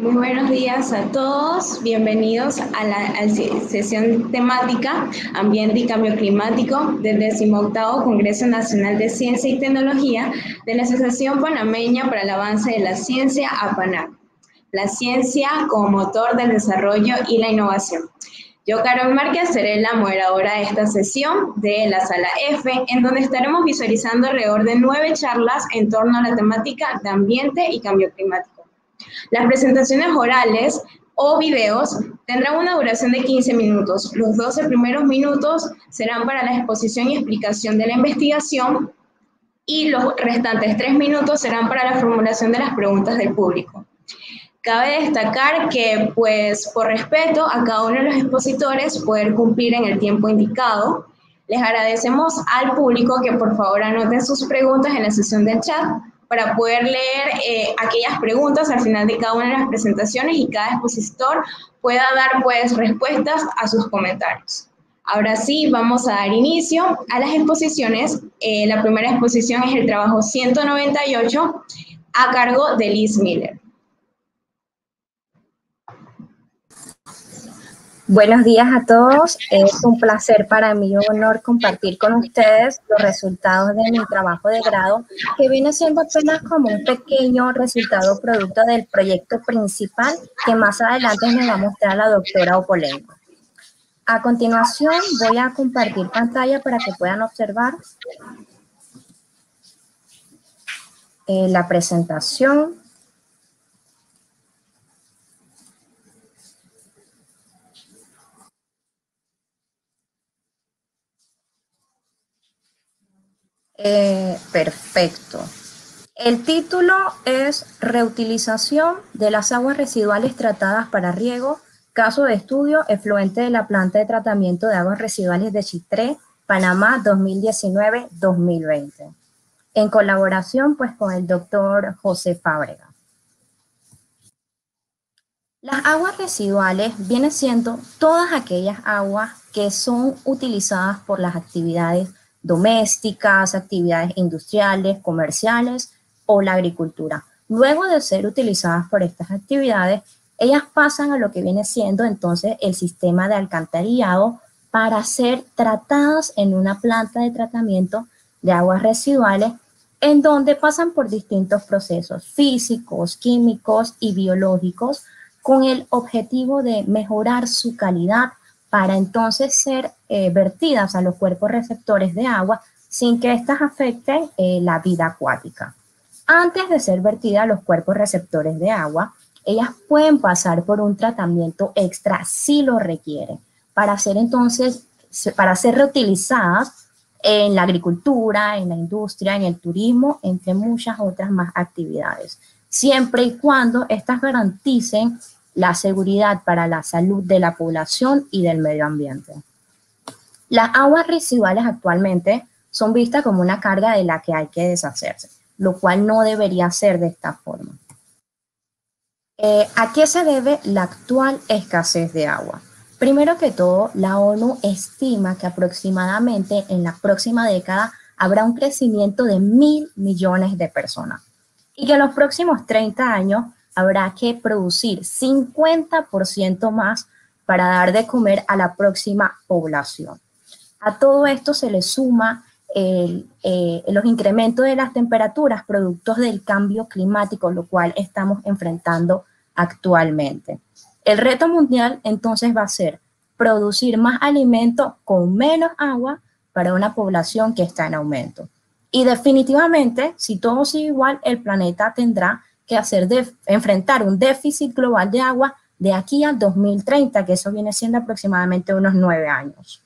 Muy buenos días a todos. Bienvenidos a la, sesión temática Ambiente y Cambio Climático del 18 Congreso Nacional de Ciencia y Tecnología de la Asociación Panameña para el Avance de la Ciencia, APANAC. La ciencia como motor del desarrollo y la innovación. Yo, Carol Márquez, seré la moderadora de esta sesión de la sala F, en donde estaremos visualizando alrededor de nueve charlas en torno a la temática de ambiente y cambio climático. Las presentaciones orales o videos tendrán una duración de 15 minutos. Los 12 primeros minutos serán para la exposición y explicación de la investigación y los restantes 3 minutos serán para la formulación de las preguntas del público. Cabe destacar que, pues, por respeto a cada uno de los expositores, poder cumplir en el tiempo indicado. Les agradecemos al público que por favor anoten sus preguntas en la sesión del chat para poder leer eh, aquellas preguntas al final de cada una de las presentaciones y cada expositor pueda dar pues respuestas a sus comentarios. Ahora sí, vamos a dar inicio a las exposiciones. Eh, la primera exposición es el trabajo 198 a cargo de Liz Miller. Buenos días a todos. Es un placer para mí, un honor compartir con ustedes los resultados de mi trabajo de grado, que viene siendo apenas como un pequeño resultado producto del proyecto principal que más adelante me va a mostrar la doctora Opolenko. A continuación voy a compartir pantalla para que puedan observar eh, la presentación. Eh, perfecto. El título es Reutilización de las aguas residuales tratadas para riego, caso de estudio efluente de la planta de tratamiento de aguas residuales de Chitré, Panamá 2019-2020, en colaboración pues con el doctor José Fábrega. Las aguas residuales vienen siendo todas aquellas aguas que son utilizadas por las actividades domésticas, actividades industriales, comerciales o la agricultura. Luego de ser utilizadas por estas actividades, ellas pasan a lo que viene siendo entonces el sistema de alcantarillado para ser tratadas en una planta de tratamiento de aguas residuales en donde pasan por distintos procesos físicos, químicos y biológicos con el objetivo de mejorar su calidad para entonces ser eh, vertidas a los cuerpos receptores de agua sin que éstas afecten eh, la vida acuática. Antes de ser vertidas a los cuerpos receptores de agua, ellas pueden pasar por un tratamiento extra si lo requieren, para ser entonces, para ser reutilizadas en la agricultura, en la industria, en el turismo, entre muchas otras más actividades, siempre y cuando éstas garanticen la seguridad para la salud de la población y del medio ambiente. Las aguas residuales actualmente son vistas como una carga de la que hay que deshacerse, lo cual no debería ser de esta forma. Eh, ¿A qué se debe la actual escasez de agua? Primero que todo, la ONU estima que aproximadamente en la próxima década habrá un crecimiento de mil millones de personas y que en los próximos 30 años habrá que producir 50% más para dar de comer a la próxima población. A todo esto se le suma eh, los incrementos de las temperaturas productos del cambio climático, lo cual estamos enfrentando actualmente. El reto mundial entonces va a ser producir más alimentos con menos agua para una población que está en aumento. Y definitivamente, si todo sigue igual, el planeta tendrá que hacer de, enfrentar un déficit global de agua de aquí al 2030, que eso viene siendo aproximadamente unos nueve años.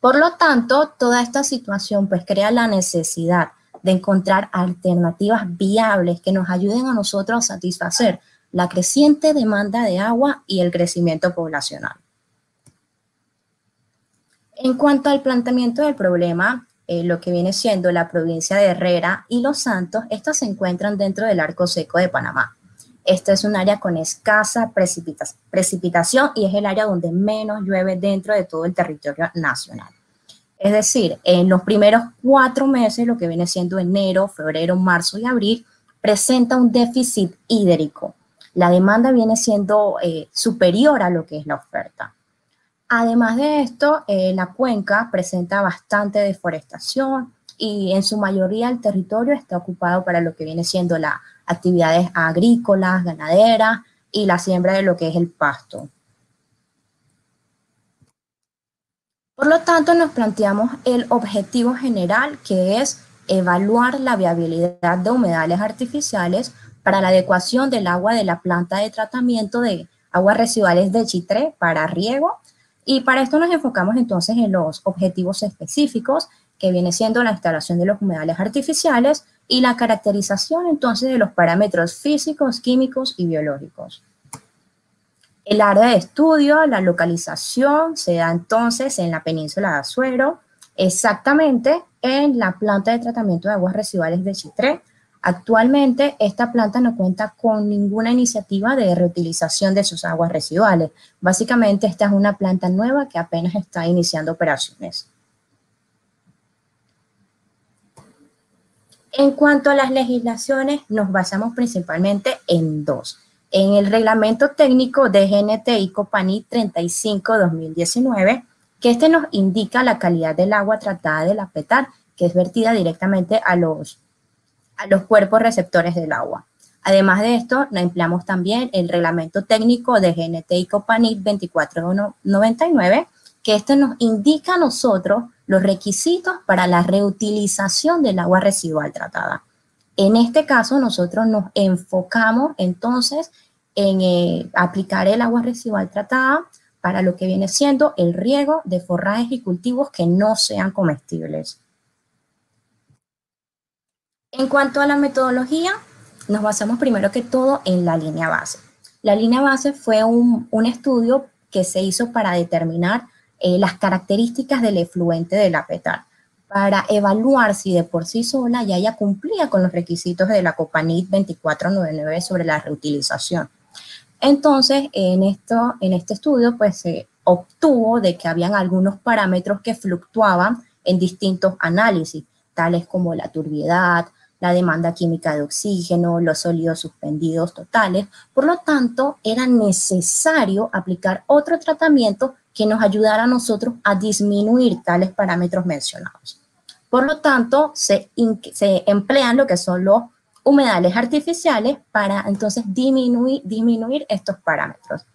Por lo tanto, toda esta situación pues crea la necesidad de encontrar alternativas viables que nos ayuden a nosotros a satisfacer la creciente demanda de agua y el crecimiento poblacional. En cuanto al planteamiento del problema, eh, lo que viene siendo la provincia de Herrera y Los Santos, estas se encuentran dentro del arco seco de Panamá. Esta es un área con escasa precipitación y es el área donde menos llueve dentro de todo el territorio nacional. Es decir, en los primeros cuatro meses, lo que viene siendo enero, febrero, marzo y abril, presenta un déficit hídrico. la demanda viene siendo eh, superior a lo que es la oferta. Además de esto, eh, la cuenca presenta bastante deforestación y en su mayoría el territorio está ocupado para lo que viene siendo las actividades agrícolas, ganaderas y la siembra de lo que es el pasto. Por lo tanto, nos planteamos el objetivo general que es evaluar la viabilidad de humedales artificiales para la adecuación del agua de la planta de tratamiento de aguas residuales de Chitré para riego. Y para esto nos enfocamos entonces en los objetivos específicos, que viene siendo la instalación de los humedales artificiales y la caracterización entonces de los parámetros físicos, químicos y biológicos. El área de estudio, la localización, se da entonces en la península de Azuero, exactamente en la planta de tratamiento de aguas residuales de Chitré, Actualmente, esta planta no cuenta con ninguna iniciativa de reutilización de sus aguas residuales. Básicamente, esta es una planta nueva que apenas está iniciando operaciones. En cuanto a las legislaciones, nos basamos principalmente en dos. En el reglamento técnico de GNTI Copanit 35-2019, que este nos indica la calidad del agua tratada de la PETAR, que es vertida directamente a los a los cuerpos receptores del agua. Además de esto, nos empleamos también el reglamento técnico de GNT y Copanit 2499, que este nos indica a nosotros los requisitos para la reutilización del agua residual tratada. En este caso, nosotros nos enfocamos entonces en eh, aplicar el agua residual tratada para lo que viene siendo el riego de forrajes y cultivos que no sean comestibles. En cuanto a la metodología, nos basamos primero que todo en la línea base. La línea base fue un, estudio que se hizo para determinar eh, las características del efluente de la PETAR, para evaluar si de por sí sola ya ella cumplía con los requisitos de la COPANIT 2499 sobre la reutilización. Entonces, en, esto, en este estudio, pues se obtuvo de que habían algunos parámetros que fluctuaban en distintos análisis, tales como la turbiedad, la demanda química de oxígeno, los sólidos suspendidos totales. Por lo tanto, era necesario aplicar otro tratamiento que nos ayudara a nosotros a disminuir tales parámetros mencionados. Por lo tanto, se, emplean lo que son los humedales artificiales para entonces disminuir, disminuir estos parámetros.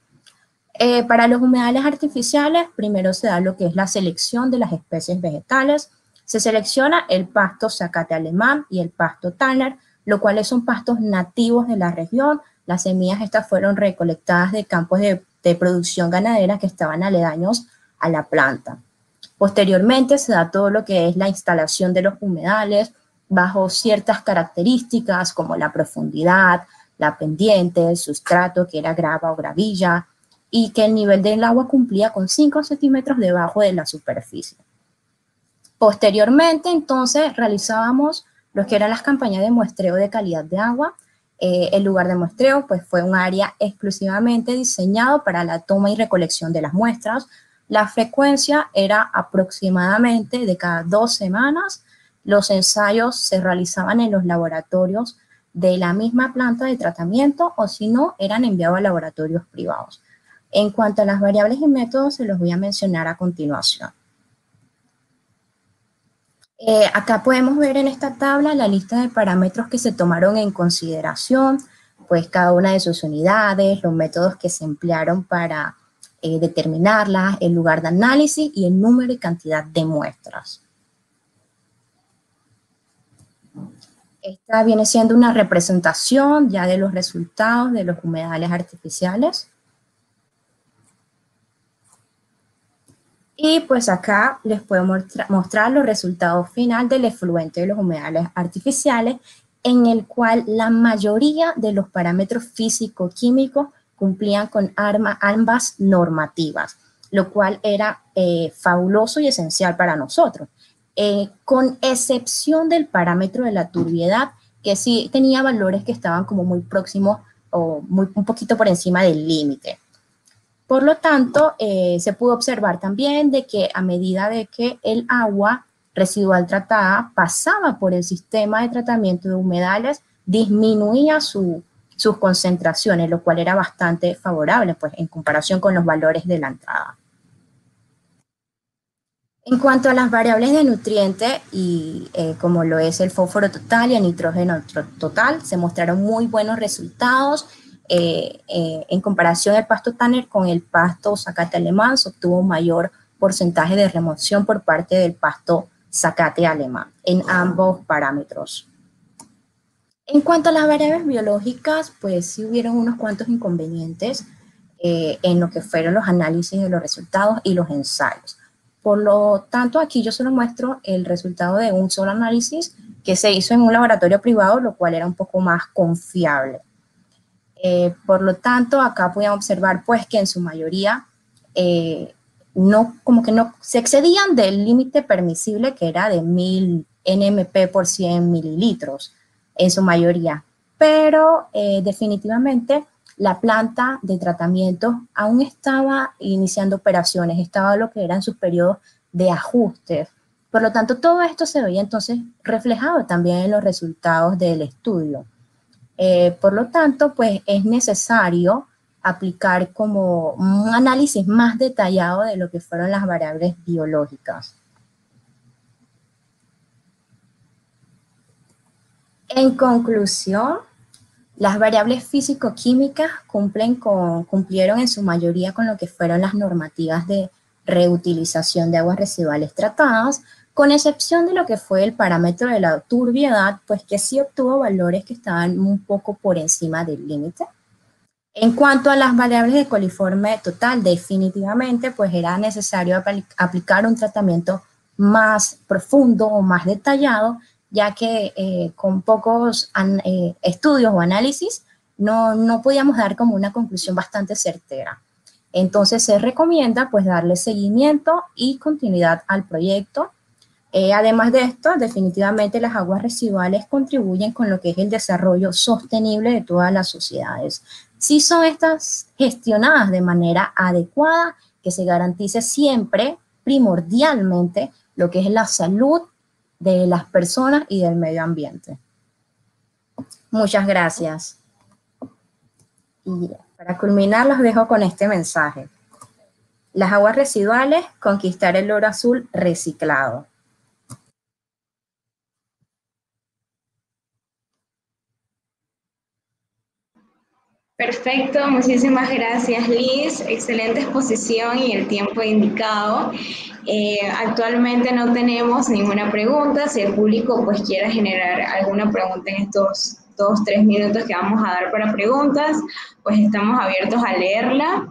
Eh, para los humedales artificiales, primero se da lo que es la selección de las especies vegetales, se selecciona el pasto zacate alemán y el pasto tanner, lo cuales son pastos nativos de la región. Las semillas estas fueron recolectadas de campos de, producción ganadera que estaban aledaños a la planta. Posteriormente se da todo lo que es la instalación de los humedales bajo ciertas características como la profundidad, la pendiente, el sustrato que era grava o gravilla y que el nivel del agua cumplía con 5 centímetros debajo de la superficie. Posteriormente, entonces, realizábamos lo que eran las campañas de muestreo de calidad de agua. Eh, el lugar de muestreo pues, fue un área exclusivamente diseñado para la toma y recolección de las muestras. La frecuencia era aproximadamente de cada dos semanas. Los ensayos se realizaban en los laboratorios de la misma planta de tratamiento o si no, eran enviados a laboratorios privados. En cuanto a las variables y métodos, se los voy a mencionar a continuación. Eh, acá podemos ver en esta tabla la lista de parámetros que se tomaron en consideración, pues cada una de sus unidades, los métodos que se emplearon para eh, determinarlas, el lugar de análisis y el número y cantidad de muestras. Esta viene siendo una representación ya de los resultados de los humedales artificiales. Y pues acá les puedo mostrar los resultados final del efluente de los humedales artificiales, en el cual la mayoría de los parámetros físico-químicos cumplían con ambas normativas, lo cual era eh, fabuloso y esencial para nosotros, eh, con excepción del parámetro de la turbiedad, que sí tenía valores que estaban como muy próximos o muy, un poquito por encima del límite. Por lo tanto, eh, se pudo observar también de que a medida de que el agua residual tratada pasaba por el sistema de tratamiento de humedales, disminuía su, sus concentraciones, lo cual era bastante favorable pues, en comparación con los valores de la entrada. En cuanto a las variables de nutriente, y eh, como lo es el fósforo total y el nitrógeno total, se mostraron muy buenos resultados. Eh, eh, en comparación del pasto Tanner con el pasto zacate alemán, se obtuvo un mayor porcentaje de remoción por parte del pasto zacate alemán en ambos parámetros. En cuanto a las variables biológicas, pues sí hubieron unos cuantos inconvenientes en lo que fueron los análisis de los resultados y los ensayos. Por lo tanto, aquí yo solo muestro el resultado de un solo análisis que se hizo en un laboratorio privado, lo cual era un poco más confiable. Eh, por lo tanto, acá podíamos observar pues que en su mayoría eh, no, como que no se excedían del límite permisible que era de 1000 NMP por 100 mililitros en su mayoría. Pero eh, definitivamente la planta de tratamiento aún estaba iniciando operaciones, estaba lo que eran sus periodos de ajuste. Por lo tanto, todo esto se veía entonces reflejado también en los resultados del estudio. Eh, por lo tanto, pues es necesario aplicar como un análisis más detallado de lo que fueron las variables biológicas. En conclusión, las variables físico-químicas cumplieron en su mayoría con lo que fueron las normativas de reutilización de aguas residuales tratadas, con excepción de lo que fue el parámetro de la turbiedad, pues que sí obtuvo valores que estaban un poco por encima del límite. En cuanto a las variables de coliforme total, definitivamente pues era necesario aplicar un tratamiento más profundo o más detallado ya que eh, con pocos eh, estudios o análisis no, no podíamos dar como una conclusión bastante certera. Entonces se recomienda pues darle seguimiento y continuidad al proyecto. Eh, además de esto, definitivamente las aguas residuales contribuyen con lo que es el desarrollo sostenible de todas las sociedades. Si son estas gestionadas de manera adecuada, que se garantice siempre, primordialmente, lo que es la salud de las personas y del medio ambiente. Muchas gracias. Y para culminar los dejo con este mensaje. Las aguas residuales, conquistar el oro azul reciclado. Perfecto, muchísimas gracias Liz. Excelente exposición y el tiempo indicado. Eh, actualmente no tenemos ninguna pregunta. Si el público pues quiera generar alguna pregunta en estos dos, tres minutos que vamos a dar para preguntas, pues estamos abiertos a leerla.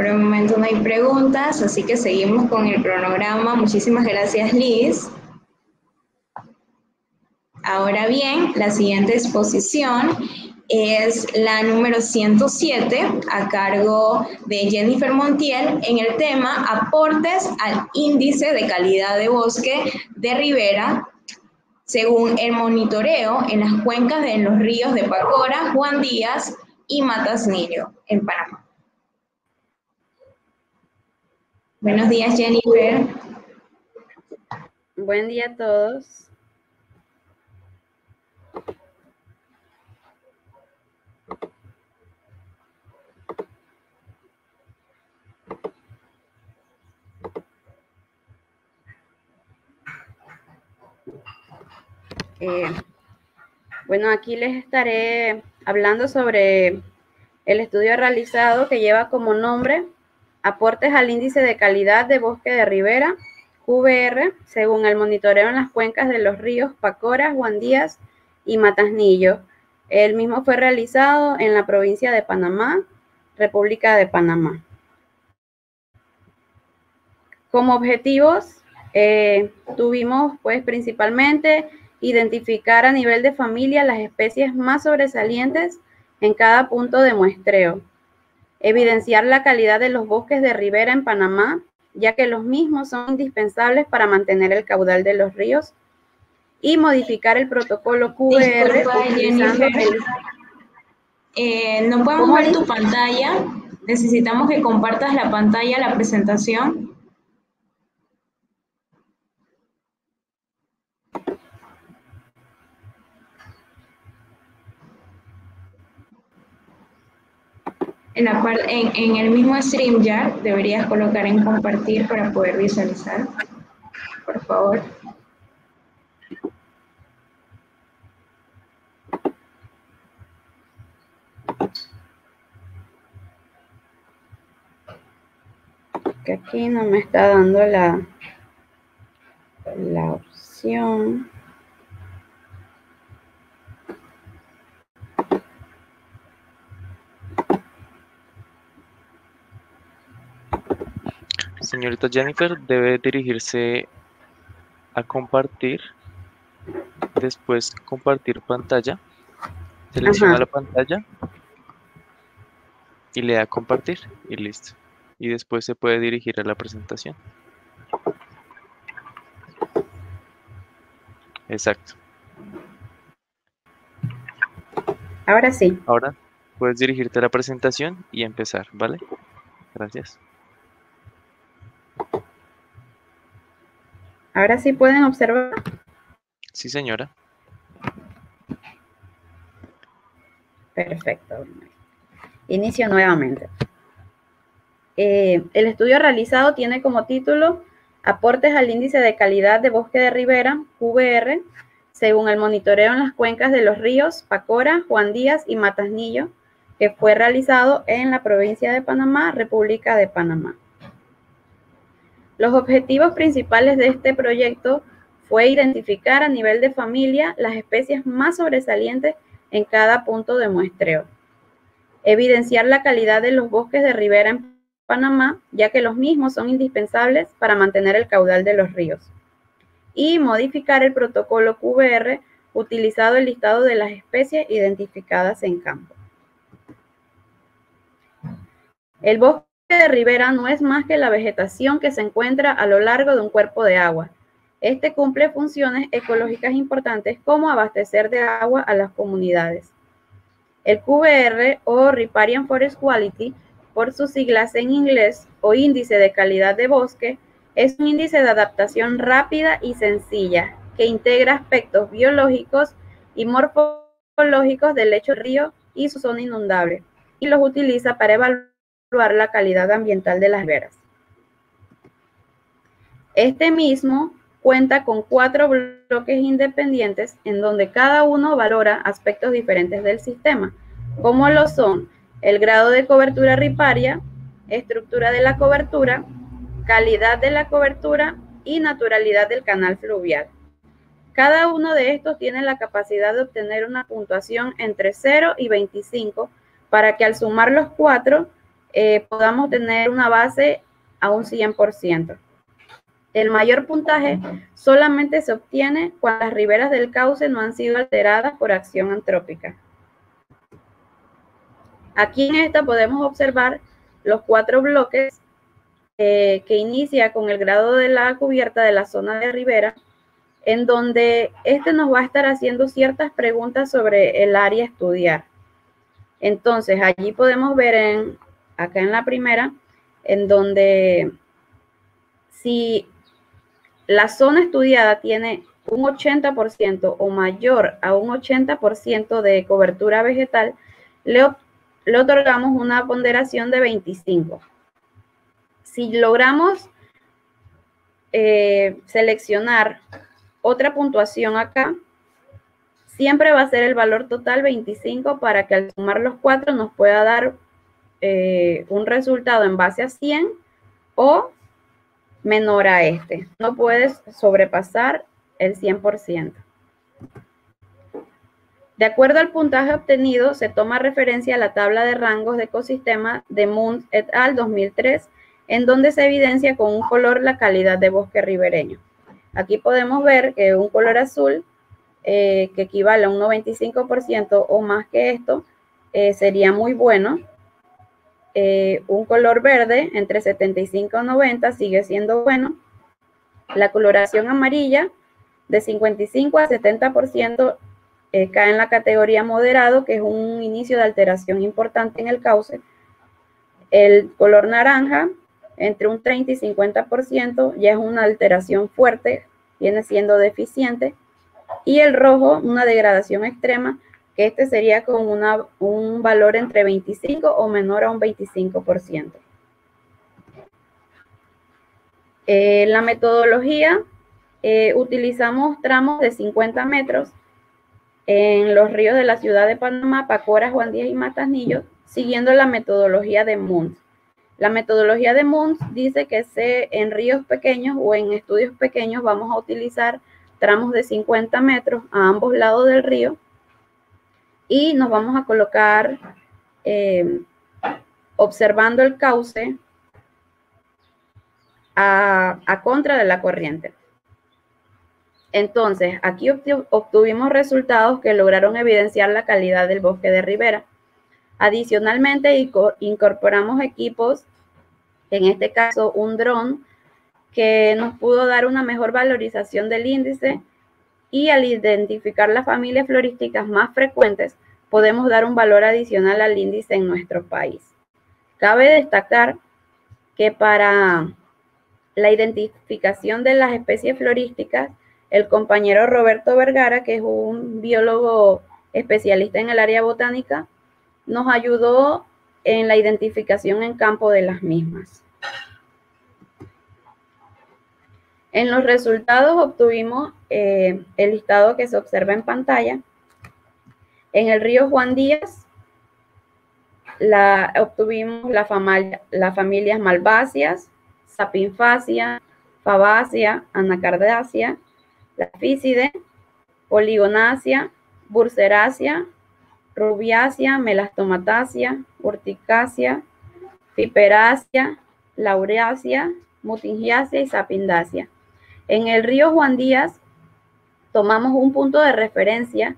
Por el momento no hay preguntas, así que seguimos con el cronograma. Muchísimas gracias, Liz. Ahora bien, la siguiente exposición es la número 107 a cargo de Jennifer Montiel en el tema Aportes al índice de calidad de bosque de ribera según el monitoreo en las cuencas de los ríos de Pacora, Juan Díaz y Matasnillo en Panamá. Buenos días, Jennifer. Buen día a todos. Eh, bueno, aquí les estaré hablando sobre el estudio realizado que lleva como nombre Aportes al índice de calidad de bosque de ribera, VR, según el monitoreo en las cuencas de los ríos Pacora, Guandías y Matasnillo. El mismo fue realizado en la provincia de Panamá, República de Panamá. Como objetivos, eh, tuvimos pues principalmente identificar a nivel de familia las especies más sobresalientes en cada punto de muestreo. Evidenciar la calidad de los bosques de ribera en Panamá, ya que los mismos son indispensables para mantener el caudal de los ríos. Y modificar el protocolo QR eh, no podemos ver tu pantalla. Necesitamos que compartas la pantalla, la presentación. En, la en, el mismo stream ya deberías colocar en compartir para poder visualizar. Por favor. Que aquí no me está dando la, la opción. Señorita Jennifer, debe dirigirse a compartir, después compartir pantalla, selecciona la pantalla y le da compartir y listo. Y después se puede dirigir a la presentación. Exacto. Ahora sí. Ahora puedes dirigirte a la presentación y empezar, ¿vale? Gracias. Ahora sí pueden observar. Sí, señora. Perfecto. Inicio nuevamente. Eh, el estudio realizado tiene como título Aportes al índice de calidad de bosque de ribera, VR, según el monitoreo en las cuencas de los ríos Pacora, Juan Díaz y Matasnillo, que fue realizado en la provincia de Panamá, República de Panamá. Los objetivos principales de este proyecto fue identificar a nivel de familia las especies más sobresalientes en cada punto de muestreo, evidenciar la calidad de los bosques de ribera en Panamá, ya que los mismos son indispensables para mantener el caudal de los ríos, y modificar el protocolo QBR utilizado el listado de las especies identificadas en campo. El bosque de ribera no es más que la vegetación que se encuentra a lo largo de un cuerpo de agua. Este cumple funciones ecológicas importantes como abastecer de agua a las comunidades. El QBR o Riparian Forest Quality, por sus siglas en inglés o índice de calidad de bosque, es un índice de adaptación rápida y sencilla que integra aspectos biológicos y morfológicos del lecho río y su zona inundable y los utiliza para evaluar la calidad ambiental de las veras. Este mismo cuenta con cuatro bloques independientes en donde cada uno valora aspectos diferentes del sistema, como lo son el grado de cobertura riparia, estructura de la cobertura, calidad de la cobertura y naturalidad del canal fluvial. Cada uno de estos tiene la capacidad de obtener una puntuación entre 0 y 25 para que al sumar los cuatro eh, podamos tener una base a un 100%. El mayor puntaje solamente se obtiene cuando las riberas del cauce no han sido alteradas por acción antrópica. Aquí en esta podemos observar los cuatro bloques eh, que inicia con el grado de la cubierta de la zona de ribera, en donde este nos va a estar haciendo ciertas preguntas sobre el área a estudiar. Entonces, allí podemos ver en acá en la primera, en donde si la zona estudiada tiene un 80% o mayor a un 80% de cobertura vegetal, le, otorgamos una ponderación de 25. Si logramos eh, seleccionar otra puntuación acá, siempre va a ser el valor total 25 para que al sumar los cuatro nos pueda dar eh, un resultado en base a 100 o menor a este. No puedes sobrepasar el 100%. De acuerdo al puntaje obtenido, se toma referencia a la tabla de rangos de ecosistema de Moon et al. 2003, en donde se evidencia con un color la calidad de bosque ribereño. Aquí podemos ver que un color azul, eh, que equivale a un 95% o más que esto, eh, sería muy bueno. Eh, un color verde entre 75 y 90 sigue siendo bueno. La coloración amarilla de 55 a 70% eh, cae en la categoría moderado, que es un inicio de alteración importante en el cauce. El color naranja, entre un 30 y 50%, ya es una alteración fuerte, viene siendo deficiente. Y el rojo, una degradación extrema, este sería con un valor entre 25 o menor a un 25%. Eh, la metodología, eh, utilizamos tramos de 50 metros en los ríos de la ciudad de Panamá, Pacora, Juan Díaz y Matanillo, siguiendo la metodología de Munz. La metodología de Munz dice que se, en ríos pequeños o en estudios pequeños vamos a utilizar tramos de 50 metros a ambos lados del río y nos vamos a colocar eh, observando el cauce a, a, contra de la corriente. Entonces, aquí obtuvimos resultados que lograron evidenciar la calidad del bosque de ribera. Adicionalmente, incorporamos equipos, en este caso un dron, que nos pudo dar una mejor valorización del índice y al identificar las familias florísticas más frecuentes, podemos dar un valor adicional al índice en nuestro país. Cabe destacar que para la identificación de las especies florísticas, el compañero Roberto Vergara, que es un biólogo especialista en el área botánica, nos ayudó en la identificación en campo de las mismas. En los resultados obtuvimos eh, el listado que se observa en pantalla. En el río Juan Díaz la, obtuvimos la las familias malváceas, sapinfacia, fabácea, anacardácea, la fícide, poligonácea, burserácea, rubiácea, melastomatácea, urticácea, fiperácea, laureácea, mutingiácea y sapindácea. En el río Juan Díaz tomamos un punto de referencia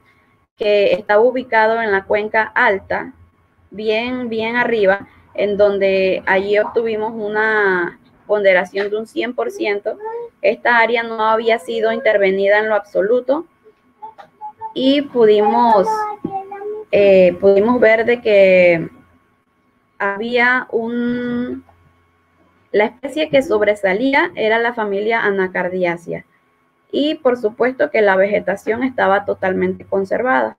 que está ubicado en la cuenca alta, bien, bien arriba, en donde allí obtuvimos una ponderación de un 100%. Esta área no había sido intervenida en lo absoluto y pudimos, eh, pudimos ver de que había un, la especie que sobresalía era la familia Anacardiaceae y por supuesto que la vegetación estaba totalmente conservada.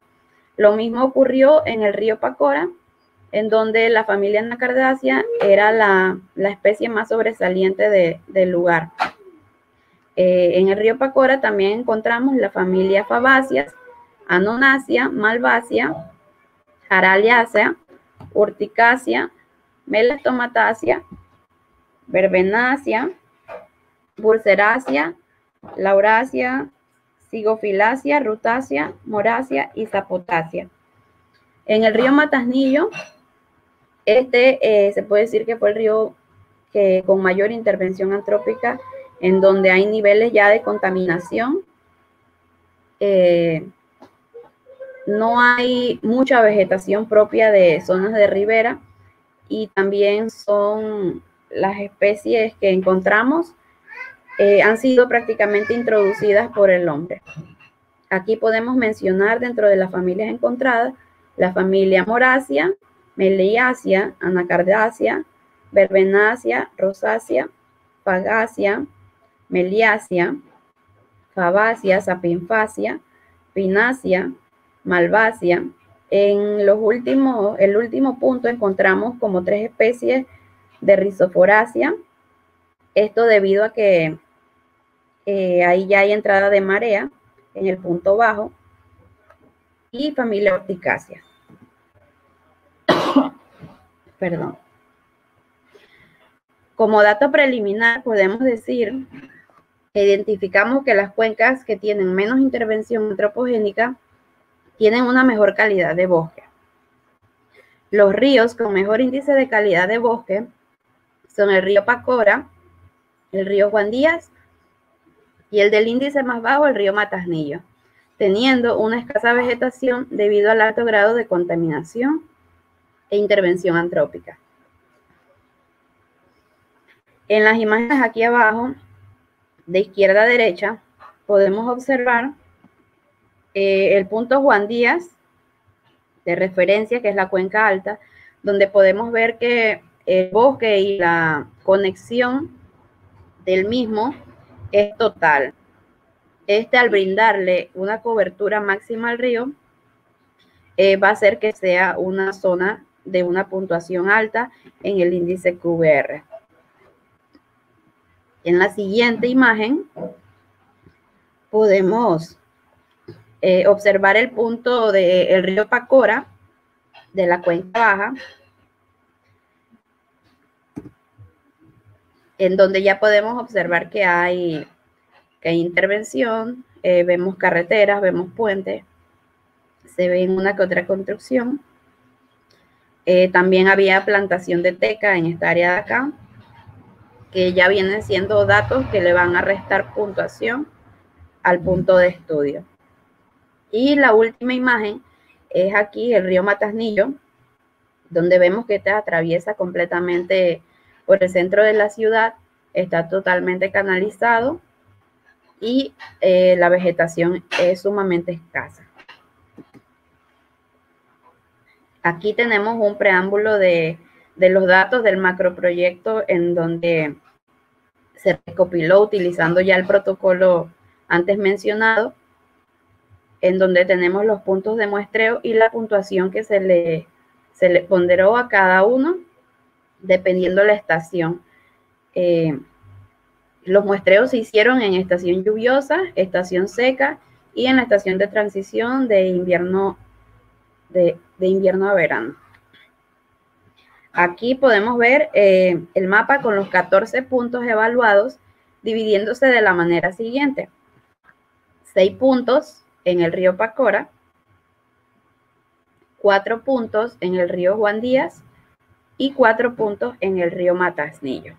Lo mismo ocurrió en el río Pacora, en donde la familia Anacardiaceae era la, especie más sobresaliente del lugar. Eh, en el río Pacora también encontramos la familia Fabáceas, Anonacia, Malvacia, Jaraliacea, Urticácea, Melastomatácea, verbenácea, burserácea, laurácea, sigofilácea, rutácea, morácea y zapotácea. En el río Matasnillo, este eh, se puede decir que fue el río que, con mayor intervención antrópica, en donde hay niveles ya de contaminación. Eh, no hay mucha vegetación propia de zonas de ribera y también son las especies que encontramos eh, han sido prácticamente introducidas por el hombre. Aquí podemos mencionar dentro de las familias encontradas la familia Moracia, Meliacia, Anacardácea, Verbenácea, Rosácea, Fagácea, Meliacia, Fabácea, Sapinfacia, Pinácea, Malvacia. En los últimos, el último punto encontramos como tres especies de rizoforacia. Esto debido a que eh, ahí ya hay entrada de marea en el punto bajo. Y familia orticácea. Perdón. Como dato preliminar, podemos decir que identificamos que las cuencas que tienen menos intervención antropogénica tienen una mejor calidad de bosque. Los ríos con mejor índice de calidad de bosque son el río Pacora, el río Juan Díaz y el del índice más bajo, el río Matasnillo, teniendo una escasa vegetación debido al alto grado de contaminación e intervención antrópica. En las imágenes aquí abajo, de izquierda a derecha, podemos observar eh, el punto Juan Díaz de referencia, que es la cuenca alta, donde podemos ver que el bosque y la conexión del mismo es total. Este al brindarle una cobertura máxima al río, eh, va a hacer que sea una zona de una puntuación alta en el índice QBR. En la siguiente imagen podemos eh, observar el punto del río Pacora, de la cuenca baja, en donde ya podemos observar que hay, que hay intervención, eh, vemos carreteras, vemos puentes, se ve una que otra construcción. Eh, también había plantación de teca en esta área de acá, que ya vienen siendo datos que le van a restar puntuación al punto de estudio. Y la última imagen es aquí el río Matasnillo, donde vemos que te atraviesa completamente por el centro de la ciudad, está totalmente canalizado y eh, la vegetación es sumamente escasa. Aquí tenemos un preámbulo de, los datos del macroproyecto en donde se recopiló utilizando ya el protocolo antes mencionado, en donde tenemos los puntos de muestreo y la puntuación que se le, se le ponderó a cada uno, dependiendo la estación. Eh, los muestreos se hicieron en estación lluviosa, estación seca y en la estación de transición de invierno a verano. Aquí podemos ver eh, el mapa con los 14 puntos evaluados dividiéndose de la manera siguiente. 6 puntos en el río Pacora, 4 puntos en el río Juan Díaz y 4 puntos en el río Matasnillo.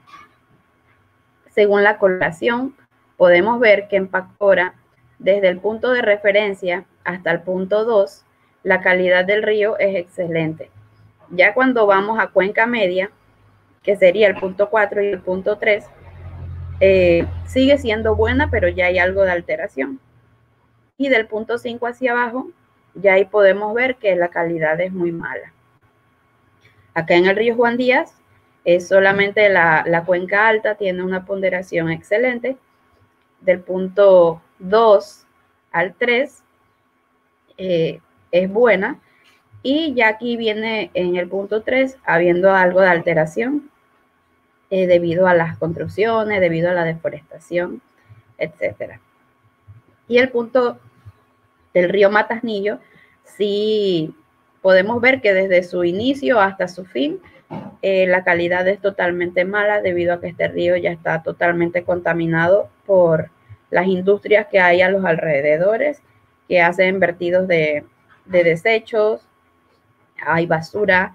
Según la coloración, podemos ver que en Pacora, desde el punto de referencia hasta el punto 2, la calidad del río es excelente. Ya cuando vamos a cuenca media, que sería el punto 4 y el punto 3, eh, sigue siendo buena, pero ya hay algo de alteración. Y del punto 5 hacia abajo, ya ahí podemos ver que la calidad es muy mala. Acá en el río Juan Díaz, es solamente la, cuenca alta tiene una ponderación excelente. Del punto 2 al 3, es buena. Y ya aquí viene en el punto 3, habiendo algo de alteración eh, debido a las construcciones, debido a la deforestación, etc. Y el punto del río Matasnillo, sí podemos ver que desde su inicio hasta su fin, eh, la calidad es totalmente mala debido a que este río ya está totalmente contaminado por las industrias que hay a los alrededores, que hacen vertidos de, de desechos, hay basura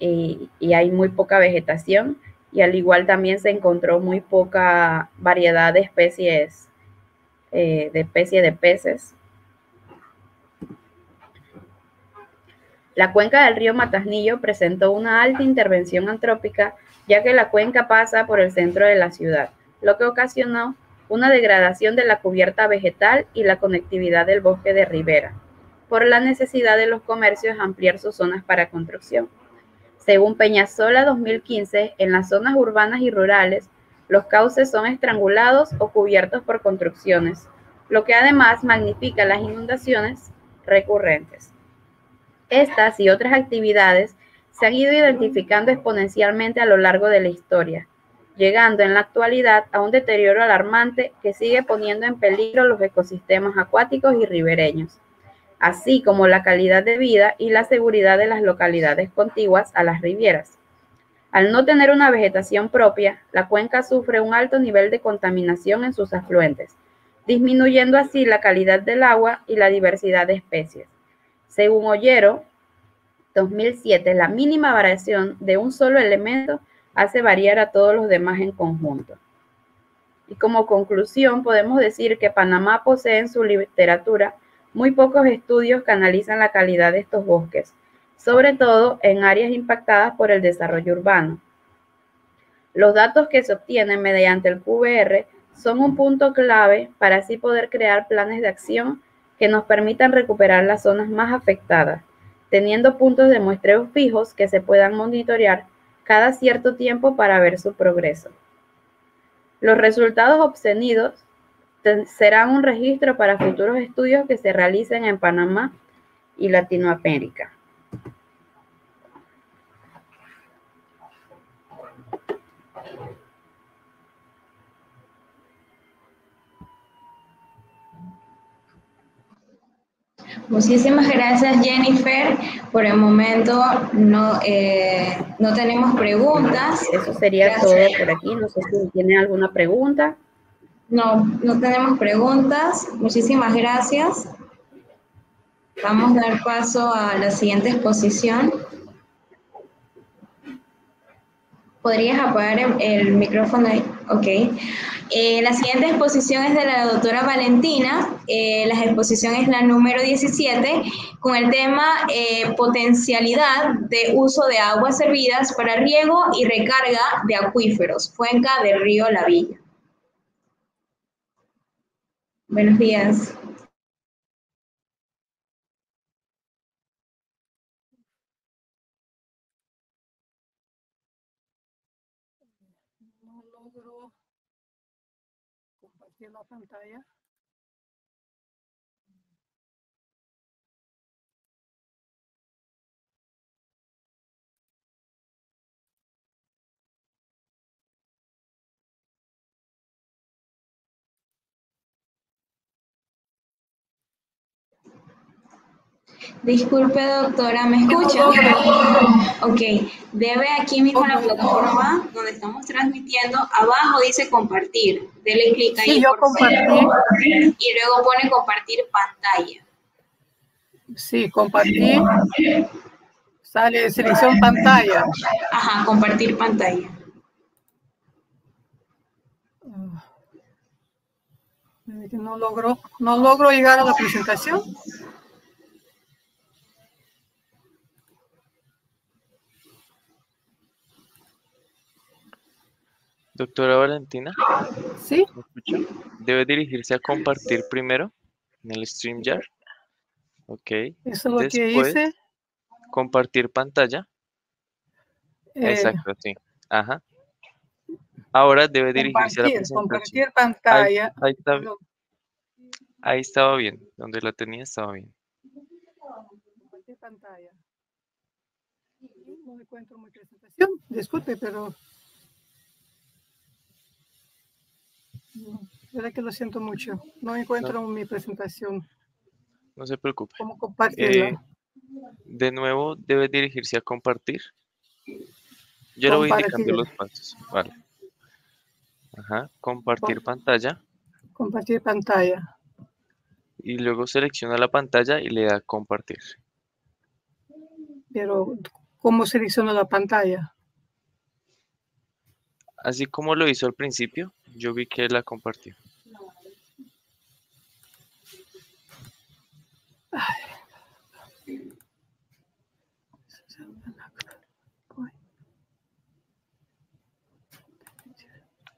y, hay muy poca vegetación y al igual también se encontró muy poca variedad de especies, eh, de especies de peces. La cuenca del río Matasnillo presentó una alta intervención antrópica ya que la cuenca pasa por el centro de la ciudad, lo que ocasionó una degradación de la cubierta vegetal y la conectividad del bosque de ribera por la necesidad de los comercios ampliar sus zonas para construcción. Según Peñasola 2015, en las zonas urbanas y rurales, los cauces son estrangulados o cubiertos por construcciones, lo que además magnifica las inundaciones recurrentes. Estas y otras actividades se han ido identificando exponencialmente a lo largo de la historia, llegando en la actualidad a un deterioro alarmante que sigue poniendo en peligro los ecosistemas acuáticos y ribereños así como la calidad de vida y la seguridad de las localidades contiguas a las rivieras. Al no tener una vegetación propia, la cuenca sufre un alto nivel de contaminación en sus afluentes, disminuyendo así la calidad del agua y la diversidad de especies. Según Ollero, 2007, la mínima variación de un solo elemento hace variar a todos los demás en conjunto. Y como conclusión, podemos decir que Panamá posee en su literatura muy pocos estudios que analizan la calidad de estos bosques, sobre todo en áreas impactadas por el desarrollo urbano. Los datos que se obtienen mediante el QBR son un punto clave para así poder crear planes de acción que nos permitan recuperar las zonas más afectadas, teniendo puntos de muestreo fijos que se puedan monitorear cada cierto tiempo para ver su progreso. Los resultados obtenidos serán un registro para futuros estudios que se realicen en Panamá y Latinoamérica. Muchísimas gracias Jennifer. Por el momento no, eh, no tenemos preguntas. Eso sería todo por aquí. No sé si tiene alguna pregunta. No, no tenemos preguntas. Muchísimas gracias. Vamos a dar paso a la siguiente exposición. ¿Podrías apagar el, micrófono? Ok. Eh, la siguiente exposición es de la doctora Valentina. Eh, la exposición es la número 17 con el tema eh, potencialidad de uso de aguas servidas para riego y recarga de acuíferos, cuenca del río La Villa. Buenos días. Compartir la pantalla. Disculpe, doctora, ¿me escucha? Ok, debe aquí mismo la plataforma donde estamos transmitiendo, abajo dice compartir. Dele clic ahí. Sí, yo compartí. Y luego pone compartir pantalla. Sí, compartir. Sale selección pantalla. Ajá, compartir pantalla. No logro, no logro llegar a la presentación. Doctora Valentina. Sí. Debe dirigirse a compartir primero en el StreamYard. Ok. Eso es lo que hice. Compartir pantalla. Eh, Exacto, sí. Ajá. Ahora debe dirigirse a la presentación. Compartir pantalla. Ahí, está, ahí estaba bien. Donde la tenía estaba bien. Compartir pantalla. No encuentro mi presentación. Disculpe, pero verdad que lo siento mucho. No encuentro mi presentación. No se preocupe. ¿Cómo compartirla? Eh, de nuevo, debe dirigirse a compartir. Yo le voy indicando los pasos. Vale. Ajá. Compartir pantalla. Compartir pantalla. Y luego selecciona la pantalla y le da compartir. Pero, ¿cómo selecciona la pantalla? Así como lo hizo al principio, yo vi que la compartió.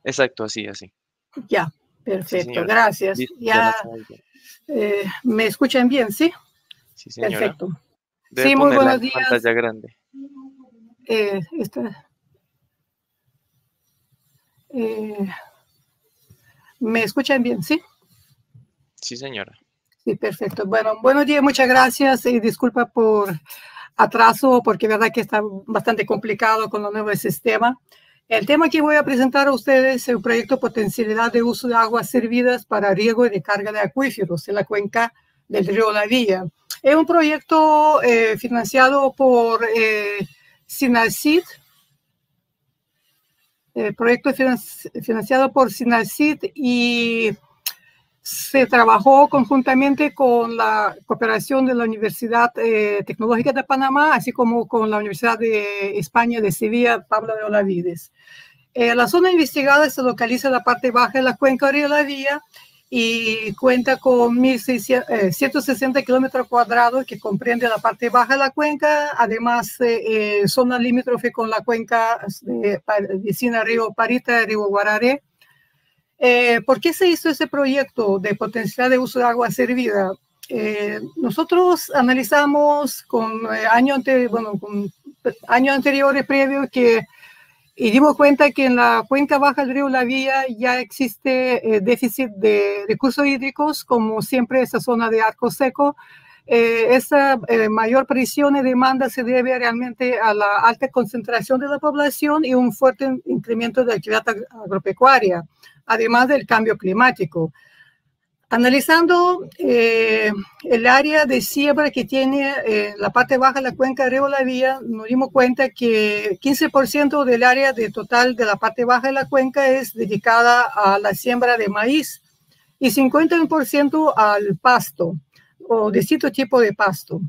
Exacto, así, así. Ya, perfecto, gracias. ya, eh, ¿Me escuchan bien, sí? Sí, señora. Perfecto. sí, muy buenos días. Pantalla grande. Eh, esta, eh, ¿Me escuchan bien? Sí. Sí, señora. Sí, perfecto. Bueno, buenos días, muchas gracias y disculpa por atraso, porque verdad que está bastante complicado con el nuevo sistema. El tema que voy a presentar a ustedes es el proyecto Potencialidad de Uso de Aguas Servidas para Riego y Recarga de Acuíferos en la cuenca del río La Villa. Es un proyecto eh, financiado por eh, SINACID, el proyecto es financiado por SINACID y se trabajó conjuntamente con la cooperación de la Universidad eh, Tecnológica de Panamá, así como con la Universidad de España de Sevilla, Pablo de Olavides. Eh, la zona investigada se localiza en la parte baja de la cuenca de la Vía y cuenta con 1.160 eh, kilómetros cuadrados que comprende la parte baja de la cuenca, además eh, zona limítrofe con la cuenca de vecina Río Parita, Río Guararé. Eh, ¿Por qué se hizo ese proyecto de potencial de uso de agua servida? Eh, nosotros analizamos con, año bueno, con años anteriores previos que y dimos cuenta que en la cuenca baja del río La Vía ya existe eh, déficit de recursos hídricos, como siempre esa zona de arco seco. Eh, esa eh, mayor presión y demanda se debe realmente a la alta concentración de la población y un fuerte incremento de actividad agropecuaria, además del cambio climático. Analizando eh, el área de siembra que tiene eh, la parte baja de la cuenca de La Vía, nos dimos cuenta que 15% del área de total de la parte baja de la cuenca es dedicada a la siembra de maíz y 50% al pasto o distinto tipo de pasto.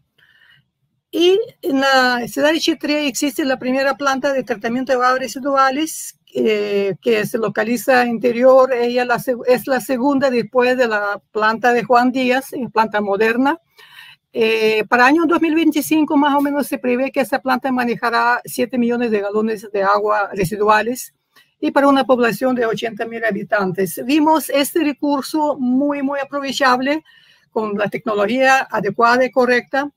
Y en la ciudad de Chitré existe la primera planta de tratamiento de aguas residuales eh, que se localiza interior, ella es la segunda después de la planta de Juan Díaz, planta moderna. Eh, para año 2025 más o menos se prevé que esta planta manejará 7 millones de galones de agua residuales y para una población de 80 mil habitantes. Vimos este recurso muy, muy aprovechable con la tecnología adecuada y correcta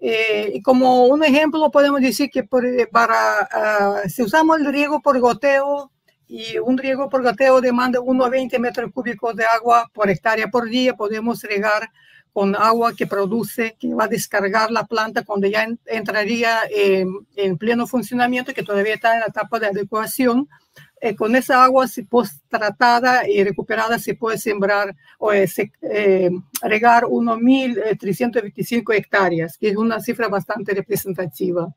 eh, como un ejemplo podemos decir que para, ah, si usamos el riego por goteo y un riego por goteo demanda 1,20 metros cúbicos de agua por hectárea por día, podemos regar con agua que produce, que va a descargar la planta cuando ya entraría en pleno funcionamiento, que todavía está en la etapa de adecuación eh, con esa agua post tratada y recuperada se puede sembrar o eh, eh, regar 1.325 hectáreas, que es una cifra bastante representativa.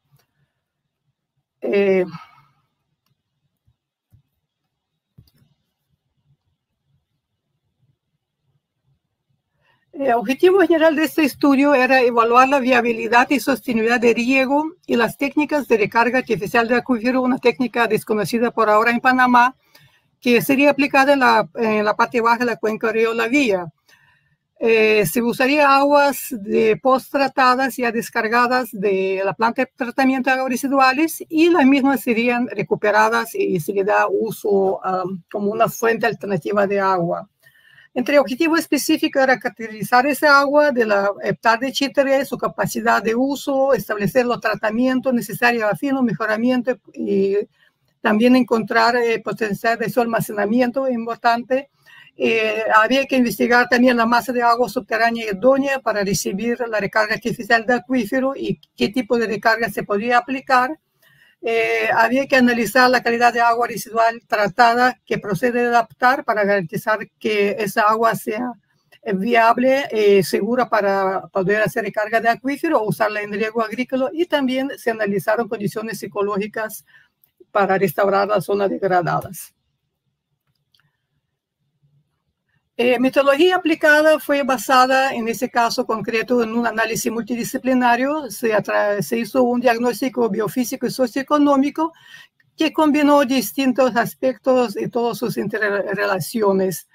El objetivo general de este estudio era evaluar la viabilidad y sostenibilidad de riego y las técnicas de recarga artificial de acuífero, una técnica desconocida por ahora en Panamá, que sería aplicada en la, parte baja de la cuenca Río La Vía. Eh, se usaría aguas de post tratadas ya descargadas de la planta de tratamiento de aguas residuales y las mismas serían recuperadas y se le da uso um, como una fuente alternativa de agua. Entre objetivos específicos era caracterizar esa agua de la hectárea de Chitre, su capacidad de uso, establecer los tratamientos necesarios a fin de mejoramiento y también encontrar eh, potencial de su almacenamiento importante. Eh, había que investigar también la masa de agua subterránea idónea para recibir la recarga artificial de acuífero y qué tipo de recarga se podía aplicar eh, había que analizar la calidad de agua residual tratada que procede de adaptar para garantizar que esa agua sea viable, eh, segura para poder hacer recarga de acuífero o usarla en riego agrícola y también se analizaron condiciones psicológicas para restaurar las zonas degradadas. Eh, metodología aplicada fue basada en ese caso concreto en un análisis multidisciplinario. Se, se hizo un diagnóstico biofísico y socioeconómico que combinó distintos aspectos y todas sus interrelaciones.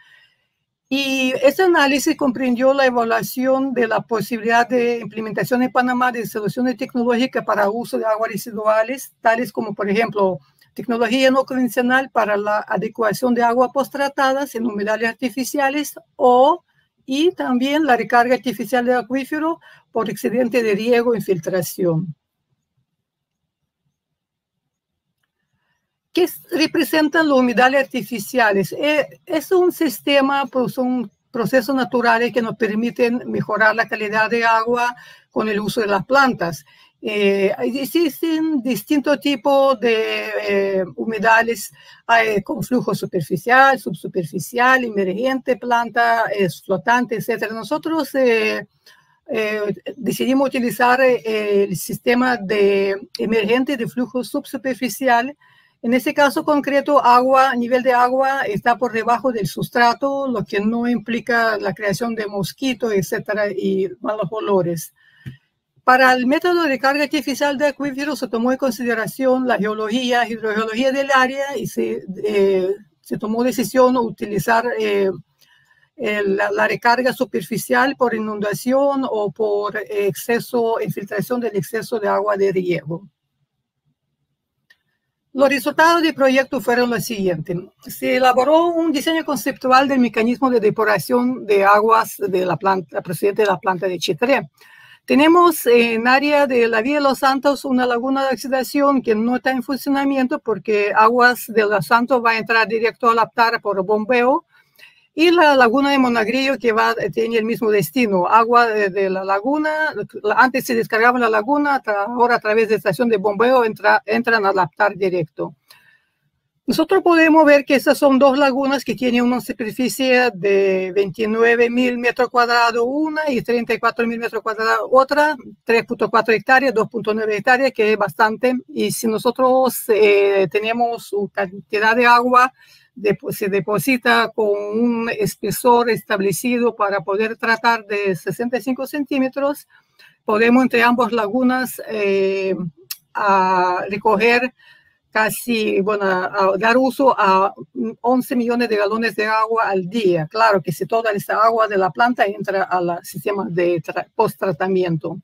Y ese análisis comprendió la evaluación de la posibilidad de implementación en Panamá de soluciones tecnológicas para uso de aguas residuales, tales como, por ejemplo, tecnología no convencional para la adecuación de agua post-tratadas en humedales artificiales o y también la recarga artificial de acuífero por excedente de riego e infiltración. ¿Qué representan los humedales artificiales? Eh, es un sistema, pues procesos naturales que nos permiten mejorar la calidad de agua con el uso de las plantas. Eh, existen distintos tipos de eh, humedales con flujo superficial, subsuperficial, emergente, planta flotante, etc. Nosotros eh, decidimos utilizar el sistema de emergente de flujo subsuperficial. En este caso concreto, agua, nivel de agua está por debajo del sustrato, lo que no implica la creación de mosquitos, etcétera, y malos olores. Para el método de carga artificial de acuíferos se tomó en consideración la geología, hidrogeología del área y se, eh, se tomó decisión de utilizar eh, la, recarga superficial por inundación o por exceso, infiltración del exceso de agua de riego. Los resultados del proyecto fueron los siguientes. Se elaboró un diseño conceptual del mecanismo de depuración de aguas de la planta, procedente de la planta de Chitré. Tenemos en área de la Vía de los Santos una laguna de oxidación que no está en funcionamiento porque aguas de los Santos va a entrar directo a la Aptar por bombeo y la laguna de Monagrillo que va, tiene el mismo destino. Agua de, la laguna, antes se descargaba la laguna, ahora a través de estación de bombeo entra, entran a adaptar directo. Nosotros podemos ver que esas son dos lagunas que tienen una superficie de 29 mil metros cuadrados una y 34 mil metros cuadrados otra, 3.4 hectáreas, 2.9 hectáreas, que es bastante. Y si nosotros eh, tenemos una cantidad de agua se deposita con un espesor establecido para poder tratar de 65 centímetros. Podemos entre ambas lagunas eh, a recoger casi, bueno, a dar uso a 11 millones de galones de agua al día. Claro que si toda esta agua de la planta entra al sistema de post-tratamiento.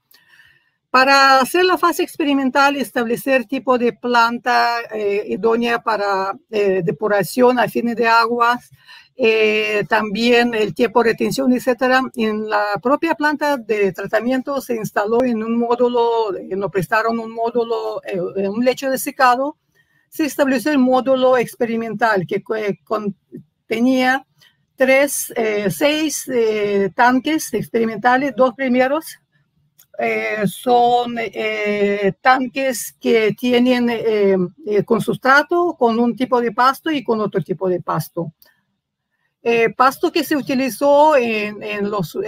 Para hacer la fase experimental establecer tipo de planta eh, idónea para eh, depuración a fines de aguas, eh, también el tiempo de retención, etcétera. En la propia planta de tratamiento se instaló en un módulo, nos prestaron un módulo, un lecho de secado. Se estableció el módulo experimental que tenía tres, seis tanques experimentales, dos primeros eh, son eh, tanques que tienen eh, con sustrato, con un tipo de pasto y con otro tipo de pasto. pasto que se utilizó en, los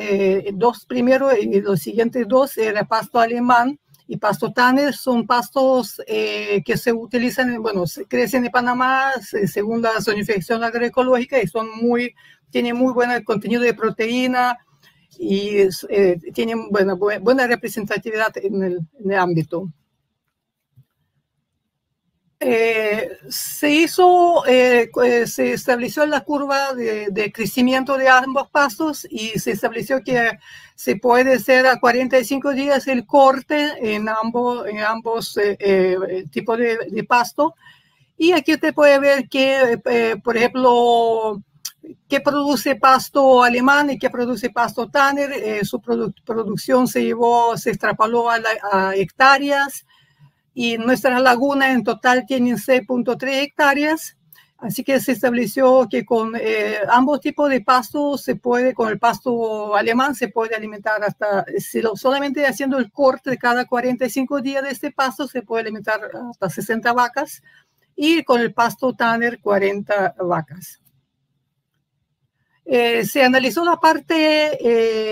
dos primeros y los siguientes dos era pasto alemán y pasto tanner son pastos que se utilizan, bueno, se crecen en Panamá según la zonificación agroecológica y son muy, tienen muy buen contenido de proteína, y eh, tienen buena, buena representatividad en el, ámbito. Eh, se hizo, eh, se estableció la curva de, crecimiento de ambos pastos y se estableció que se puede hacer a 45 días el corte en ambos, en ambos tipos de, pasto. Y aquí usted puede ver que, por ejemplo, que produce pasto alemán y que produce pasto Tanner. Eh, su producción se llevó, se extrapoló a, hectáreas y nuestra laguna en total tiene 6.3 hectáreas. Así que se estableció que con eh, ambos tipos de pasto se puede, con el pasto alemán se puede alimentar hasta, solamente haciendo el corte de cada 45 días de este pasto se puede alimentar hasta 60 vacas y con el pasto Tanner 40 vacas. Eh, se analizó la parte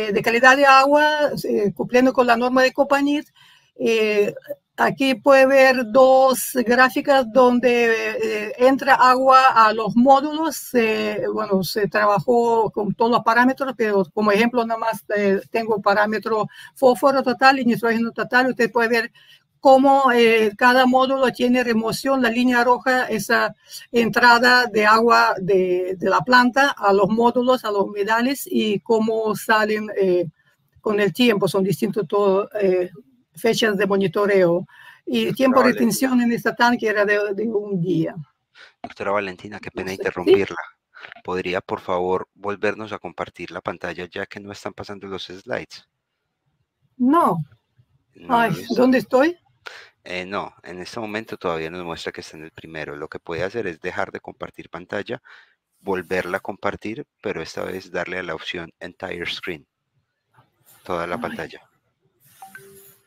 eh, de calidad de agua, eh, cumpliendo con la norma de Copanit. Aquí puede ver dos gráficas donde entra agua a los módulos. bueno, se trabajó con todos los parámetros, pero como ejemplo nada más tengo parámetro fósforo total y nitrógeno total. Usted puede ver cómo eh, cada módulo tiene remoción, la línea roja, esa entrada de agua de, la planta a los módulos, a los humedales y cómo salen eh, con el tiempo. Son distintos eh, fechas de monitoreo. Y tiempo de retención en esta tanque era de, un día. Doctora Valentina, qué pena interrumpirla. ¿Podría, por favor, volvernos a compartir la pantalla ya que no están pasando los slides? No. Ay, ¿Dónde estoy? Eh, no, en este momento todavía nos muestra que está en el primero. Lo que puede hacer es dejar de compartir pantalla, volverla a compartir, pero esta vez darle a la opción Entire Screen. Toda la pantalla.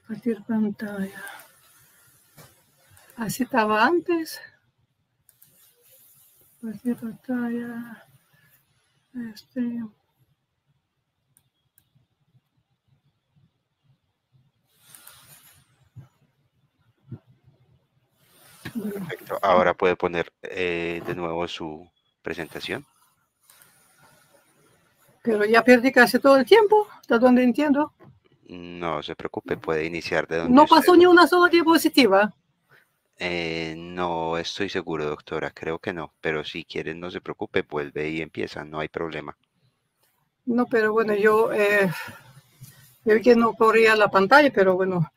Compartir pantalla. Así estaba antes. Compartir pantalla. Este. Perfecto. Ahora puede poner eh, de nuevo su presentación. Pero ya perdí casi todo el tiempo, ¿hasta donde entiendo? No se preocupe, puede iniciar de donde. No pasó ni una sola diapositiva. Eh, no estoy seguro, doctora, creo que no, pero si quieren no se preocupe, vuelve y empieza, no hay problema. No, pero bueno, yo, eh, vi que no corría la pantalla, pero bueno.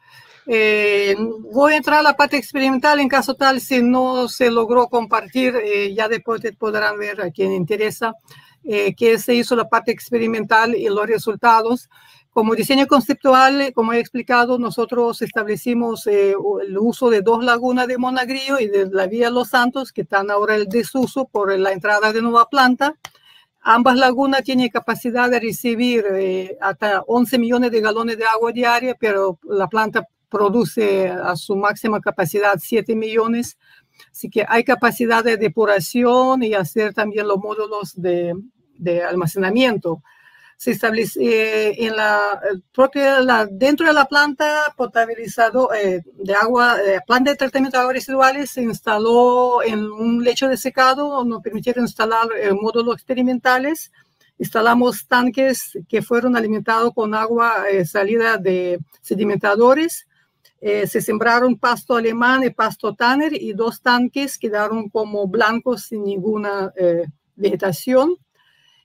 Eh, voy a entrar a la parte experimental en caso tal, si no se logró compartir, eh, ya después podrán ver a quien interesa eh, que se hizo la parte experimental y los resultados. Como diseño conceptual, como he explicado, nosotros establecimos eh, el uso de dos lagunas de Monagrillo y de la vía Los Santos, que están ahora en desuso por la entrada de nueva planta. Ambas lagunas tienen capacidad de recibir eh, hasta 11 millones de galones de agua diaria, pero la planta produce a su máxima capacidad 7 millones. Así que hay capacidad de depuración y hacer también los módulos de, de almacenamiento se establece eh, en propia, la, dentro de la planta potabilizado eh, de agua, eh, planta de tratamiento de aguas residuales se instaló en un lecho de secado, nos permitieron instalar módulos experimentales. Instalamos tanques que fueron alimentados con agua salida de sedimentadores. se sembraron pasto alemán y pasto tanner y dos tanques quedaron como blancos sin ninguna vegetación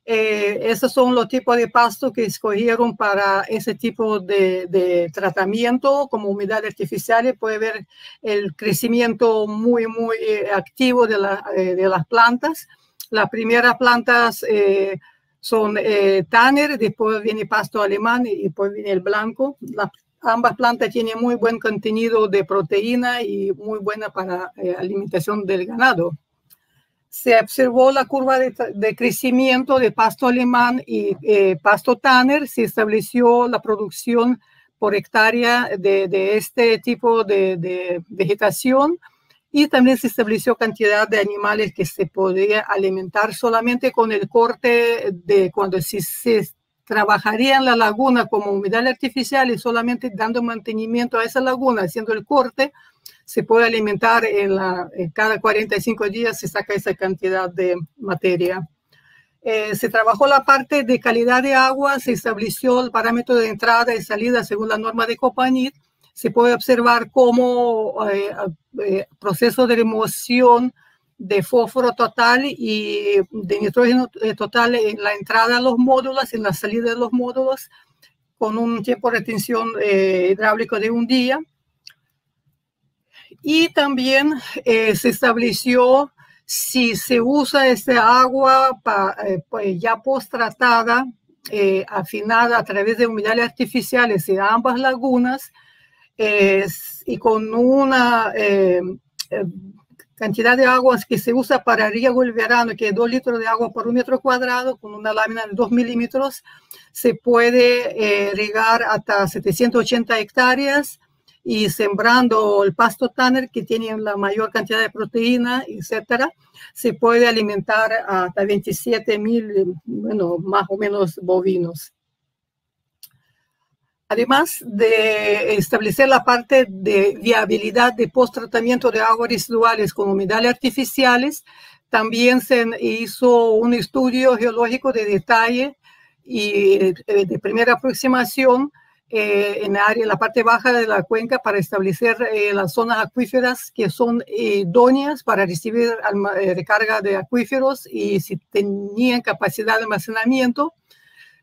eh, esos son los tipos de pasto que escogieron para ese tipo de, tratamiento como humedad artificial. Puede ver el crecimiento muy, muy eh, activo de, eh, de, las plantas. Las primeras plantas son Tanner, después viene pasto alemán y después viene el blanco. ambas plantas tienen muy buen contenido de proteína y muy buena para alimentación del ganado se observó la curva de, crecimiento de pasto alemán y eh, pasto tanner, se estableció la producción por hectárea de, este tipo de, vegetación y también se estableció cantidad de animales que se podía alimentar solamente con el corte de cuando si se trabajaría en la laguna como humedal artificial y solamente dando mantenimiento a esa laguna, haciendo el corte, se puede alimentar en, la, cada 45 días, se saca esa cantidad de materia. Eh, se trabajó la parte de calidad de agua, se estableció el parámetro de entrada y salida según la norma de Copanit. Se puede observar cómo eh, eh, proceso de remoción de fósforo total y de nitrógeno total en la entrada de los módulos, en la salida de los módulos, con un tiempo de retención hidráulico de un día. Y también eh, se estableció si se usa esta agua eh, pues, ya post-tratada, eh, afinada a través de humedales artificiales en ambas lagunas y con una cantidad de aguas que se usa para riego el verano, que es 2 litros de agua por un metro cuadrado, con una lámina de 2 milímetros, se puede regar hasta 780 hectáreas y sembrando el pasto tanner que tiene la mayor cantidad de proteína, etcétera, se puede alimentar hasta 27 mil, bueno, más o menos bovinos. Además de establecer la parte de viabilidad de post-tratamiento de aguas residuales con humedales artificiales, también se hizo un estudio geológico de detalle y eh, de primera aproximación eh, en, área, la parte baja de la cuenca para establecer eh, las zonas acuíferas que son idóneas para recibir eh, recarga de acuíferos y si tenían capacidad de almacenamiento.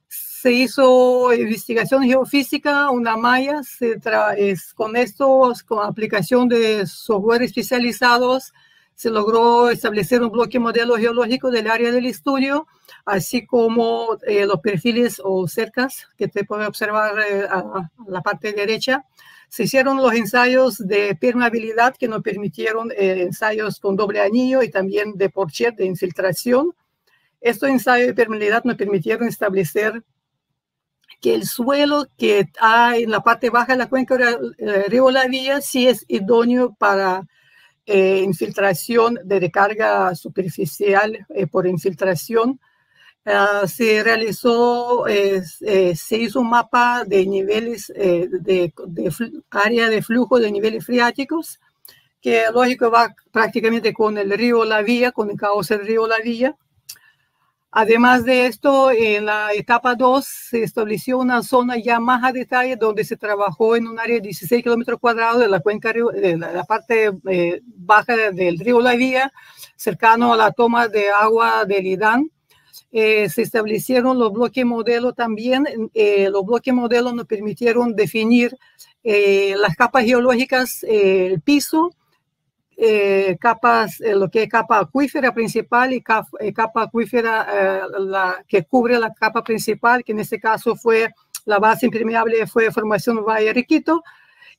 Se hizo investigación geofísica, una malla, se es, con esto, con aplicación de software especializados, se logró establecer un bloque modelo geológico del área del estudio, así como eh, los perfiles o cercas que te puede observar eh, a, la parte derecha. Se hicieron los ensayos de permeabilidad que nos permitieron eh, ensayos con doble anillo y también de porchet de infiltración. Estos ensayos de permeabilidad nos permitieron establecer que el suelo que hay en la parte baja de la cuenca del río La Vía sí es idóneo para eh, infiltración de recarga superficial eh, por infiltración. Ah, se realizó, eh, se hizo un mapa de niveles de, área de flujo de niveles freáticos, que lógico va prácticamente con el río La Vía, con el cauce del río La Vía. Además de esto, en la etapa 2 se estableció una zona ya más a detalle donde se trabajó en un área de 16 kilómetros cuadrados de la cuenca, de la, parte eh, baja del río La Vía, cercano a la toma de agua del IDAN. eh, se establecieron los bloques modelo también. Eh, los bloques modelo nos permitieron definir eh, las capas geológicas, el piso, capas, lo que es capa acuífera principal y capa, acuífera la, que cubre la capa principal, que en este caso fue la base impermeable, fue formación Valle Riquito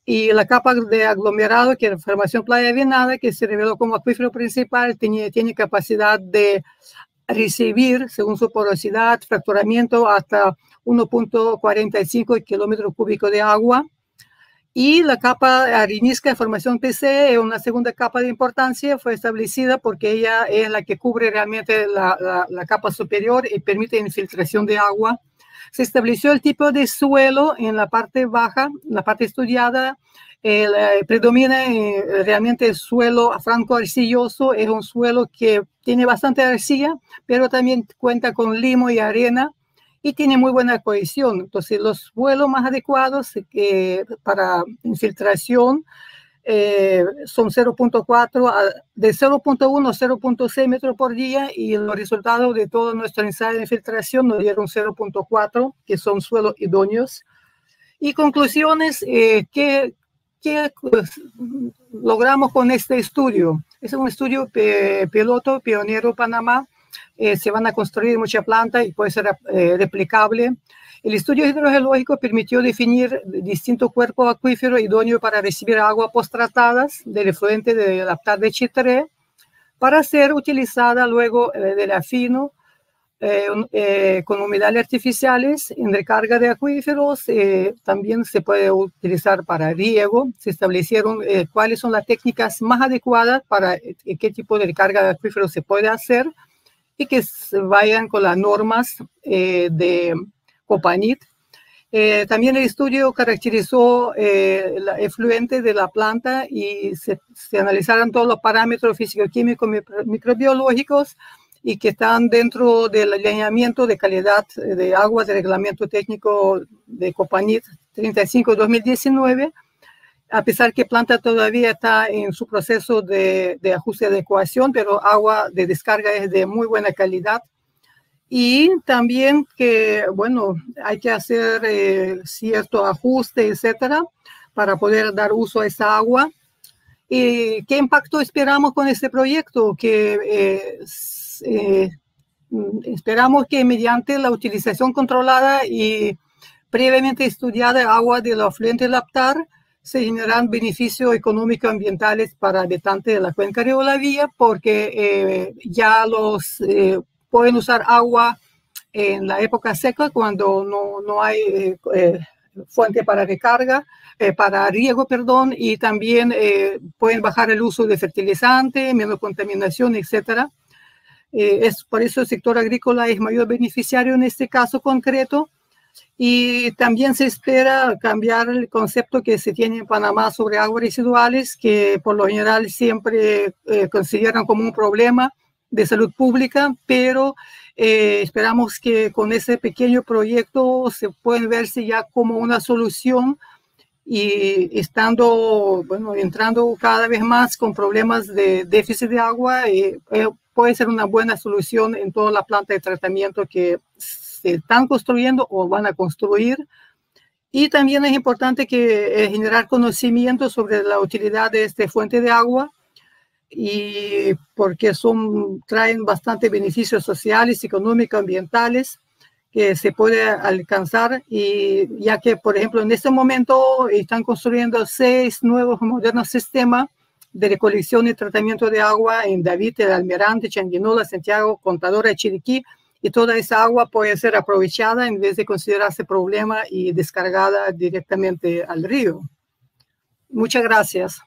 y la capa de aglomerado, que es formación Playa Venada, que se reveló como acuífero principal, tiene, tiene capacidad de recibir, según su porosidad, fracturamiento hasta 1.45 kilómetros cúbicos de agua. Y la capa arenisca de formación PC, una segunda capa de importancia, fue establecida porque ella es la que cubre realmente la, la, capa superior y permite infiltración de agua. Se estableció el tipo de suelo en la parte baja, la parte estudiada, eh, predomina eh, realmente el suelo franco-arcilloso, es un suelo que tiene bastante arcilla, pero también cuenta con limo y arena y tiene muy buena cohesión. Entonces, los suelos más adecuados eh, para infiltración son 0.4 de 0.1 a 0.6 metros por día y los resultados de todo nuestro ensayo de infiltración nos dieron 0.4, que son suelos idóneos. Y conclusiones, que ¿Qué pues, logramos con este estudio? Es un estudio piloto, pionero Panamá. Eh, se van a construir muchas plantas y puede ser eh, replicable. El estudio hidrogeológico permitió definir distintos cuerpos acuíferos idóneos para recibir agua post-tratadas del efluente de la de Chitré para ser utilizada luego eh, del afino eh, eh, con humedales artificiales en recarga de acuíferos. Eh, también se puede utilizar para riego. Se establecieron cuáles son las técnicas más adecuadas para qué tipo de recarga de acuíferos se puede hacer y que vayan con las normas de Copanit. también el estudio caracterizó el efluente de la planta y se, se analizaron todos los parámetros físico-químicos microbiológicos y que están dentro del alineamiento de calidad de aguas del reglamento técnico de Copanit 35-2019, a pesar que planta todavía está en su proceso de, de ajuste de adecuación, pero agua de descarga es de muy buena calidad. Y también que, bueno, hay que hacer eh, cierto ajuste, etcétera, para poder dar uso a esa agua. ¿Y qué impacto esperamos con este proyecto? Que eh, eh, esperamos que mediante la utilización controlada y previamente estudiada agua del afluente Laptar, se generan beneficios económicos ambientales para habitantes de la cuenca de Olavía porque eh, ya los eh, pueden usar agua en la época seca cuando no, no hay fuente para recarga, para riego, perdón, y también pueden bajar el uso de fertilizante, menos contaminación, etcétera. Eh, es por eso el sector agrícola es mayor beneficiario en este caso concreto. Y también se espera cambiar el concepto que se tiene en Panamá sobre aguas residuales, que por lo general siempre eh, consideran como un problema de salud pública, pero eh, esperamos que con ese pequeño proyecto se pueden verse ya como una solución y estando, bueno, entrando cada vez más con problemas de déficit de agua, eh, puede ser una buena solución en toda la planta de tratamiento que se están construyendo o van a construir. Y también es importante que eh, generar conocimiento sobre la utilidad de esta fuente de agua y porque son, traen bastante beneficios sociales, económicos, ambientales que se puede alcanzar y ya que, por ejemplo, en este momento están construyendo seis nuevos modernos sistemas de recolección y tratamiento de agua en David, el Almirante, Changuinola, Santiago, Contadora Chiriquí, y toda esa agua puede ser aprovechada en vez de considerarse problema y descargada directamente al río. Muchas gracias.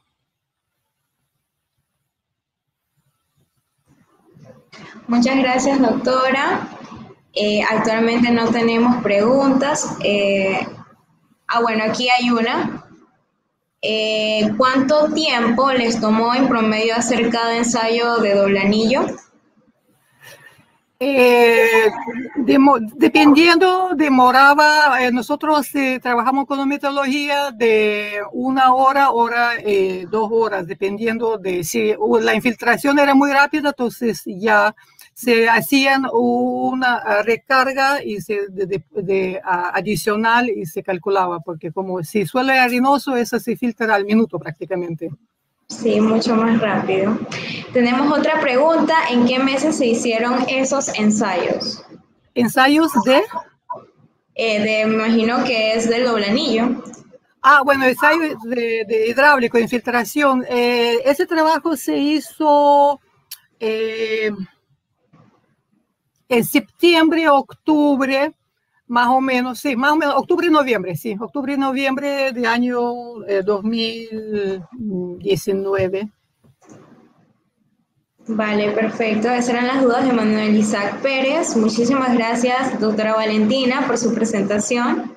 Muchas gracias, doctora. Eh, actualmente no tenemos preguntas. Eh, ah, bueno, aquí hay una. Eh, ¿Cuánto tiempo les tomó en promedio hacer cada ensayo de doble anillo? Eh, dependiendo, demoraba, eh, nosotros trabajamos con metodología de una hora, hora, dos horas, dependiendo de si la infiltración era muy rápida, entonces ya se hacían una recarga y se, de, adicional y se calculaba, porque como si suele arenoso, eso se filtra al minuto prácticamente. Sí, mucho más rápido. Tenemos otra pregunta, ¿en qué meses se hicieron esos ensayos? ¿Ensayos de? Eh, de, me imagino que es del doble anillo. Ah, bueno, ensayo de, de hidráulico, infiltración. Eh, ese trabajo se hizo eh, en septiembre, octubre, más o menos, sí, más o menos, octubre y noviembre, sí, octubre y noviembre de año 2019. Eh, vale, perfecto. Esas eran las dudas de Manuel Isaac Pérez. Muchísimas gracias, doctora Valentina, por su presentación.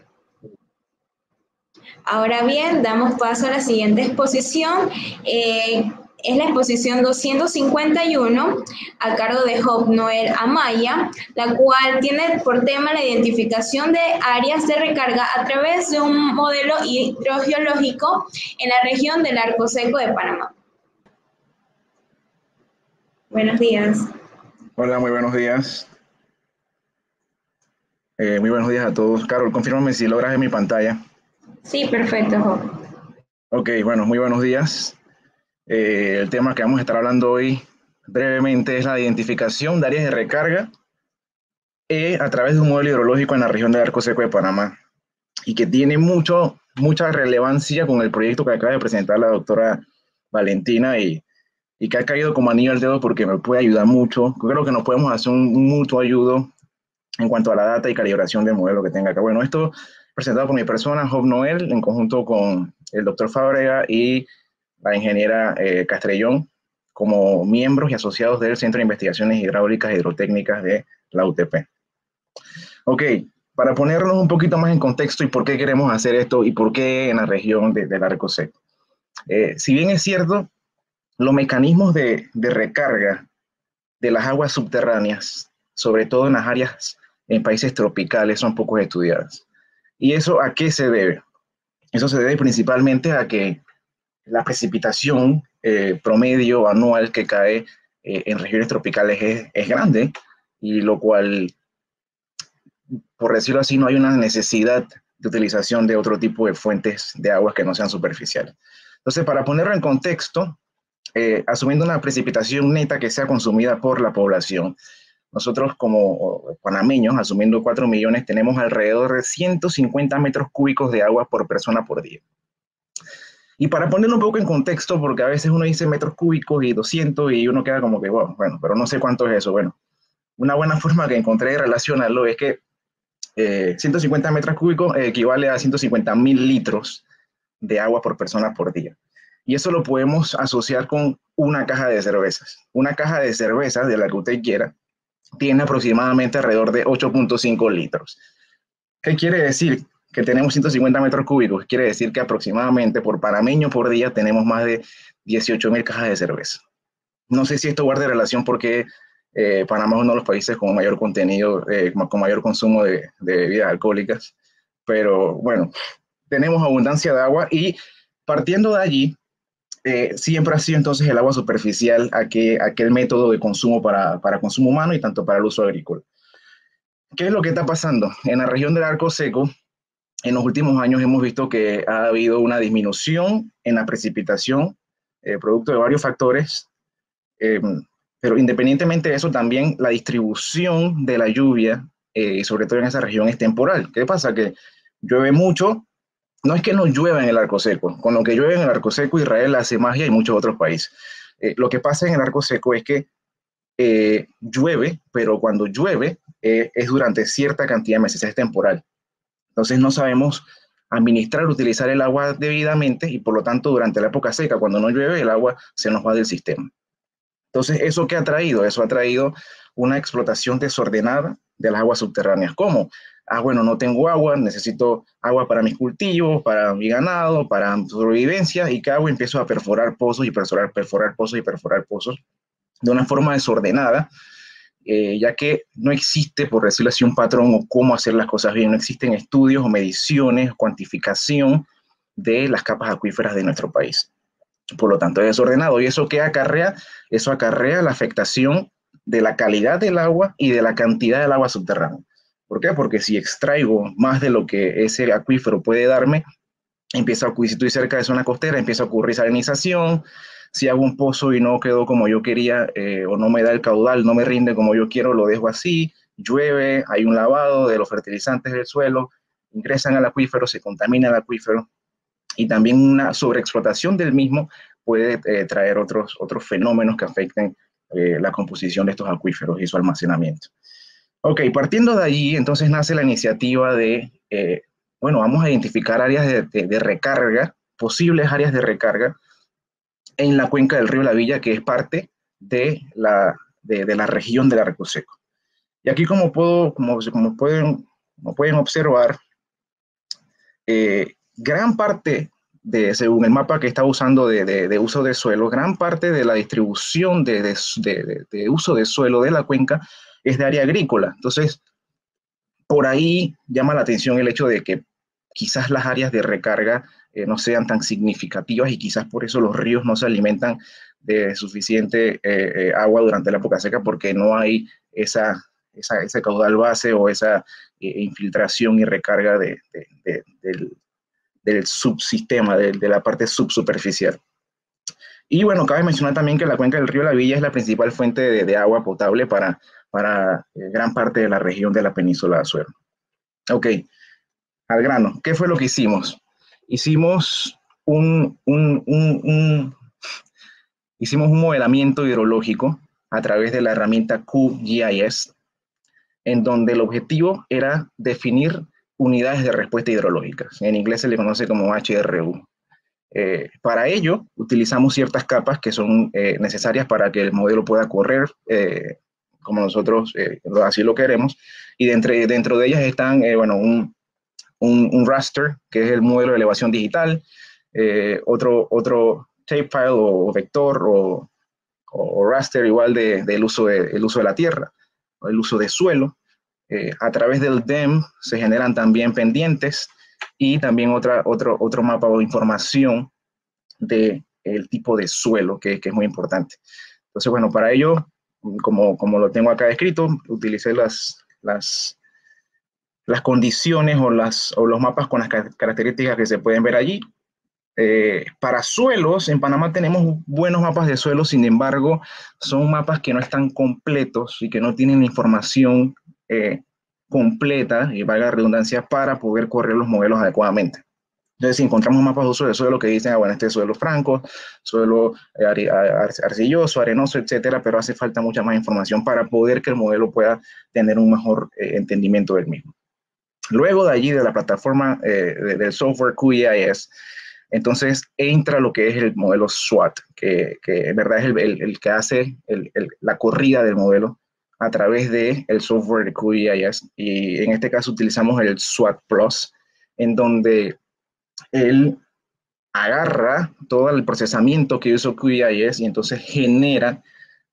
Ahora bien, damos paso a la siguiente exposición. Eh, es la exposición 251 a cargo de Job Noel Amaya, la cual tiene por tema la identificación de áreas de recarga a través de un modelo hidrogeológico en la región del Arco Seco de Panamá. Buenos días. Hola, muy buenos días. Eh, muy buenos días a todos. Carol, confírmame si logras en mi pantalla. Sí, perfecto, Job. Ok, bueno, muy buenos días. Eh, el tema que vamos a estar hablando hoy brevemente es la identificación de áreas de recarga eh, a través de un modelo hidrológico en la región del Arco Seco de Panamá y que tiene mucho, mucha relevancia con el proyecto que acaba de presentar la doctora Valentina y, y que ha caído como anillo al dedo porque me puede ayudar mucho. Creo que nos podemos hacer un, mutuo ayudo en cuanto a la data y calibración del modelo que tenga acá. Bueno, esto presentado por mi persona, Job Noel, en conjunto con el doctor Fábrega y la ingeniera eh, Castrellón como miembros y asociados del Centro de Investigaciones Hidráulicas e Hidrotécnicas de la UTP. Ok, para ponernos un poquito más en contexto y por qué queremos hacer esto y por qué en la región de, del Arco Seco. Eh, si bien es cierto, los mecanismos de, de, recarga de las aguas subterráneas, sobre todo en las áreas en países tropicales, son poco estudiadas. ¿Y eso a qué se debe? Eso se debe principalmente a que la precipitación eh, promedio anual que cae eh, en regiones tropicales es, es, grande y lo cual, por decirlo así, no hay una necesidad de utilización de otro tipo de fuentes de aguas que no sean superficiales. Entonces, para ponerlo en contexto, eh, asumiendo una precipitación neta que sea consumida por la población, nosotros como panameños, asumiendo 4 millones, tenemos alrededor de 150 metros cúbicos de agua por persona por día. Y para ponerlo un poco en contexto, porque a veces uno dice metros cúbicos y 200 y uno queda como que, bueno, bueno, pero no sé cuánto es eso. Bueno, una buena forma que encontré de relacionarlo es que 150 eh, metros cúbicos equivale a 150 mil litros de agua por persona por día. Y eso lo podemos asociar con una caja de cervezas. Una caja de cervezas, de la que usted quiera, tiene aproximadamente alrededor de 8.5 litros. ¿Qué quiere decir? Que tenemos 150 metros cúbicos, quiere decir que aproximadamente por panameño por día tenemos más de 18 mil cajas de cerveza. No sé si esto guarda relación porque eh, Panamá es uno de los países con mayor contenido, eh, con mayor consumo de, bebidas alcohólicas, pero bueno, tenemos abundancia de agua y partiendo de allí, eh, siempre ha sido entonces el agua superficial aquel método de consumo para, para consumo humano y tanto para el uso agrícola. ¿Qué es lo que está pasando? En la región del Arco Seco, en los últimos años hemos visto que ha habido una disminución en la precipitación, eh, producto de varios factores, eh, pero independientemente de eso, también la distribución de la lluvia, eh, sobre todo en esa región, es temporal. ¿Qué pasa? Que llueve mucho, no es que no llueva en el arco seco, con lo que llueve en el arco seco Israel hace magia y muchos otros países. lo que pasa en el arco seco es que llueve, pero cuando llueve es durante cierta cantidad de meses, es temporal. Entonces no sabemos administrar, utilizar el agua debidamente y por lo tanto durante la época seca, cuando no llueve, el agua se nos va del sistema. Entonces, ¿eso qué ha traído? Eso ha traído una explotación desordenada de las aguas subterráneas. ¿Cómo? Ah, bueno, no tengo agua, necesito agua para mis cultivos, para mi ganado, para sobrevivencia, y ¿qué hago? Empiezo a perforar pozos y perforar pozos y perforar pozos de una forma desordenada, eh, ya que no existe, por decirlo así, un patrón o cómo hacer las cosas bien. No existen estudios o mediciones, cuantificación de las capas acuíferas de nuestro país. Por lo tanto, es desordenado. ¿Y eso qué acarrea? Eso acarrea la afectación de la calidad del agua y de la cantidad del agua subterránea. ¿Por qué? Porque si extraigo más de lo que ese acuífero puede darme, empieza a ocurrir, si estoy cerca de zona costera, empieza a ocurrir salinización, si hago un pozo y no quedó como yo quería eh, o no me da el caudal, no me rinde como yo quiero, lo dejo así, llueve, hay un lavado de los fertilizantes del suelo, ingresan al acuífero, se contamina el acuífero y también una sobreexplotación del mismo puede eh, traer otros, otros fenómenos que afecten eh, la composición de estos acuíferos y su almacenamiento. Ok, partiendo de allí, entonces nace la iniciativa de, bueno, vamos a identificar áreas de, de recarga, posibles áreas de recarga, en la cuenca del río La Villa, que es parte de la, de, la región del Arco Seco. Y aquí, como, puedo, como, como, pueden, como pueden observar, eh, gran parte de, según el mapa que está usando de, de, uso de suelo, gran parte de la distribución de, uso de suelo de la cuenca es de área agrícola. Entonces, por ahí llama la atención el hecho de que quizás las áreas de recarga eh, no sean tan significativas y quizás por eso los ríos no se alimentan de suficiente eh, eh, agua durante la época seca porque no hay esa, esa ese caudal base o esa infiltración y recarga de, del, del, subsistema, de, la parte subsuperficial. Y bueno, cabe mencionar también que la cuenca del río La Villa es la principal fuente de, agua potable para, para gran parte de la región de la península de Azuero. Ok, al grano, ¿qué fue lo que hicimos? Hicimos un, hicimos un modelamiento hidrológico a través de la herramienta QGIS, en donde el objetivo era definir unidades de respuesta hidrológicas. En inglés se le conoce como HRU. Eh, para ello, utilizamos ciertas capas que son eh, necesarias para que el modelo pueda correr eh, como nosotros así lo queremos. Y dentro, dentro de ellas están, bueno, un, un, raster, que es el modelo de elevación digital, eh, otro, otro tape file o, vector o, raster igual de, del uso de, uso de la tierra, o el uso de suelo. Eh, a través del DEM se generan también pendientes y también otra, otro, otro mapa o información del el tipo de suelo, que, que, es muy importante. Entonces, bueno, para ello, como, como lo tengo acá escrito, utilicé las, las, las condiciones o, las, los mapas con las características que se pueden ver allí. Eh, para suelos, en Panamá tenemos buenos mapas de suelos, sin embargo, son mapas que no están completos y que no tienen información eh, completa, y valga la redundancia, para poder correr los modelos adecuadamente. Entonces, si encontramos mapas de uso de suelo que dicen, ah, bueno, este suelo franco, suelo eh, arcilloso, arenoso, etcétera, pero hace falta mucha más información para poder que el modelo pueda tener un mejor entendimiento del mismo. Luego de allí, de la plataforma eh, del software QIS, entonces entra lo que es el modelo SWAT, que, en verdad es el, que hace la corrida del modelo a través del el software de QIS. Y en este caso utilizamos el SWAT Plus, en donde él agarra todo el procesamiento que hizo QIS y entonces genera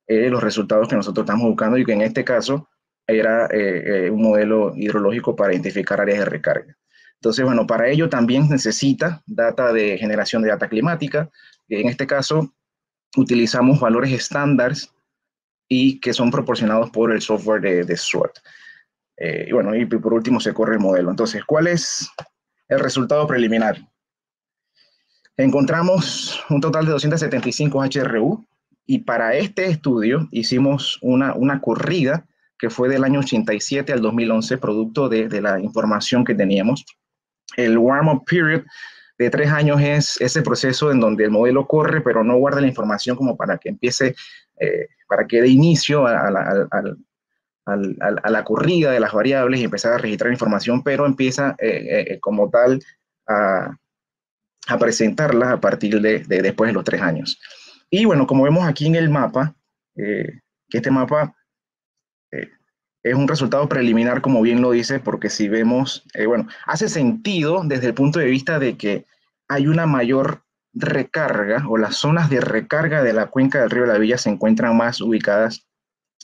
eh, los resultados que nosotros estamos buscando y que en este caso era eh, eh, un modelo hidrológico para identificar áreas de recarga. Entonces, bueno, para ello también necesita data de generación de data climática. En este caso, utilizamos valores estándares y que son proporcionados por el software de, de SWOT. Eh, y bueno, y por último se corre el modelo. Entonces, ¿cuál es el resultado preliminar? Encontramos un total de 275 HRU y para este estudio hicimos una, una corrida que fue del año 87 al 2011, producto de, de la información que teníamos. El warm-up period de tres años es ese proceso en donde el modelo corre, pero no guarda la información como para que empiece, eh, para que dé inicio a, la, a, la, corrida de las variables y empezar a registrar información, pero empieza eh, eh, como tal a, a presentarlas a partir de, de, después de los tres años. Y bueno, como vemos aquí en el mapa, que este mapa es un resultado preliminar, como bien lo dice, porque si vemos, eh, bueno, hace sentido desde el punto de vista de que hay una mayor recarga o las zonas de recarga de la cuenca del río de la Villa se encuentran más ubicadas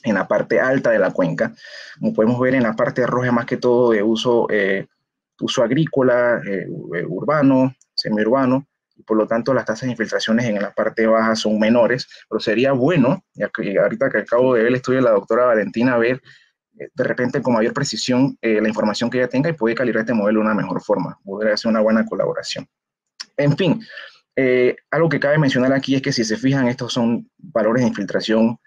en la parte alta de la cuenca. Como podemos ver en la parte roja, más que todo de uso, eh, uso agrícola, eh, urbano, semiurbano, y por lo tanto las tasas de infiltraciones en la parte baja son menores, pero sería bueno, que ahorita que acabo de ver el estudio de la doctora Valentina, ver eh, de repente con mayor precisión eh, la información que ella tenga y puede calibrar este modelo de una mejor forma, podría ser una buena colaboración. En fin, eh, algo que cabe mencionar aquí es que si se fijan, estos son valores de infiltración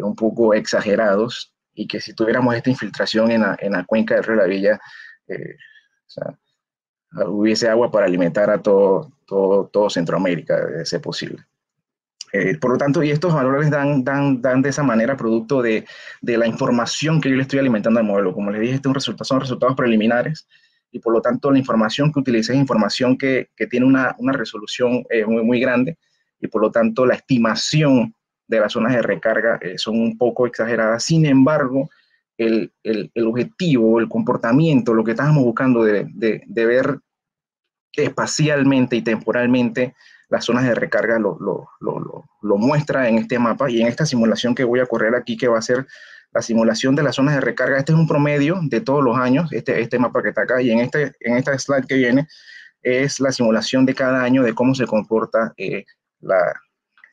un poco exagerados y que si tuviéramos esta infiltración en la, en la cuenca del río La Villa, hubiese agua para alimentar a todo, todo, todo Centroamérica, de ser posible. Eh, por lo tanto, y estos valores dan, dan, dan de esa manera producto de, de, la información que yo le estoy alimentando al modelo. Como les dije, este son resultados preliminares y por lo tanto la información que utilicé es información que, que tiene una, una resolución eh, muy, muy grande y por lo tanto la estimación de las zonas de recarga eh, son un poco exageradas. Sin embargo, el, el, el, objetivo, el comportamiento, lo que estábamos buscando de, de, de ver espacialmente y temporalmente las zonas de recarga lo, lo, lo, lo, muestra en este mapa y en esta simulación que voy a correr aquí, que va a ser la simulación de las zonas de recarga. Este es un promedio de todos los años, este, este mapa que está acá, y en, este, en esta slide que viene es la simulación de cada año de cómo se comporta eh, la,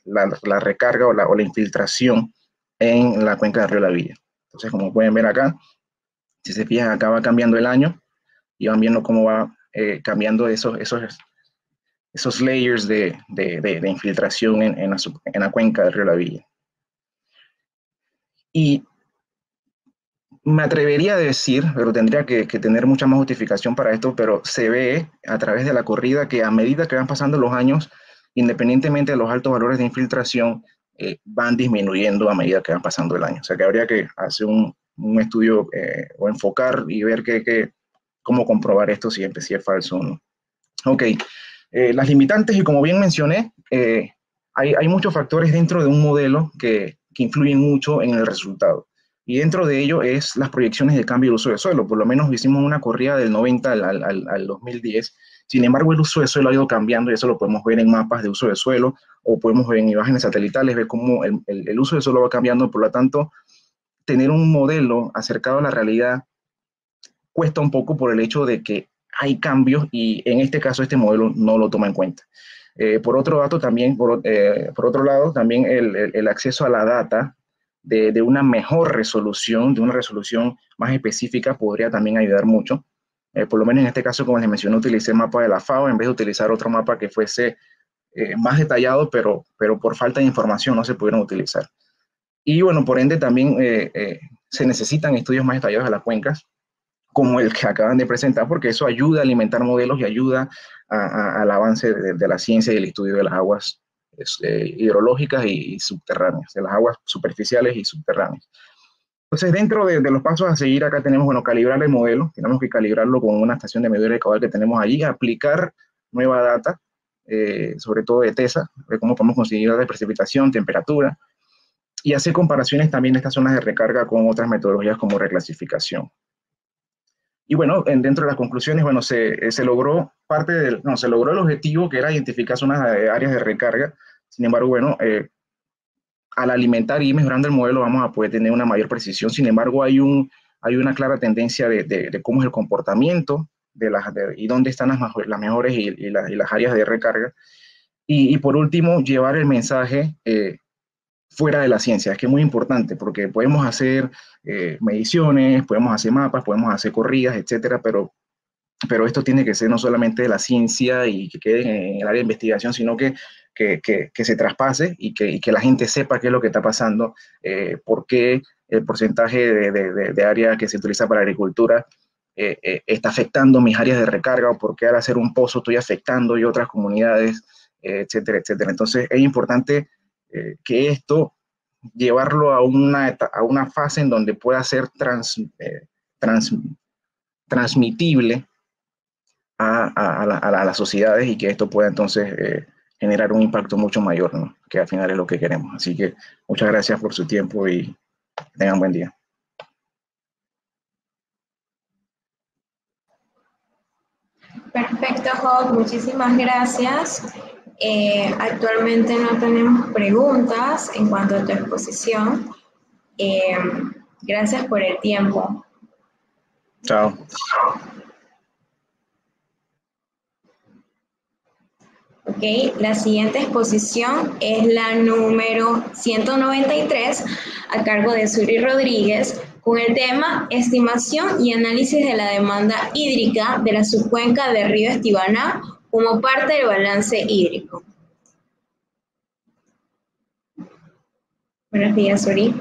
la, la, recarga o la, o la infiltración en la cuenca de Río La Villa. Entonces, como pueden ver acá, si se fijan, acá va cambiando el año y van viendo cómo va eh, cambiando esos, esos, esos layers de, de, de, infiltración en, en, la, en, la, cuenca del río La Villa. Y me atrevería a decir, pero tendría que, que, tener mucha más justificación para esto, pero se ve a través de la corrida que a medida que van pasando los años, independientemente de los altos valores de infiltración, eh, van disminuyendo a medida que van pasando el año. O sea que habría que hacer un, un estudio eh, o enfocar y ver que, que, cómo comprobar esto siempre, si es falso o no. Ok, eh, las limitantes, y como bien mencioné, eh, hay, hay, muchos factores dentro de un modelo que, que, influyen mucho en el resultado. Y dentro de ello es las proyecciones de cambio de uso de suelo. Por lo menos hicimos una corrida del 90 al, al, al 2010. Sin embargo, el uso de suelo ha ido cambiando y eso lo podemos ver en mapas de uso de suelo o podemos ver en imágenes satelitales, ver cómo el, el, el uso de suelo va cambiando. Por lo tanto, tener un modelo acercado a la realidad cuesta un poco por el hecho de que hay cambios y en este caso este modelo no lo toma en cuenta. Eh, por otro dato también, por, eh, por otro lado, también el, el, el, acceso a la data de, de, una mejor resolución, de una resolución más específica, podría también ayudar mucho. Eh, por lo menos en este caso, como les mencioné, utilicé el mapa de la FAO en vez de utilizar otro mapa que fuese eh, más detallado, pero, pero por falta de información no se pudieron utilizar. Y bueno, por ende también eh, se necesitan estudios más detallados de las cuencas como el que acaban de presentar, porque eso ayuda a alimentar modelos y ayuda a, a, al avance de, de, la ciencia y el estudio de las aguas eh, hidrológicas y, y, subterráneas, de las aguas superficiales y subterráneas. Entonces, dentro de, de, los pasos a seguir, acá tenemos, bueno, calibrar el modelo, tenemos que calibrarlo con una estación de medida de caudal que tenemos allí, aplicar nueva data, eh, sobre todo de TESA, de cómo podemos conseguir de precipitación, temperatura, y hacer comparaciones también de estas zonas de recarga con otras metodologías como reclasificación. Y bueno, en, dentro de las conclusiones, bueno, se, eh, se, logró parte del, no, se logró el objetivo que era identificar zonas de áreas de recarga. Sin embargo, bueno, eh, al alimentar y mejorando el modelo vamos a poder tener una mayor precisión. Sin embargo, hay, un, hay una clara tendencia de, de, de cómo es el comportamiento de las, de, y dónde están las, las mejores y, y, las, y, las áreas de recarga. Y, y, por último, llevar el mensaje eh, fuera de la ciencia, es que es muy importante porque podemos hacer eh, mediciones, podemos hacer mapas, podemos hacer corridas, etcétera, pero, pero esto tiene que ser no solamente de la ciencia y que quede en el área de investigación, sino que, que, que, que se traspase y que, y que, la gente sepa qué es lo que está pasando, eh, por qué el porcentaje de, de, de, área que se utiliza para agricultura eh, eh, está afectando mis áreas de recarga o por qué al hacer un pozo estoy afectando y otras comunidades, eh, etcétera, etcétera. Entonces es importante eh, que esto llevarlo a una, a una fase en donde pueda ser trans, eh, trans, transmitible a, a, a, a, las sociedades y que esto pueda entonces eh, generar un impacto mucho mayor, que al final es lo que queremos. Así que muchas gracias por su tiempo y tengan buen día. Perfecto, Job. Muchísimas gracias. Eh, actualmente no tenemos preguntas en cuanto a tu exposición. Eh, gracias por el tiempo. Chao. Ok, la siguiente exposición es la número 193 a cargo de Suri Rodríguez con el tema Estimación y análisis de la demanda hídrica de la subcuenca de río Estibaná como parte del balance hídrico. Buenos días, Suri.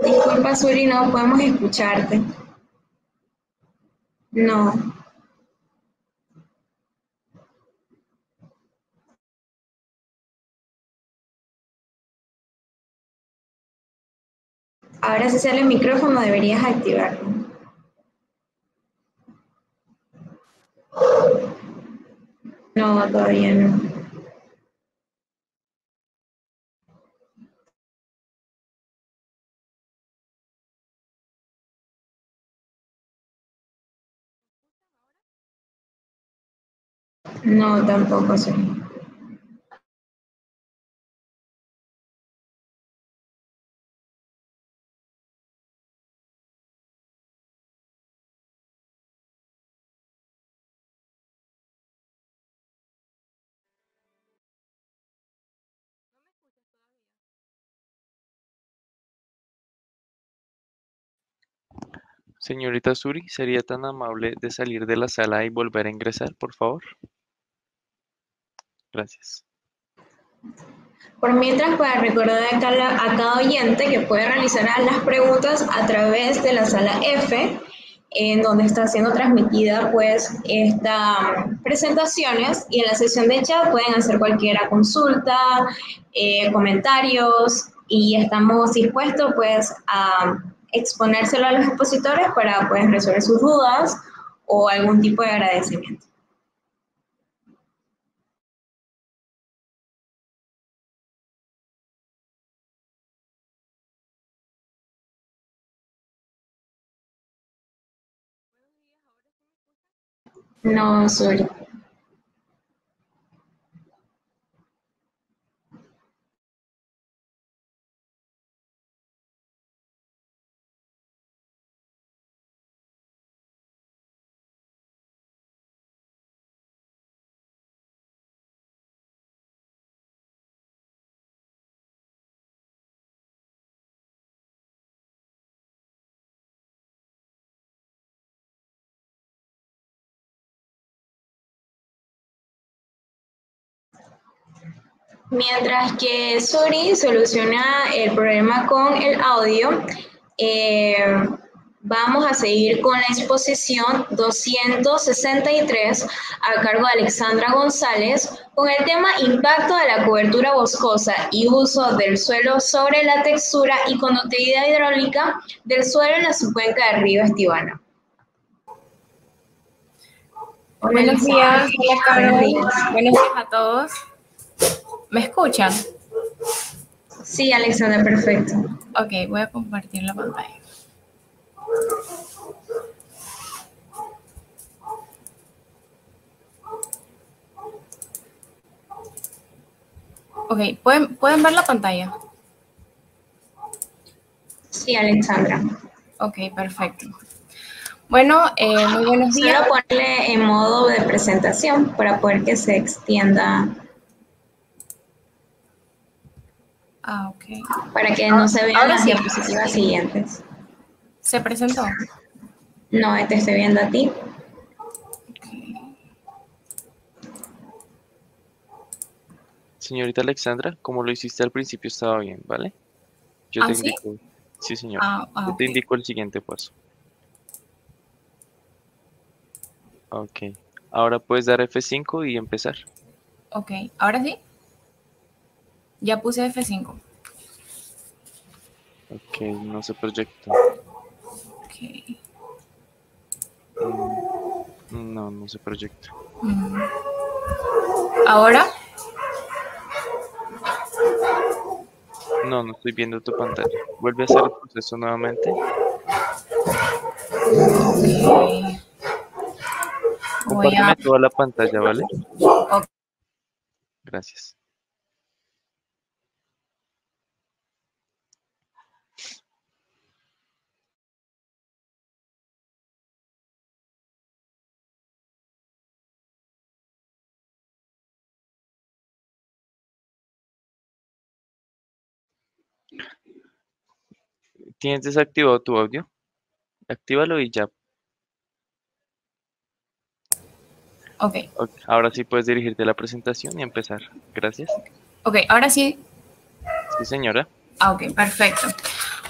Disculpa, Suri, no podemos escucharte. No. Ahora si sale el micrófono deberías activarlo. No, todavía no. No, tampoco sé. Señorita Suri, ¿sería tan amable de salir de la sala y volver a ingresar, por favor? Gracias. Por mientras, para recordar a cada, a cada oyente que puede realizar las preguntas a través de la sala F, en donde está siendo transmitida pues estas presentaciones y en la sesión de chat pueden hacer cualquier consulta, eh, comentarios y estamos dispuestos pues a exponérselo a los expositores para pues resolver sus dudas o algún tipo de agradecimiento. No, soy. Mientras que Suri soluciona el problema con el audio, eh, vamos a seguir con la exposición 263 a cargo de Alexandra González con el tema Impacto de la cobertura boscosa y uso del suelo sobre la textura y conductividad hidráulica del suelo en la subcuenca del río Estivana. Buenos días, Buenos días a todos. ¿Me escuchan? Sí, Alexandra, perfecto. Ok, voy a compartir la pantalla. Ok, ¿pueden, ¿pueden ver la pantalla? Sí, Alexandra. Ok, perfecto. Bueno, eh, muy buenos días. Quiero ponerle en modo de presentación para poder que se extienda Ah, ok. Para que no se vean las diapositivas siguientes. ¿Se presentó? No, te estoy viendo a ti. Señorita Alexandra, como lo hiciste al principio estaba bien, ¿vale? Yo ¿Ah, te sí? indico. Sí, señor. Ah, ah, Yo te indico el siguiente paso. Ok. Ahora puedes dar F5 y empezar. Ok, ¿ahora sí? Ya puse F5. Ok, no se proyecta. Ok. Mm, No, no se proyecta. Mm. ¿Ahora? No, no estoy viendo tu pantalla. Vuelve a hacer el proceso nuevamente. Ok. Voy Compárteme a... toda la pantalla, ¿vale? Ok. Gracias. ¿Tienes desactivado tu audio? Actívalo y ya. Ok. Ahora sí puedes dirigirte a la presentación y empezar. Gracias. Ok, ahora sí. Sí, señora. Ah, ok, perfecto.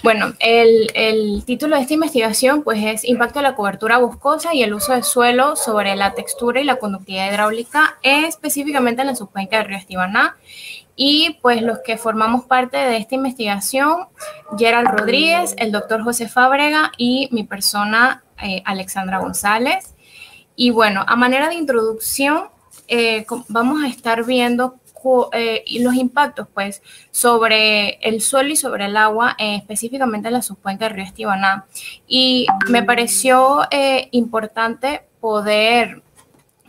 Bueno, el, título de esta investigación pues es Impacto de la cobertura boscosa y el uso del suelo sobre la textura y la conductividad hidráulica, específicamente en la subcuenca del río Estibaná. Y pues los que formamos parte de esta investigación, Gerald Rodríguez, el doctor José Fábrega y mi persona, eh, Alexandra González. Y bueno, a manera de introducción, eh, vamos a estar viendo eh, y los impactos pues sobre el suelo y sobre el agua, eh, específicamente en la subcuenca del río Estibaná. Y me pareció eh, importante poder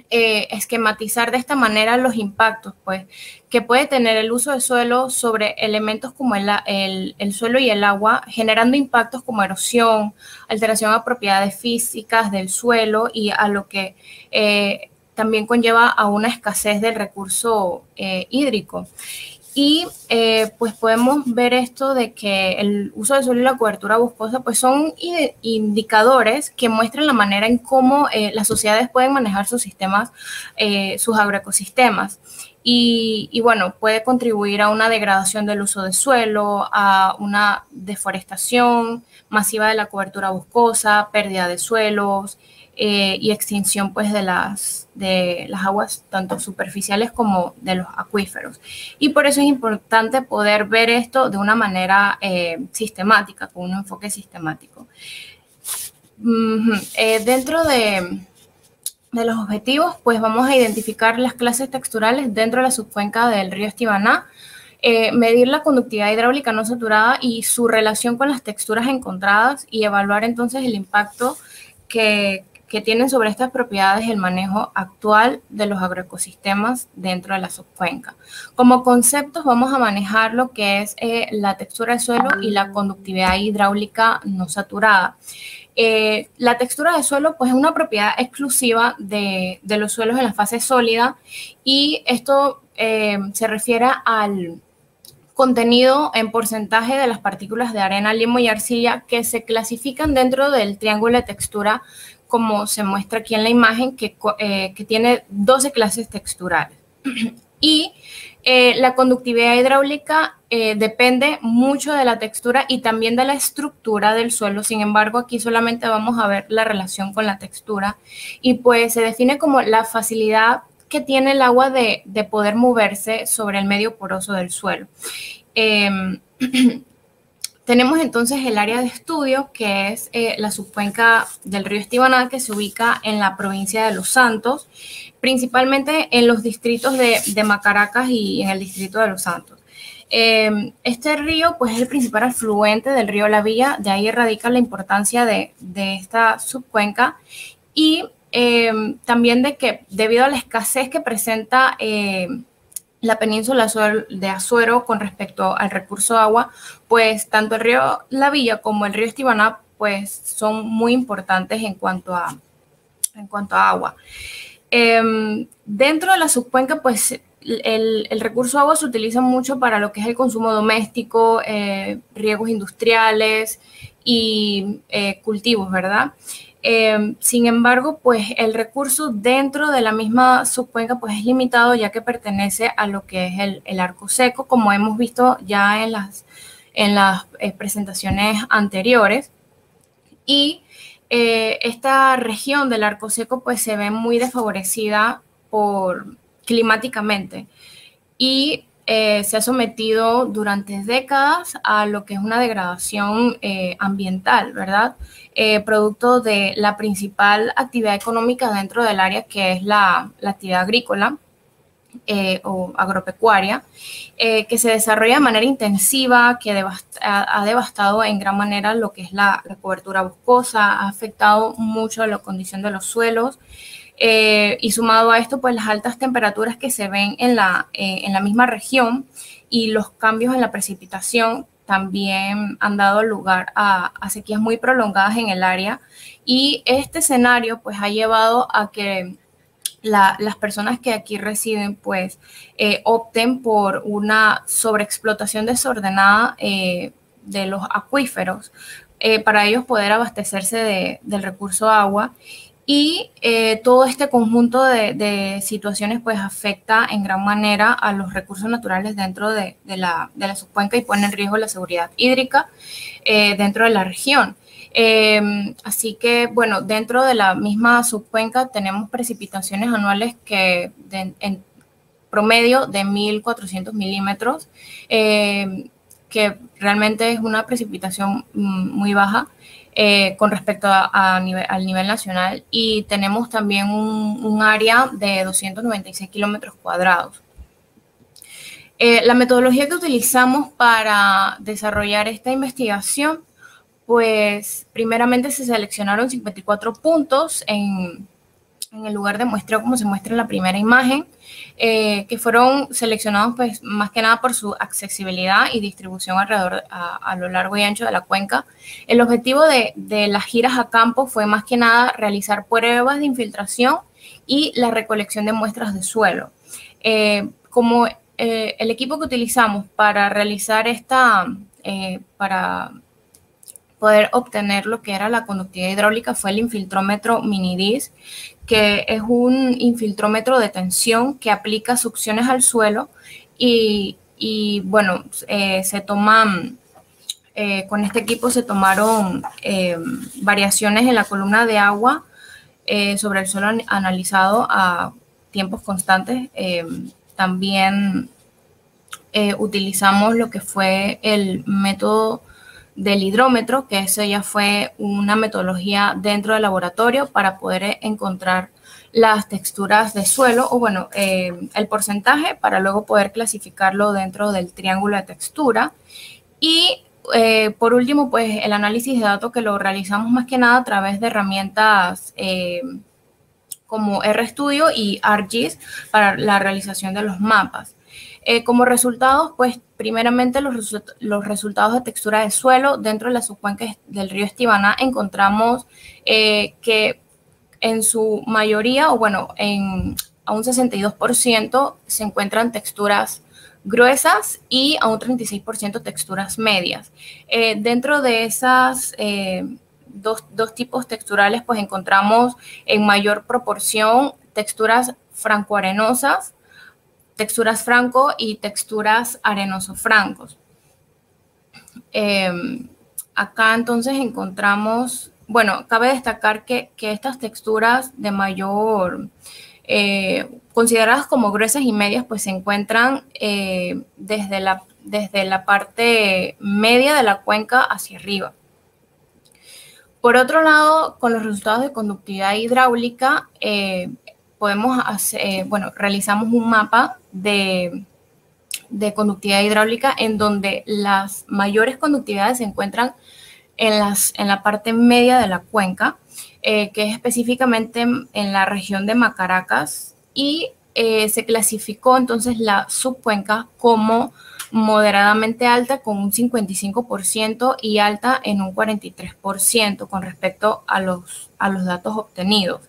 esquematizar de esta manera los impactos pues que puede tener el uso del suelo sobre elementos como el, el, suelo y el agua, generando impactos como erosión, alteración a propiedades físicas del suelo y a lo que también conlleva a una escasez del recurso eh, hídrico. Y eh, pues podemos ver esto de que el uso del suelo y la cobertura boscosa pues son indicadores que muestran la manera en cómo eh, las sociedades pueden manejar sus sistemas, sus agroecosistemas. Y, y, bueno, puede contribuir a una degradación del uso del suelo, a una deforestación masiva de la cobertura boscosa, pérdida de suelos, eh, y extinción pues de las, de las aguas tanto superficiales como de los acuíferos. Y por eso es importante poder ver esto de una manera eh, sistemática, con un enfoque sistemático. Eh, dentro de, de, los objetivos, pues vamos a identificar las clases texturales dentro de la subcuenca del río Estibaná, medir la conductividad hidráulica no saturada y su relación con las texturas encontradas y evaluar entonces el impacto que, que tienen sobre estas propiedades el manejo actual de los agroecosistemas dentro de la subcuenca. Como conceptos vamos a manejar lo que es eh, la textura del suelo y la conductividad hidráulica no saturada. Eh, la textura del suelo pues, es una propiedad exclusiva de, los suelos en la fase sólida y esto eh, se refiere al contenido en porcentaje de las partículas de arena, limo y arcilla que se clasifican dentro del triángulo de textura como se muestra aquí en la imagen, que, eh, tiene 12 clases texturales. y eh, la conductividad hidráulica eh, depende mucho de la textura y también de la estructura del suelo. Sin embargo, aquí solamente vamos a ver la relación con la textura y pues se define como la facilidad que tiene el agua de, de poder moverse sobre el medio poroso del suelo. Em, Tenemos entonces el área de estudio, que es eh, la subcuenca del río Estibaná, que se ubica en la provincia de Los Santos, principalmente en los distritos de, Macaracas y en el distrito de Los Santos. Em, este río, pues, es el principal afluente del río La Villa, de ahí radica la importancia de, esta subcuenca y em, también de que debido a la escasez que presenta em, la península de Azuero con respecto al recurso agua, pues tanto el río La Villa como el río Estibaná pues son muy importantes en cuanto a, en cuanto a agua. Em, dentro de la subcuenca pues el, recurso agua se utiliza mucho para lo que es el consumo doméstico, eh, riegos industriales y eh, cultivos, ¿verdad? Em, sin embargo, pues el recurso dentro de la misma subcuenca pues es limitado ya que pertenece a lo que es el, arco seco, como hemos visto ya en las, en las eh, presentaciones anteriores. Y eh, esta región del arco seco pues se ve muy desfavorecida por climáticamente y eh, se ha sometido durante décadas a lo que es una degradación ambiental, ¿verdad? Eh, producto de la principal actividad económica dentro del área, que es la, actividad agrícola eh, o agropecuaria, eh, que se desarrolla de manera intensiva, que ha, devastado en gran manera lo que es la, cobertura boscosa, ha afectado mucho la condición de los suelos. Y sumado a esto, pues las altas temperaturas que se ven en la, en la misma región y los cambios en la precipitación también han dado lugar a, sequías muy prolongadas en el área. Y este escenario pues ha llevado a que las personas que aquí residen pues eh, opten por una sobreexplotación desordenada eh, de los acuíferos para ellos poder abastecerse del recurso agua y todo este conjunto de, situaciones pues afecta en gran manera a los recursos naturales dentro de, la, subcuenca y pone en riesgo la seguridad hídrica dentro de la región. Em, así que, bueno, dentro de la misma subcuenca tenemos precipitaciones anuales que en promedio de 1.400 milímetros, em, que realmente es una precipitación mm, muy baja. Eh, con respecto al nivel nacional y tenemos también un, un área de 296 kilómetros cuadrados. Eh, la metodología que utilizamos para desarrollar esta investigación pues primeramente se seleccionaron 54 puntos en, el lugar de muestreo como se muestra en la primera imagen, eh, que fueron seleccionados pues más que nada por su accesibilidad y distribución alrededor a, lo largo y ancho de la cuenca. El objetivo de, las giras a campo fue más que nada realizar pruebas de infiltración y la recolección de muestras de suelo. Eh, como eh, el equipo que utilizamos para realizar esta, para poder obtener lo que era la conductividad hidráulica fue el infiltrómetro Minidis, que es un infiltrómetro de tensión que aplica succiones al suelo y, bueno, eh, se toman, eh, con este equipo se tomaron eh, variaciones en la columna de agua sobre el suelo analizado a tiempos constantes. también utilizamos lo que fue el método del hidrómetro, que eso ya fue una metodología dentro del laboratorio para poder encontrar las texturas de suelo o bueno, eh, el porcentaje para luego poder clasificarlo dentro del triángulo de textura. Y eh, por último, pues el análisis de datos que lo realizamos más que nada a través de herramientas eh, como RStudio y ArcGIS para la realización de los mapas. Eh, como resultados, pues primeramente los, los, resultados de textura de suelo dentro de la subcuenca del río Estibaná encontramos eh, que en su mayoría, o bueno, en, a un 62% se encuentran texturas gruesas y a un 36% texturas medias. Eh, dentro de esas dos, dos tipos texturales, pues encontramos en mayor proporción texturas francoarenosas, texturas franco y texturas arenoso-francos. Em, acá entonces encontramos, bueno, cabe destacar que, estas texturas de mayor, eh, consideradas como gruesas y medias, pues se encuentran eh, desde, la, desde la parte media de la cuenca hacia arriba. Por otro lado, con los resultados de conductividad hidráulica, eh, podemos hacer, eh, bueno, realizamos un mapa de, conductividad hidráulica en donde las mayores conductividades se encuentran en, las, en la parte media de la cuenca, eh, que es específicamente en, la región de Macaracas, y eh, se clasificó entonces la subcuenca como moderadamente alta con un 55% y alta en un 43% con respecto a los, a los datos obtenidos.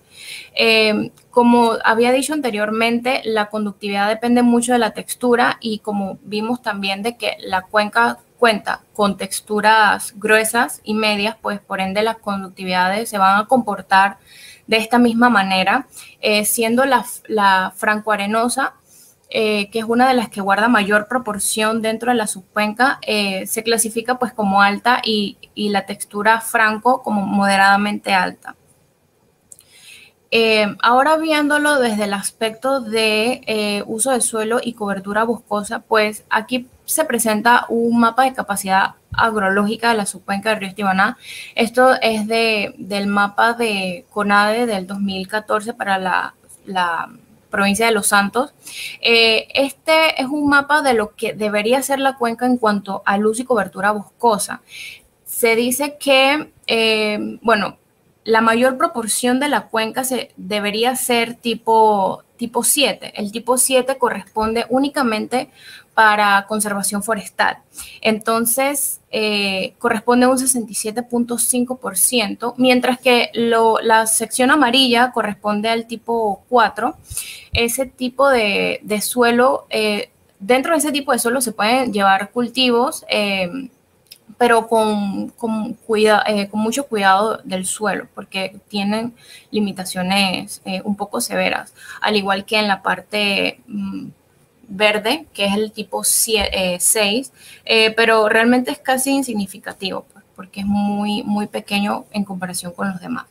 Eh, como había dicho anteriormente, la conductividad depende mucho de la textura y como vimos también de que la cuenca cuenta con texturas gruesas y medias, pues por ende las conductividades se van a comportar de esta misma manera, eh, siendo la, francoarenosa, eh, que es una de las que guarda mayor proporción dentro de la subcuenca, se clasifica pues como alta y la textura franco como moderadamente alta. Eh, ahora viéndolo desde el aspecto de eh, uso de suelo y cobertura boscosa, pues aquí se presenta un mapa de capacidad agrológica de la subcuenca del río Estibaná. Esto es de, del mapa de CONADE del 2014 para la, provincia de Los Santos. Eh, este es un mapa de lo que debería ser la cuenca en cuanto al uso y cobertura boscosa. Se dice que, bueno, la mayor proporción de la cuenca se, debería ser tipo tipo 7. El tipo 7 corresponde únicamente para conservación forestal. Entonces, eh, corresponde a un 67.5%, mientras que la sección amarilla corresponde al tipo 4. Ese tipo de, suelo, eh, dentro de ese tipo de suelo se pueden llevar cultivos pero con, con, eh, con, mucho cuidado del suelo, porque tienen limitaciones eh, un poco severas, al igual que en la parte mm, verde, que es el tipo 6, eh, pero realmente es casi insignificativo, pues, porque es muy, muy pequeño en comparación con los demás.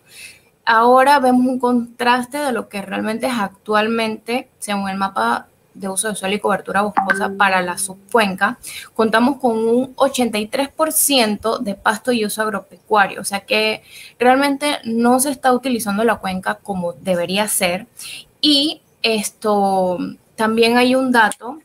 Ahora vemos un contraste de lo que realmente es actualmente, según el mapa de uso de suelo y cobertura boscosa para la subcuenca, contamos con un 83% de pasto y uso agropecuario, o sea que realmente no se está utilizando la cuenca como debería ser. Y esto, también hay un dato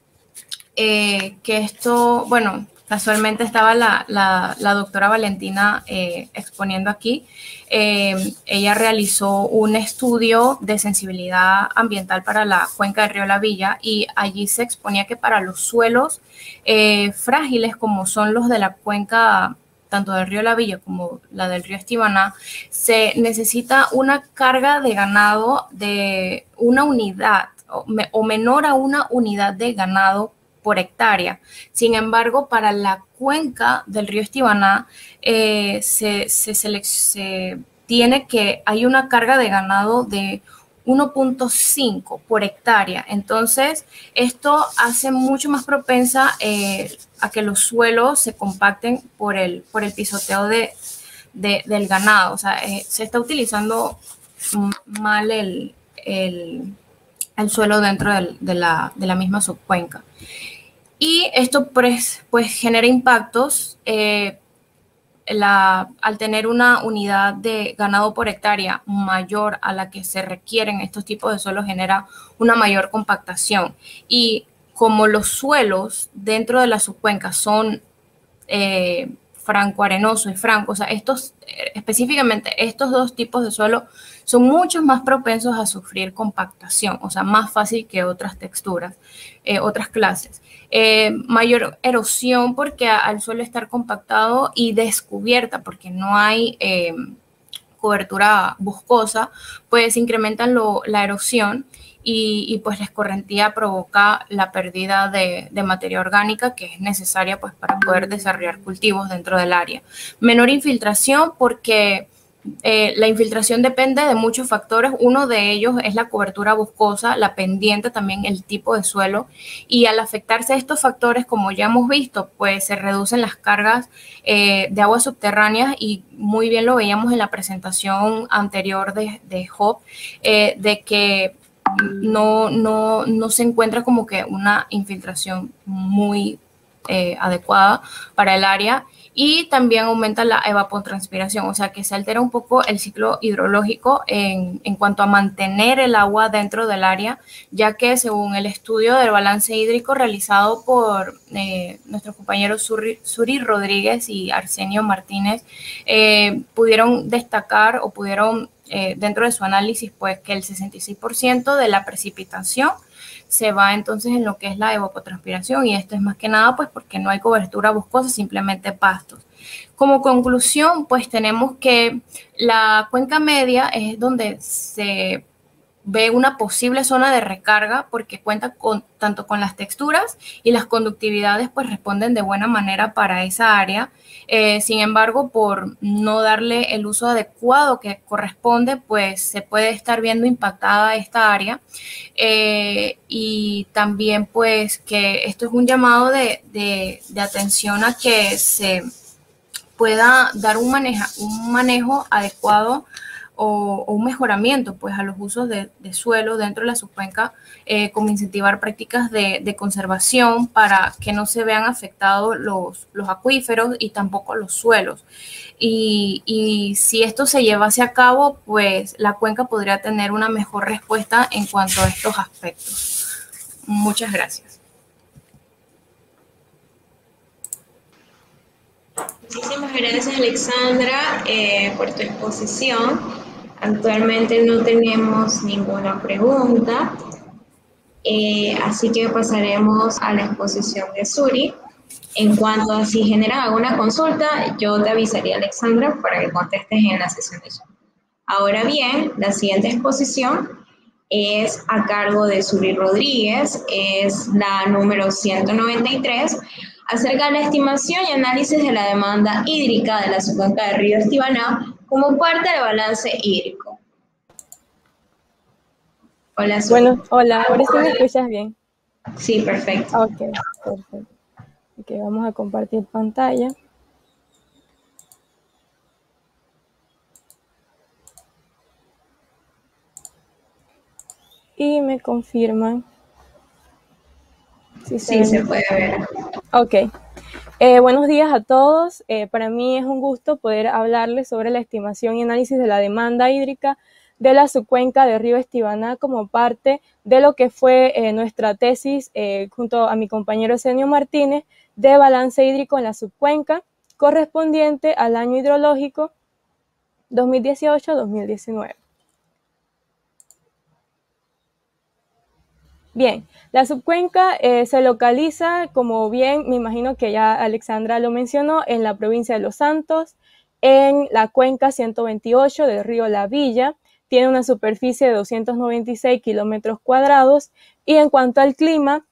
eh, que esto, bueno, casualmente estaba la, doctora Valentina eh, exponiendo aquí. Eh, ella realizó un estudio de sensibilidad ambiental para la cuenca del río La Villa y allí se exponía que para los suelos eh, frágiles como son los de la cuenca tanto del río La Villa como la del río Estibaná, se necesita una carga de ganado de una unidad o menor a una unidad de ganado por hectárea. Sin embargo, para la cuenca del río Estibaná eh, se, tiene que, hay una carga de ganado de 1.5 por hectárea. Entonces, esto hace mucho más propensa eh, a que los suelos se compacten por el, por el pisoteo de, del ganado. O sea, eh, se está utilizando mal el, el, suelo dentro de, la, de la misma subcuenca. Y esto pues, pues genera impactos. Eh, al tener una unidad de ganado por hectárea mayor a la que se requieren estos tipos de suelos, genera una mayor compactación. Y como los suelos dentro de la subcuenca son eh, franco arenoso y franco, o sea, estos, específicamente estos dos tipos de suelo son mucho más propensos a sufrir compactación, o sea, más fácil que otras texturas, eh, otras clases. Eh, mayor erosión porque al suelo estar compactado y descubierta porque no hay eh, cobertura boscosa, pues incrementan la erosión y, pues la escorrentía provoca la pérdida de, de, materia orgánica que es necesaria pues para poder desarrollar cultivos dentro del área. Menor infiltración porque eh, la infiltración depende de muchos factores. Uno de ellos es la cobertura boscosa, la pendiente, también el tipo de suelo. Y al afectarse estos factores, como ya hemos visto, pues se reducen las cargas eh, de aguas subterráneas y muy bien lo veíamos en la presentación anterior de, de Hop, eh, de que no, no, no se encuentra como que una infiltración muy adecuada para el área y también aumenta la evapotranspiración, o sea que se altera un poco el ciclo hidrológico en, en, cuanto a mantener el agua dentro del área, ya que según el estudio del balance hídrico realizado por eh, nuestros compañeros Suri, Rodríguez y Arsenio Martínez, eh, pudieron destacar o pudieron eh, dentro de su análisis pues que el 66% de la precipitación se va entonces en lo que es la evapotranspiración y esto es más que nada pues porque no hay cobertura boscosa, simplemente pastos. Como conclusión, pues tenemos que la cuenca media es donde se ve una posible zona de recarga porque cuenta con, tanto con las texturas y las conductividades pues responden de buena manera para esa área. Eh, sin embargo, por no darle el uso adecuado que corresponde, pues se puede estar viendo impactada esta área. Eh, y también pues que esto es un llamado de, de atención a que se pueda dar un, maneja, un manejo adecuado o, un mejoramiento pues, a los usos de, suelo dentro de la subcuenca, eh, como incentivar prácticas de, conservación para que no se vean afectados los, acuíferos y tampoco los suelos. Y, y, si esto se llevase a cabo, pues la cuenca podría tener una mejor respuesta en cuanto a estos aspectos. Muchas gracias. Muchísimas gracias Alexandra eh, por tu exposición. Actualmente no tenemos ninguna pregunta. Eh, así que pasaremos a la exposición de Suri. En cuanto a si genera alguna consulta, yo te avisaría, Alexandra, para que contestes en la sesión de chat. Ahora bien, la siguiente exposición es a cargo de Suri Rodríguez, es la número 193, acerca de la estimación y análisis de la demanda hídrica de la subcuenca del río Estibaná como parte del balance hídrico. Hola, Bueno, hola, ahora sí me escuchas bien. Sí, perfecto. Ok, perfecto. Ok, vamos a compartir pantalla. Y me confirman. sí, se puede ver. Ok. Eh, buenos días a todos. Eh, para mí es un gusto poder hablarles sobre la estimación y análisis de la demanda hídrica de la subcuenca de Río Estibaná como parte de lo que fue eh, nuestra tesis junto a mi compañero Senio Martínez de balance hídrico en la subcuenca correspondiente al año hidrológico 2018-2019. Bien, la subcuenca eh, se localiza, como bien me imagino que ya Alexandra lo mencionó, en la provincia de Los Santos, en la cuenca 128 del río La Villa. Tiene una superficie de 296 kilómetros cuadrados y en cuanto al clima,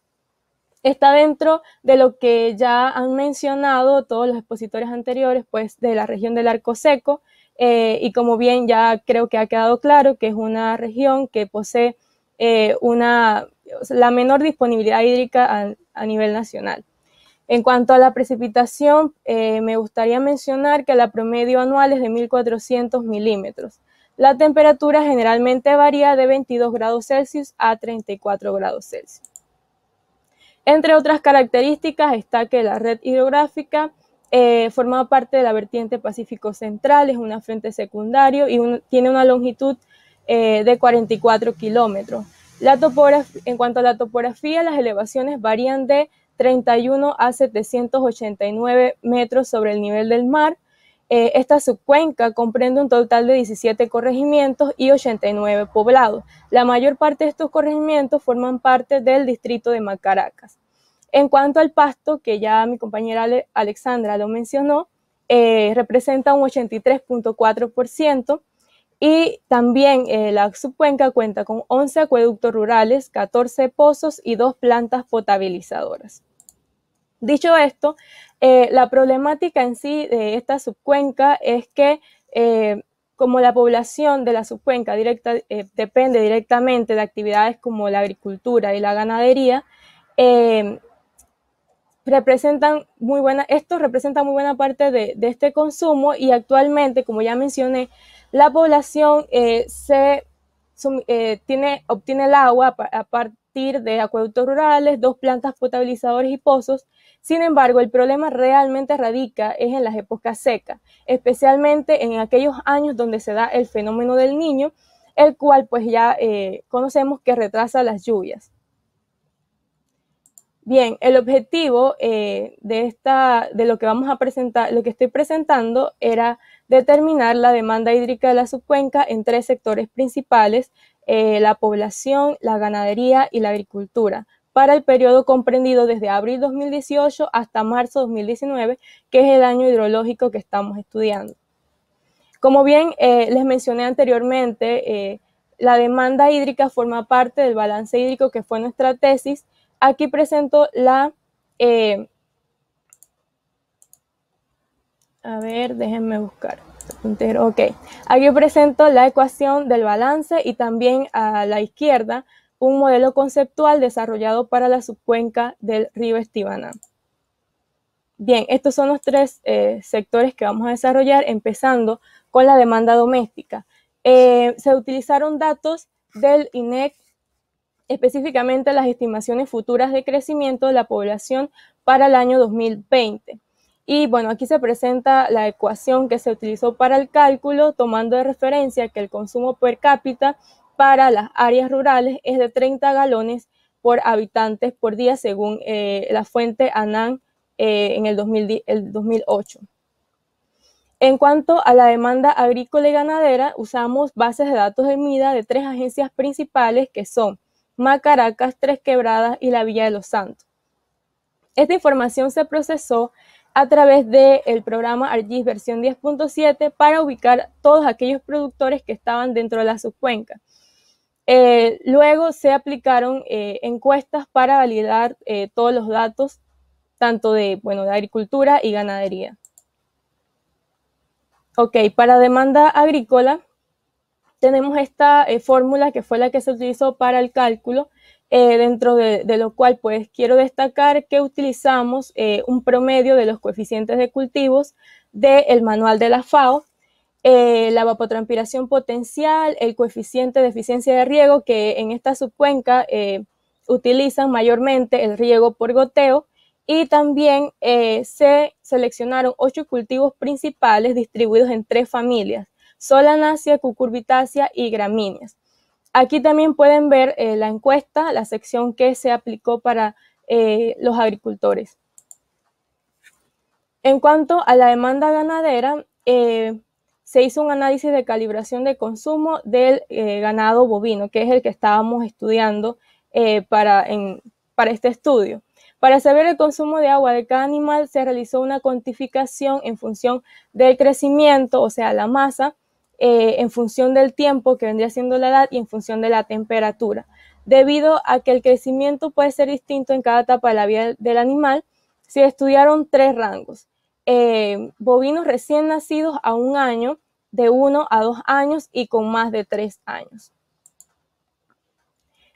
está dentro de lo que ya han mencionado todos los expositores anteriores, pues de la región del Arco Seco. Eh, y como bien ya creo que ha quedado claro que es una región que posee eh, una la menor disponibilidad hídrica a, nivel nacional. En cuanto a la precipitación, eh, me gustaría mencionar que la promedio anual es de 1.400 milímetros. La temperatura generalmente varía de 22 grados Celsius a 34 grados Celsius. Entre otras características está que la red hidrográfica eh, forma parte de la vertiente Pacífico Central, es una frente secundario y tiene una longitud eh, de 44 kilómetros. En cuanto a la topografía, las elevaciones varían de 31 a 789 metros sobre el nivel del mar. Eh, esta subcuenca comprende un total de 17 corregimientos y 89 poblados. La mayor parte de estos corregimientos forman parte del distrito de Macaracas. En cuanto al pasto, que ya mi compañera Alexandra lo mencionó, eh, representa un 83.4%. Y también eh, la subcuenca cuenta con 11 acueductos rurales, 14 pozos y dos plantas potabilizadoras. Dicho esto, eh, la problemática en sí de esta subcuenca es que eh, como la población de la subcuenca depende directamente de actividades como la agricultura y la ganadería, representan muy buena, esto representa muy buena parte de, de este consumo y actualmente, como ya mencioné, la población eh, se, eh, tiene, obtiene el agua a partir de acueductos rurales, dos plantas potabilizadoras y pozos. Sin embargo, el problema realmente radica es en las épocas secas, especialmente en aquellos años donde se da el fenómeno del niño, el cual pues ya eh, conocemos que retrasa las lluvias. Bien, el objetivo de, esta, de lo que vamos a presentar, lo que estoy presentando era determinar la demanda hídrica de la subcuenca en tres sectores principales, eh, la población, la ganadería y la agricultura, para el periodo comprendido desde abril 2018 hasta marzo 2019, que es el año hidrológico que estamos estudiando. Como bien eh, les mencioné anteriormente, eh, la demanda hídrica forma parte del balance hídrico que fue nuestra tesis. Aquí presento la A ver, déjenme buscar. Ok, aquí presento la ecuación del balance y también a la izquierda un modelo conceptual desarrollado para la subcuenca del río Estivana. Bien, estos son los tres eh, sectores que vamos a desarrollar, empezando con la demanda doméstica. Eh, se utilizaron datos del INEC, específicamente las estimaciones futuras de crecimiento de la población para el año 2020. Y bueno, aquí se presenta la ecuación que se utilizó para el cálculo, tomando de referencia que el consumo per cápita para las áreas rurales es de 30 galones por habitantes por día, según eh, la fuente ANAN eh, en el, 2008. En cuanto a la demanda agrícola y ganadera, usamos bases de datos de MIDA de tres agencias principales que son Macaracas, Tres Quebradas y la Villa de los Santos. Esta información se procesó a través del programa ARGIS versión 10.7 para ubicar todos aquellos productores que estaban dentro de la subcuenca. Eh, luego se aplicaron eh, encuestas para validar eh, todos los datos, tanto de, bueno, de agricultura y ganadería. Ok, para demanda agrícola tenemos esta fórmula que fue la que se utilizó para el cálculo eh, dentro de, lo cual pues quiero destacar que utilizamos eh, un promedio de los coeficientes de cultivos del manual de la FAO, eh, la evapotranspiración potencial, el coeficiente de eficiencia de riego que en esta subcuenca utilizan mayormente el riego por goteo y también se seleccionaron ocho cultivos principales distribuidos en tres familias, solanácea, cucurbitácea y gramíneas. Aquí también pueden ver eh, la encuesta, la sección que se aplicó para eh, los agricultores. En cuanto a la demanda ganadera, eh, se hizo un análisis de calibración de consumo del ganado bovino, que es el que estábamos estudiando para, para este estudio. Para saber el consumo de agua de cada animal se realizó una cuantificación en función del crecimiento, o sea, la masa, eh, en función del tiempo que vendría siendo la edad y en función de la temperatura, debido a que el crecimiento puede ser distinto en cada etapa de la vida del animal. Se estudiaron tres rangos. Eh, bovinos recién nacidos a un año, de uno a dos años y con más de tres años.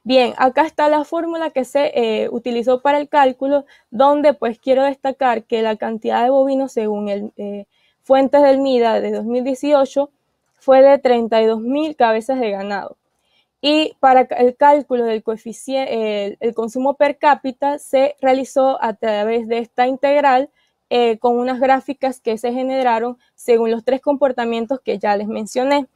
Bien, acá está la fórmula que se eh, utilizó para el cálculo, donde pues quiero destacar que la cantidad de bovinos según el Fuentes del MIDA de 2018 fue de 32.000 cabezas de ganado. Y para el cálculo del coeficiente, el, consumo per cápita se realizó a través de esta integral eh, con unas gráficas que se generaron según los tres comportamientos que ya les mencioné.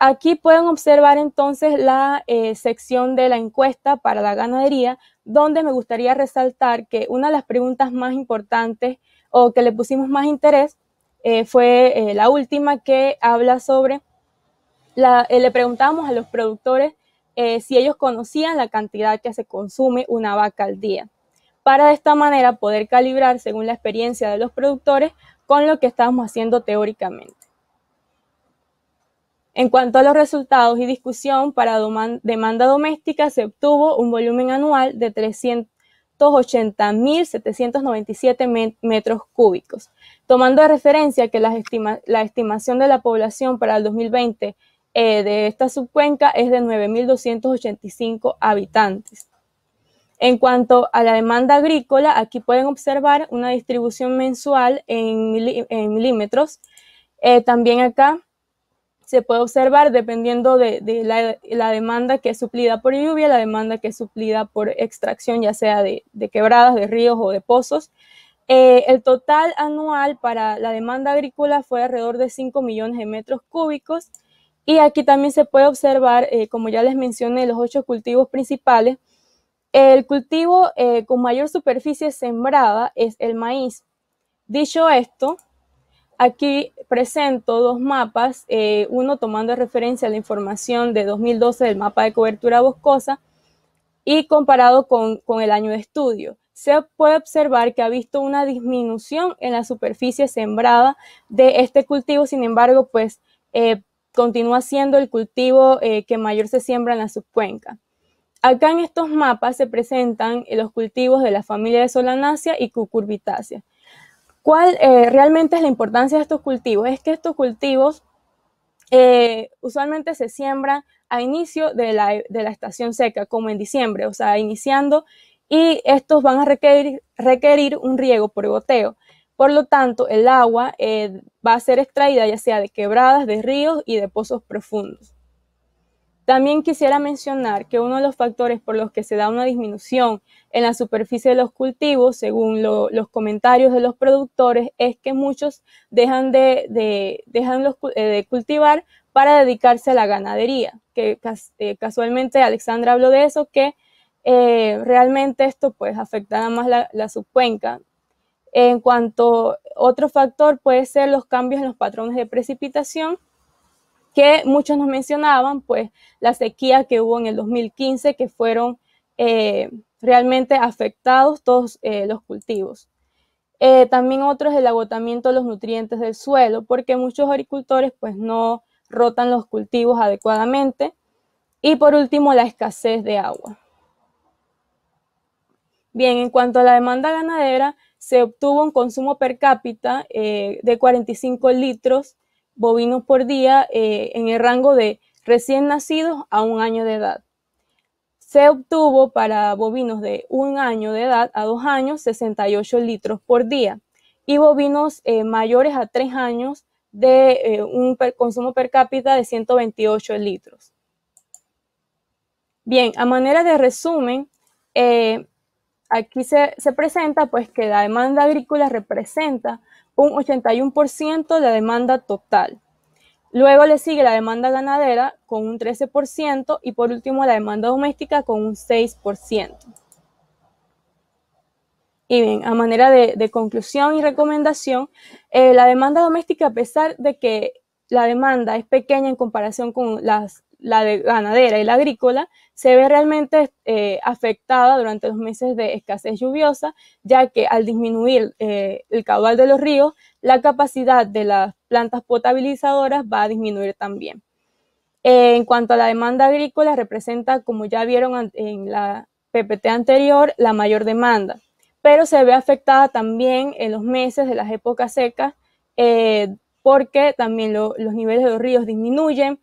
Aquí pueden observar entonces la eh, sección de la encuesta para la ganadería, donde me gustaría resaltar que una de las preguntas más importantes o que le pusimos más interés eh, fue eh, la última que habla sobre, eh, le preguntamos a los productores si ellos conocían la cantidad que se consume una vaca al día, para de esta manera poder calibrar según la experiencia de los productores con lo que estamos haciendo teóricamente. En cuanto a los resultados y discusión para demanda doméstica, se obtuvo un volumen anual de 300 280.797 metros cúbicos, tomando de referencia que la, estimación de la población para el 2020 eh, de esta subcuenca es de 9.285 habitantes. En cuanto a la demanda agrícola, aquí pueden observar una distribución mensual en, milímetros. Eh, también acá se puede observar dependiendo de, la, demanda que es suplida por lluvia, la demanda que es suplida por extracción, ya sea de, quebradas, de ríos o de pozos. Eh, el total anual para la demanda agrícola fue alrededor de 5 millones de metros cúbicos. Y aquí también se puede observar, eh, como ya les mencioné, los ocho cultivos principales. El cultivo eh, con mayor superficie sembrada es el maíz. Dicho esto, Aquí presento dos mapas, uno tomando referencia a la información de 2012 del mapa de cobertura boscosa y comparado con, el año de estudio. Se puede observar que ha visto una disminución en la superficie sembrada de este cultivo, sin embargo, pues eh, continúa siendo el cultivo eh, que mayor se siembra en la subcuenca. Acá en estos mapas se presentan los cultivos de la familia de Solanaceae y Cucurbitácea. ¿Cuál eh, realmente es la importancia de estos cultivos? Es que estos cultivos eh, usualmente se siembran a inicio de la, estación seca, como en diciembre, o sea, iniciando, y estos van a requerir, un riego por goteo. Por lo tanto, el agua eh, va a ser extraída ya sea de quebradas, de ríos y de pozos profundos. También quisiera mencionar que uno de los factores por los que se da una disminución en la superficie de los cultivos, según los comentarios de los productores, es que muchos dejan de, dejan eh, de cultivar para dedicarse a la ganadería, que eh, casualmente Alexandra habló de eso, que eh, realmente esto pues afectará más la, subcuenca. En cuanto otro factor puede ser los cambios en los patrones de precipitación, que muchos nos mencionaban, pues la sequía que hubo en el 2015, que fueron eh, realmente afectados todos eh, los cultivos. Eh, también otro es el agotamiento de los nutrientes del suelo, porque muchos agricultores pues no rotan los cultivos adecuadamente. Y por último, la escasez de agua. Bien, en cuanto a la demanda ganadera, se obtuvo un consumo per cápita de 45 litros bovinos por día en el rango de recién nacidos a un año de edad. Se obtuvo para bovinos de un año de edad a dos años 68 litros por día y bovinos eh, mayores a tres años de eh, un consumo per cápita de 128 litros. Bien, a manera de resumen, eh, aquí se, se, presenta pues que la demanda agrícola representa un 81% de la demanda total. Luego le sigue la demanda ganadera con un 13% y por último la demanda doméstica con un 6%. Y bien, a manera de, conclusión y recomendación, eh, la demanda doméstica, a pesar de que la demanda es pequeña en comparación con las la de ganadera y la agrícola, se ve realmente eh, afectada durante los meses de escasez lluviosa, ya que al disminuir eh, el caudal de los ríos, la capacidad de las plantas potabilizadoras va a disminuir también. Eh, en cuanto a la demanda agrícola, representa, como ya vieron en la PPT anterior, la mayor demanda, pero se ve afectada también en los meses de las épocas secas, porque también los niveles de los ríos disminuyen,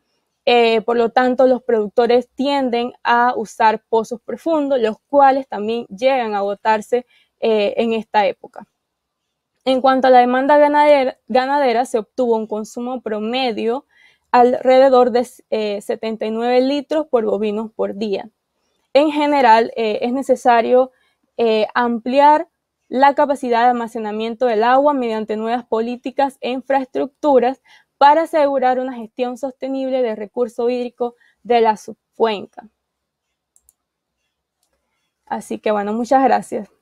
eh, por lo tanto, los productores tienden a usar pozos profundos, los cuales también llegan a agotarse eh, en esta época. En cuanto a la demanda ganadera, se obtuvo un consumo promedio alrededor de 79 eh, litros por bovinos por día. En general, es necesario ampliar la capacidad de almacenamiento del agua mediante nuevas políticas e infraestructuras para asegurar una gestión sostenible del recurso hídrico de la subcuenca. Así que bueno, muchas gracias.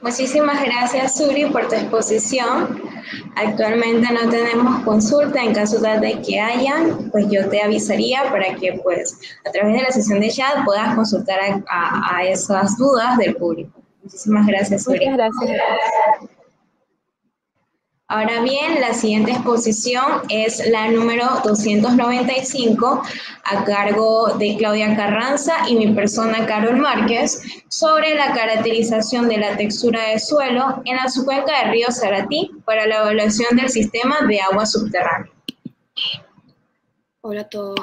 Muchísimas gracias, Suri, por tu exposición. Actualmente no tenemos consulta. En caso de que hayan, pues yo te avisaría para que, pues, a través de la sesión de chat puedas consultar a, esas dudas del público. Muchísimas gracias, Suri. Muchas gracias. Ahora bien, la siguiente exposición es la número 295 a cargo de Claudia Carranza y mi persona Carol Márquez sobre la caracterización de la textura de suelo en la subcuenca del río Saratí para la evaluación del sistema de agua subterránea. Hola a todos.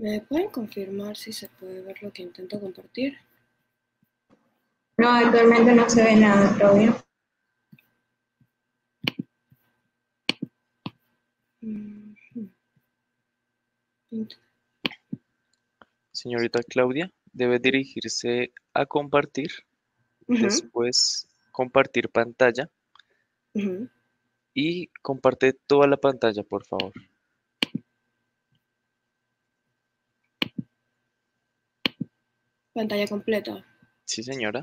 ¿Me pueden confirmar si se puede ver lo que intento compartir? No, actualmente no se ve nada, Claudia. Señorita Claudia, debe dirigirse a compartir, después compartir pantalla y comparte toda la pantalla, por favor. Pantalla completa. Sí, señora.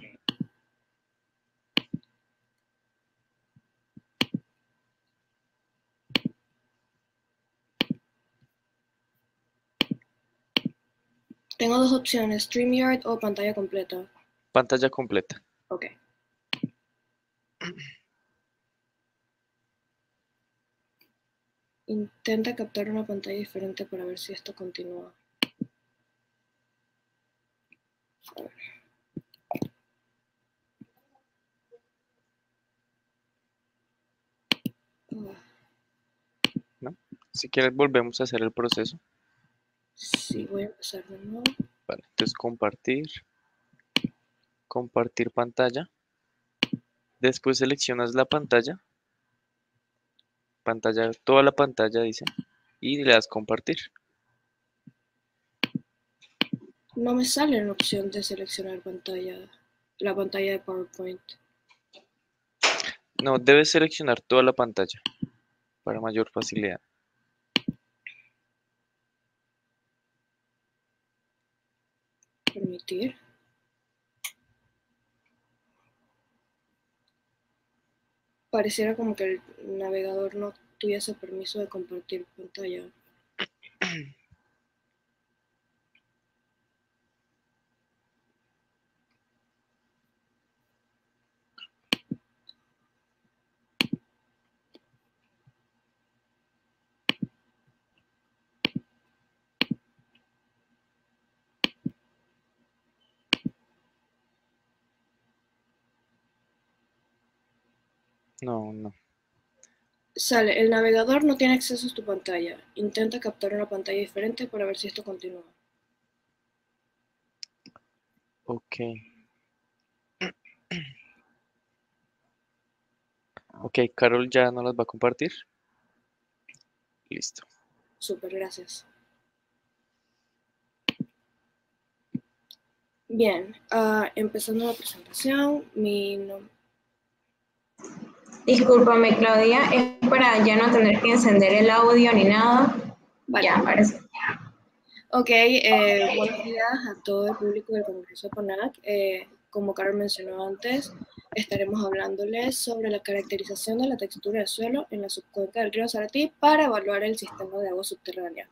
Tengo dos opciones, StreamYard o pantalla completa. Pantalla completa. Ok. Intenta captar una pantalla diferente para ver si esto continúa. ¿No? Si quieres volvemos a hacer el proceso. Sí, voy a empezar de nuevo. Vale, entonces compartir. Compartir pantalla. Después seleccionas la pantalla. Pantalla, toda la pantalla dice. Y le das compartir. No me sale la opción de seleccionar pantalla, la pantalla de PowerPoint. No, debes seleccionar toda la pantalla para mayor facilidad. Permitir. Pareciera como que el navegador no tuviese permiso de compartir pantalla. No, no. Sale, el navegador no tiene acceso a tu pantalla. Intenta captar una pantalla diferente para ver si esto continúa. Ok. Ok, Carol ya no las va a compartir. Listo. Súper, gracias. Bien, ah, empezando la presentación, mi nombre... Discúlpame, Claudia, es para ya no tener que encender el audio ni nada. Ya, parece. Ok, eh, buenos días a todo el público del Congreso de PONAC. Eh, como Carol mencionó antes, estaremos hablándoles sobre la caracterización de la textura del suelo en la subcuenca del río Saratí para evaluar el sistema de agua subterránea.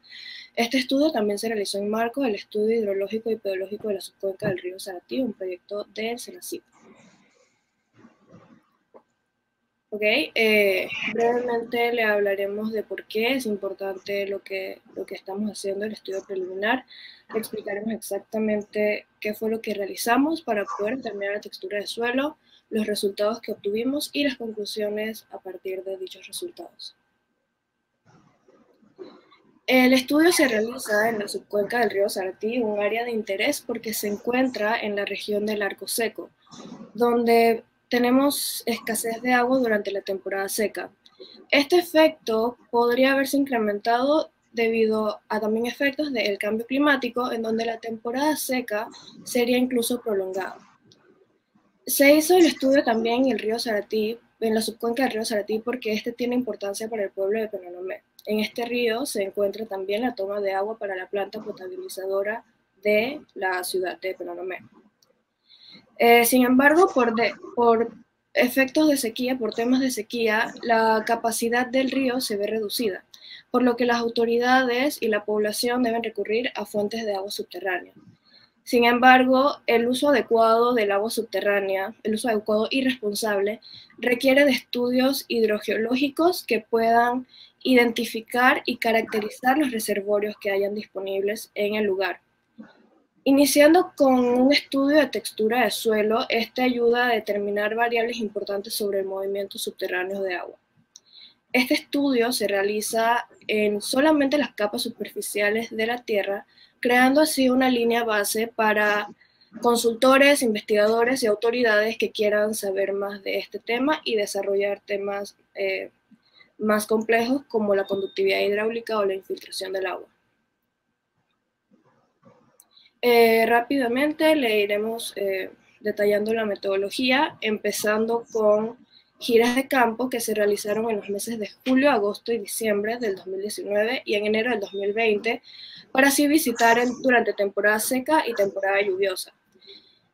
Este estudio también se realizó en marco del estudio hidrológico y pedológico de la subcuenca del río Saratí, un proyecto del SENACIP. Ok, eh, brevemente le hablaremos de por qué es importante lo que, lo que estamos haciendo, el estudio preliminar. Le explicaremos exactamente qué fue lo que realizamos para poder determinar la textura del suelo, los resultados que obtuvimos y las conclusiones a partir de dichos resultados. El estudio se realiza en la subcuenca del río Saratí, un área de interés porque se encuentra en la región del Arco Seco, donde tenemos escasez de agua durante la temporada seca. Este efecto podría haberse incrementado debido a también efectos del cambio climático, en donde la temporada seca sería incluso prolongada. Se hizo el estudio también en el río Saratí, en la subcuenca del río Saratí, porque este tiene importancia para el pueblo de Penonomé. En este río se encuentra también la toma de agua para la planta potabilizadora de la ciudad de Penonomé. Eh, sin embargo, por, por efectos de sequía, por temas de sequía, la capacidad del río se ve reducida, por lo que las autoridades y la población deben recurrir a fuentes de agua subterránea. Sin embargo, el uso adecuado del agua subterránea, el uso adecuado y responsable, requiere de estudios hidrogeológicos que puedan identificar y caracterizar los reservorios que hayan disponibles en el lugar Iniciando con un estudio de textura de suelo, este ayuda a determinar variables importantes sobre el movimiento subterráneo de agua. Este estudio se realiza en solamente las capas superficiales de la Tierra, creando así una línea base para consultores, investigadores y autoridades que quieran saber más de este tema y desarrollar temas eh, más complejos como la conductividad hidráulica o la infiltración del agua. Eh, rápidamente le iremos eh, detallando la metodología, empezando con giras de campo que se realizaron en los meses de julio, agosto y diciembre del 2019 y en enero del 2020, para así visitar durante temporada seca y temporada lluviosa.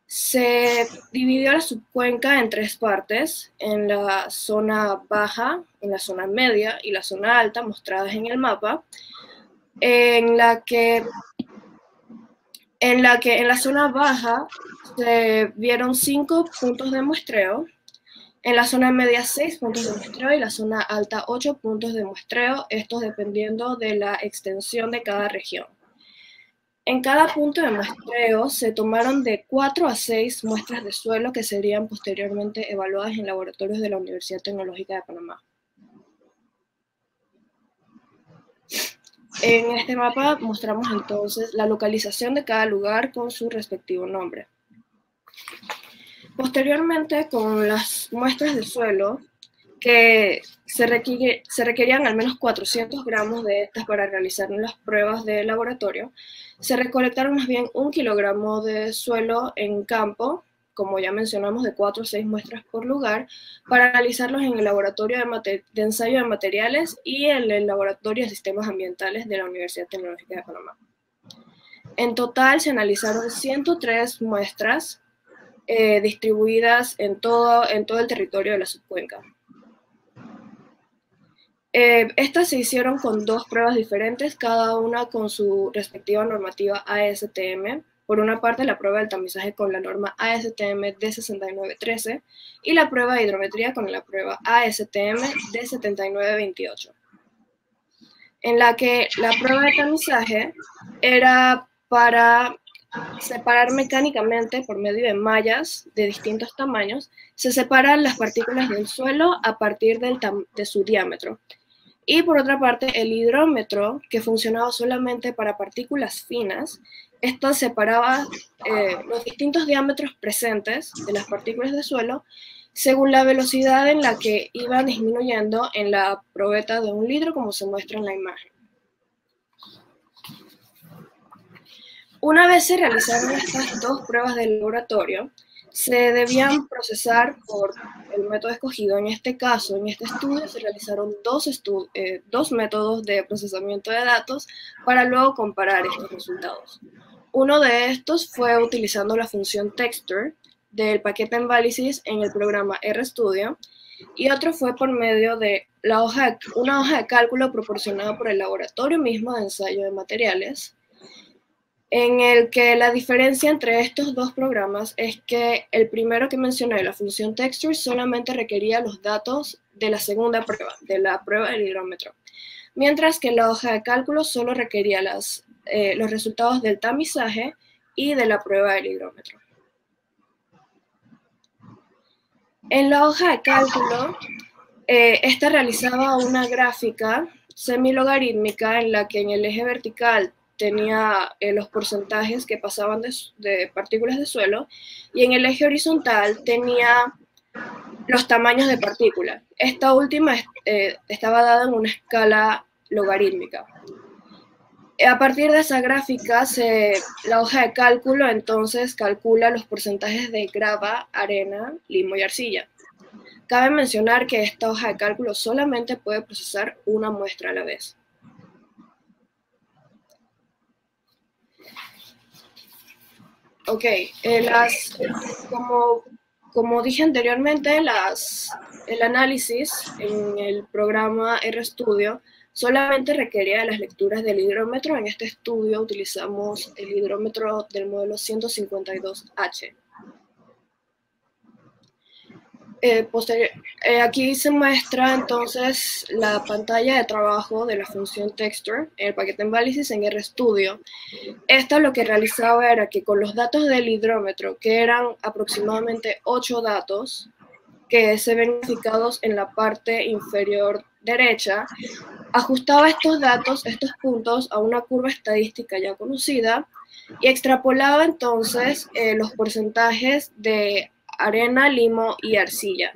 Se dividió la subcuenca en tres partes, en la zona baja, en la zona media y la zona alta mostradas en el mapa, en la que en la que en la zona baja se vieron cinco puntos de muestreo, en la zona media seis puntos de muestreo y la zona alta ocho puntos de muestreo, estos dependiendo de la extensión de cada región. En cada punto de muestreo se tomaron de 4 a 6 muestras de suelo que serían posteriormente evaluadas en laboratorios de la Universidad Tecnológica de Panamá. En este mapa mostramos entonces la localización de cada lugar con su respectivo nombre. posteriormente, con las muestras de suelo, que se, se requerían al menos 400 gramos de estas para realizar las pruebas de laboratorio, se recolectaron más bien un kilogramo de suelo en campo, como ya mencionamos, de 4 o 6 muestras por lugar, para analizarlos en el laboratorio de, de ensayo de materiales y en el laboratorio de sistemas ambientales de la Universidad Tecnológica de Panamá. En total se analizaron 103 muestras eh, distribuidas en todo, en todo el territorio de la subcuenca. Eh, estas se hicieron con dos pruebas diferentes, cada una con su respectiva normativa ASTM. Por una parte, la prueba del tamizaje con la norma ASTM D6913 y la prueba de hidrometría con la prueba ASTM D7928. En la que la prueba de tamizaje era para separar mecánicamente por medio de mallas de distintos tamaños, se separan las partículas del suelo a partir de su diámetro. Y por otra parte, el hidrómetro, que funcionaba solamente para partículas finas, esto separaba eh, los distintos diámetros presentes de las partículas de suelo según la velocidad en la que iban disminuyendo en la probeta de un litro, como se muestra en la imagen. Una vez se realizaron estas dos pruebas del laboratorio, se debían procesar por el método escogido. En este caso, en este estudio, se realizaron dos, eh, dos métodos de procesamiento de datos para luego comparar estos resultados. Uno de estos fue utilizando la función texture del paquete análisis en el programa RStudio y otro fue por medio de la hoja, una hoja de cálculo proporcionada por el laboratorio mismo de ensayo de materiales en el que la diferencia entre estos dos programas es que el primero que mencioné, la función texture, solamente requería los datos de la segunda prueba, de la prueba del hidrómetro, mientras que la hoja de cálculo solo requería las, eh, los resultados del tamizaje y de la prueba del hidrómetro. En la hoja de cálculo, eh, esta realizaba una gráfica semilogarítmica en la que en el eje vertical tenía eh, los porcentajes que pasaban de, partículas de suelo y en el eje horizontal tenía los tamaños de partículas. Esta última estaba dada en una escala logarítmica. A partir de esa gráfica, la hoja de cálculo entonces calcula los porcentajes de grava, arena, limo y arcilla. Cabe mencionar que esta hoja de cálculo solamente puede procesar una muestra a la vez. Ok, eh, las, como, como dije anteriormente, las, el análisis en el programa RStudio solamente requería las lecturas del hidrómetro. En este estudio utilizamos el hidrómetro del modelo 152H. Eh, eh, aquí se muestra entonces la pantalla de trabajo de la función texture en el paquete análisis en RStudio. Esta lo que realizaba era que con los datos del hidrómetro, que eran aproximadamente 8 datos, que se ven indicados en la parte inferior derecha, ajustaba estos datos, estos puntos, a una curva estadística ya conocida y extrapolaba entonces eh, los porcentajes de arena, limo y arcilla.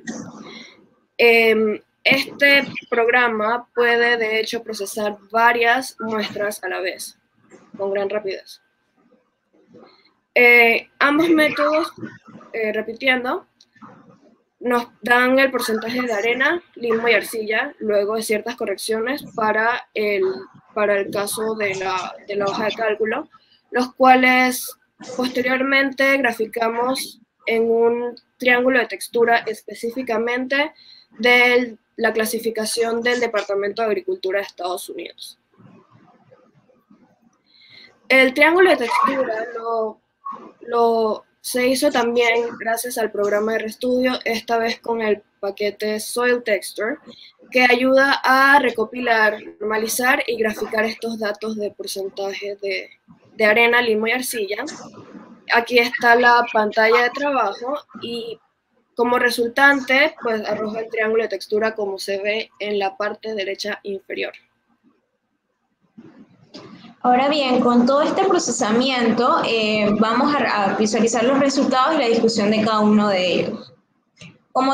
Em, este programa puede de hecho procesar varias muestras a la vez, con gran rapidez. Eh, ambos métodos, eh, repitiendo, nos dan el porcentaje de arena, limo y arcilla, luego de ciertas correcciones para el, para el caso de la, de la hoja de cálculo, los cuales posteriormente graficamos en un triángulo de textura específicamente de la clasificación del Departamento de Agricultura de Estados Unidos. El triángulo de textura lo, se hizo también gracias al programa de ReStudio, esta vez con el paquete Soil Texture, que ayuda a recopilar, normalizar y graficar estos datos de porcentaje de, de arena, limo y arcilla aquí está la pantalla de trabajo y como resultante, pues arroja el triángulo de textura como se ve en la parte derecha inferior. Ahora bien, con todo este procesamiento eh, vamos a, visualizar los resultados y la discusión de cada uno de ellos. Como,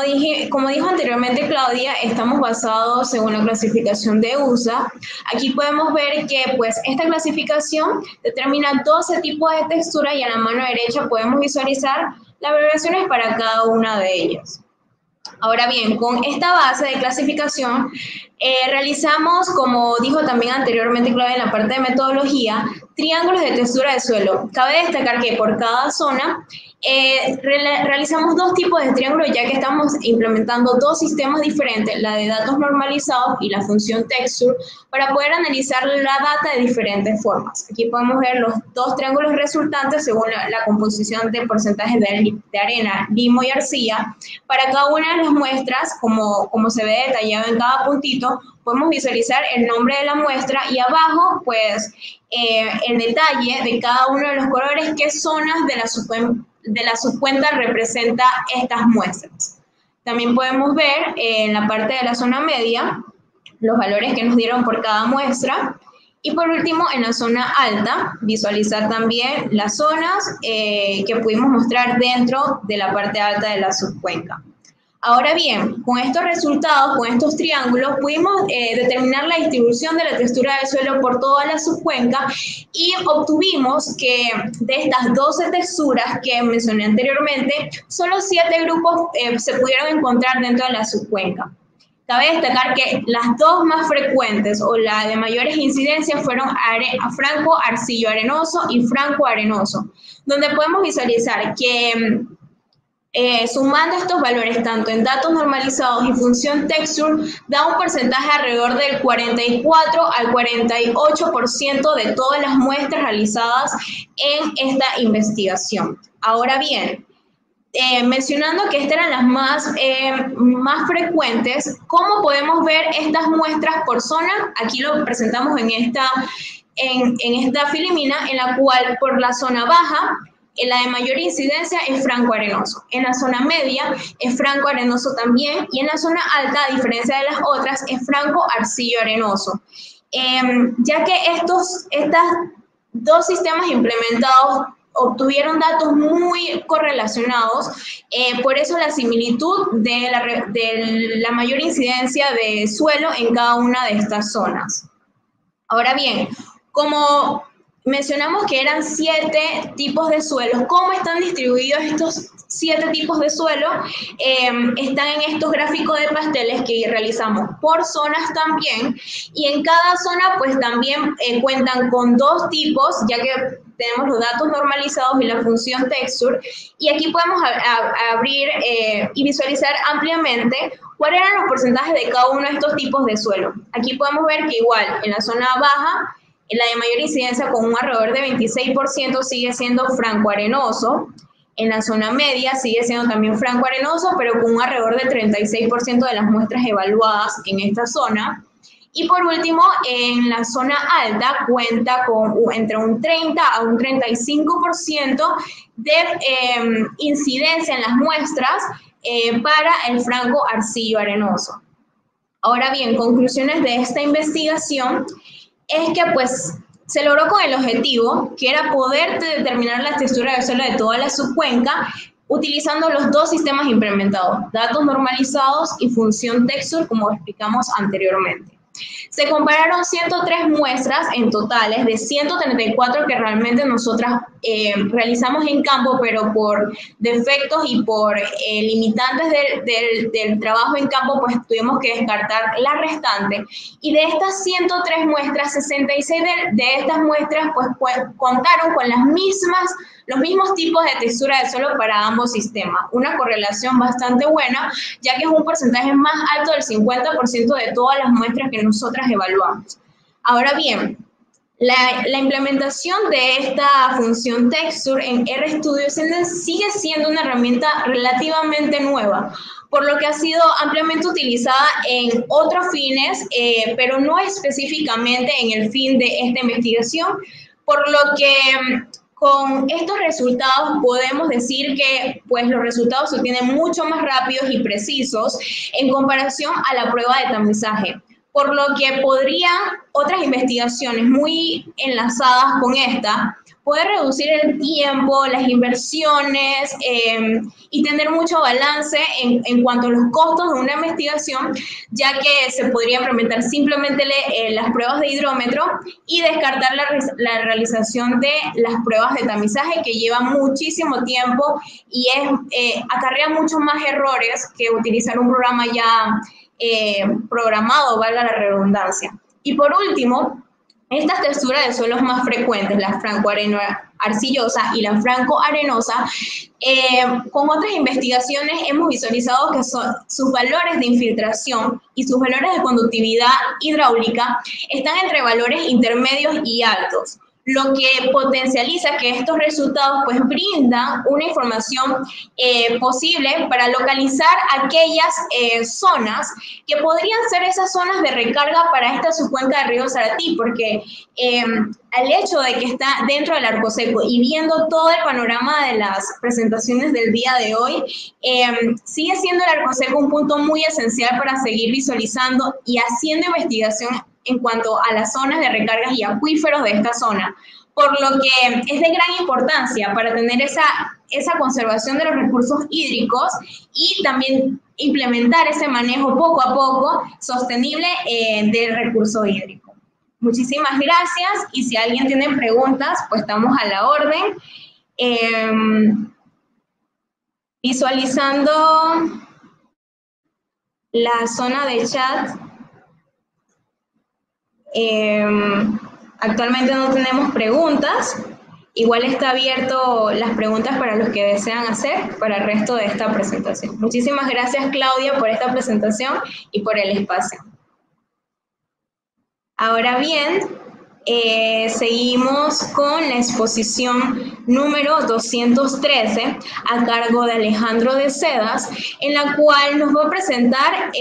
como dijo anteriormente Claudia, estamos basados en una clasificación de USA. Aquí podemos ver que pues, esta clasificación determina 12 tipos de textura y a la mano derecha podemos visualizar las variaciones para cada una de ellas. Ahora bien, con esta base de clasificación eh, realizamos, como dijo también anteriormente Claudia en la parte de metodología, triángulos de textura de suelo. Cabe destacar que por cada zona eh, realizamos dos tipos de triángulos ya que estamos implementando dos sistemas diferentes, la de datos normalizados y la función texture, para poder analizar la data de diferentes formas. Aquí podemos ver los dos triángulos resultantes según la, composición de porcentajes de, arena, limo y arcilla. Para cada una de las muestras, como, como se ve detallado en cada puntito, podemos visualizar el nombre de la muestra y abajo, pues, eh, el detalle de cada uno de los colores, qué zonas de la, de la subcuenta representa estas muestras. También podemos ver eh, en la parte de la zona media los valores que nos dieron por cada muestra. Y por último, en la zona alta, visualizar también las zonas eh, que pudimos mostrar dentro de la parte alta de la subcuenca. Ahora bien, con estos resultados, con estos triángulos, pudimos eh, determinar la distribución de la textura del suelo por toda la subcuenca y obtuvimos que de estas 12 texturas que mencioné anteriormente, solo 7 grupos eh, se pudieron encontrar dentro de la subcuenca. Cabe destacar que las dos más frecuentes o la de mayores incidencias fueron franco arcillo arenoso y franco arenoso, donde podemos visualizar que eh, sumando estos valores tanto en datos normalizados y función texture, da un porcentaje alrededor del 44 al 48% de todas las muestras realizadas en esta investigación. Ahora bien, eh, mencionando que estas eran las más, eh, más frecuentes, ¿cómo podemos ver estas muestras por zona? Aquí lo presentamos en esta, en, en esta filimina, en la cual por la zona baja la de mayor incidencia es franco arenoso. En la zona media es franco arenoso también y en la zona alta, a diferencia de las otras, es franco arcillo arenoso. Em, ya que estos estas dos sistemas implementados obtuvieron datos muy correlacionados, eh, por eso la similitud de la, de la mayor incidencia de suelo en cada una de estas zonas. Ahora bien, como mencionamos que eran siete tipos de suelos. ¿Cómo están distribuidos estos siete tipos de suelo? Em, están en estos gráficos de pasteles que realizamos por zonas también. Y en cada zona pues también eh, cuentan con dos tipos, ya que tenemos los datos normalizados y la función texture. Y aquí podemos abrir eh, y visualizar ampliamente cuáles eran los porcentajes de cada uno de estos tipos de suelo. Aquí podemos ver que igual en la zona baja la de mayor incidencia con un alrededor de 26% sigue siendo franco-arenoso. En la zona media sigue siendo también franco-arenoso, pero con un alrededor de 36% de las muestras evaluadas en esta zona. Y por último, en la zona alta cuenta con entre un 30 a un 35% de em, incidencia en las muestras eh, para el franco arcillo arenoso. Ahora bien, conclusiones de esta investigación es que pues se logró con el objetivo, que era poder determinar la textura del suelo de toda la subcuenca utilizando los dos sistemas implementados, datos normalizados y función texture, como explicamos anteriormente. Se compararon 103 muestras en totales de 134 que realmente nosotras eh, realizamos en campo, pero por defectos y por eh, limitantes del, trabajo en campo, pues tuvimos que descartar la restante. Y de estas 103 muestras, 66 de, estas muestras pues, pues, contaron con las mismas los mismos tipos de textura de suelo para ambos sistemas. Una correlación bastante buena, ya que es un porcentaje más alto del 50% de todas las muestras que nosotras evaluamos. Ahora bien, la, implementación de esta función texture en RStudio sigue siendo una herramienta relativamente nueva, por lo que ha sido ampliamente utilizada en otros fines, eh, pero no específicamente en el fin de esta investigación, por lo que con estos resultados podemos decir que pues, los resultados se obtienen mucho más rápidos y precisos en comparación a la prueba de tamizaje. por lo que podrían otras investigaciones muy enlazadas con esta poder reducir el tiempo, las inversiones em, y tener mucho balance en, en, cuanto a los costos de una investigación, ya que se podría implementar simplemente eh, las pruebas de hidrómetro y descartar la, la, realización de las pruebas de tamizaje que llevan muchísimo tiempo y es, eh, acarrea muchos más errores que utilizar un programa ya eh, programado, valga la redundancia. Y por último, estas texturas de suelos más frecuentes, la franco-arcillosa y la franco-arenosa, eh, con otras investigaciones hemos visualizado que son, sus valores de infiltración y sus valores de conductividad hidráulica están entre valores intermedios y altos lo que potencializa que estos resultados pues brindan una información eh, posible para localizar aquellas eh, zonas que podrían ser esas zonas de recarga para esta subcuenca de río Saratí, porque eh, al hecho de que está dentro del arco seco y viendo todo el panorama de las presentaciones del día de hoy, sigue siendo el arco seco un punto muy esencial para seguir visualizando y haciendo investigación en cuanto a las zonas de recargas y acuíferos de esta zona, por lo que es de gran importancia para tener esa, esa conservación de los recursos hídricos y también implementar ese manejo poco a poco sostenible eh, del recurso hídrico. Muchísimas gracias y si alguien tiene preguntas, pues estamos a la orden. Em, visualizando la zona de chat, Em, actualmente no tenemos preguntas. Igual está abierto las preguntas para los que desean hacer para el resto de esta presentación. Muchísimas gracias Claudia por esta presentación y por el espacio. Ahora bien, eh, seguimos con la exposición número 213 a cargo de Alejandro de Sedas, en la cual nos va a presentar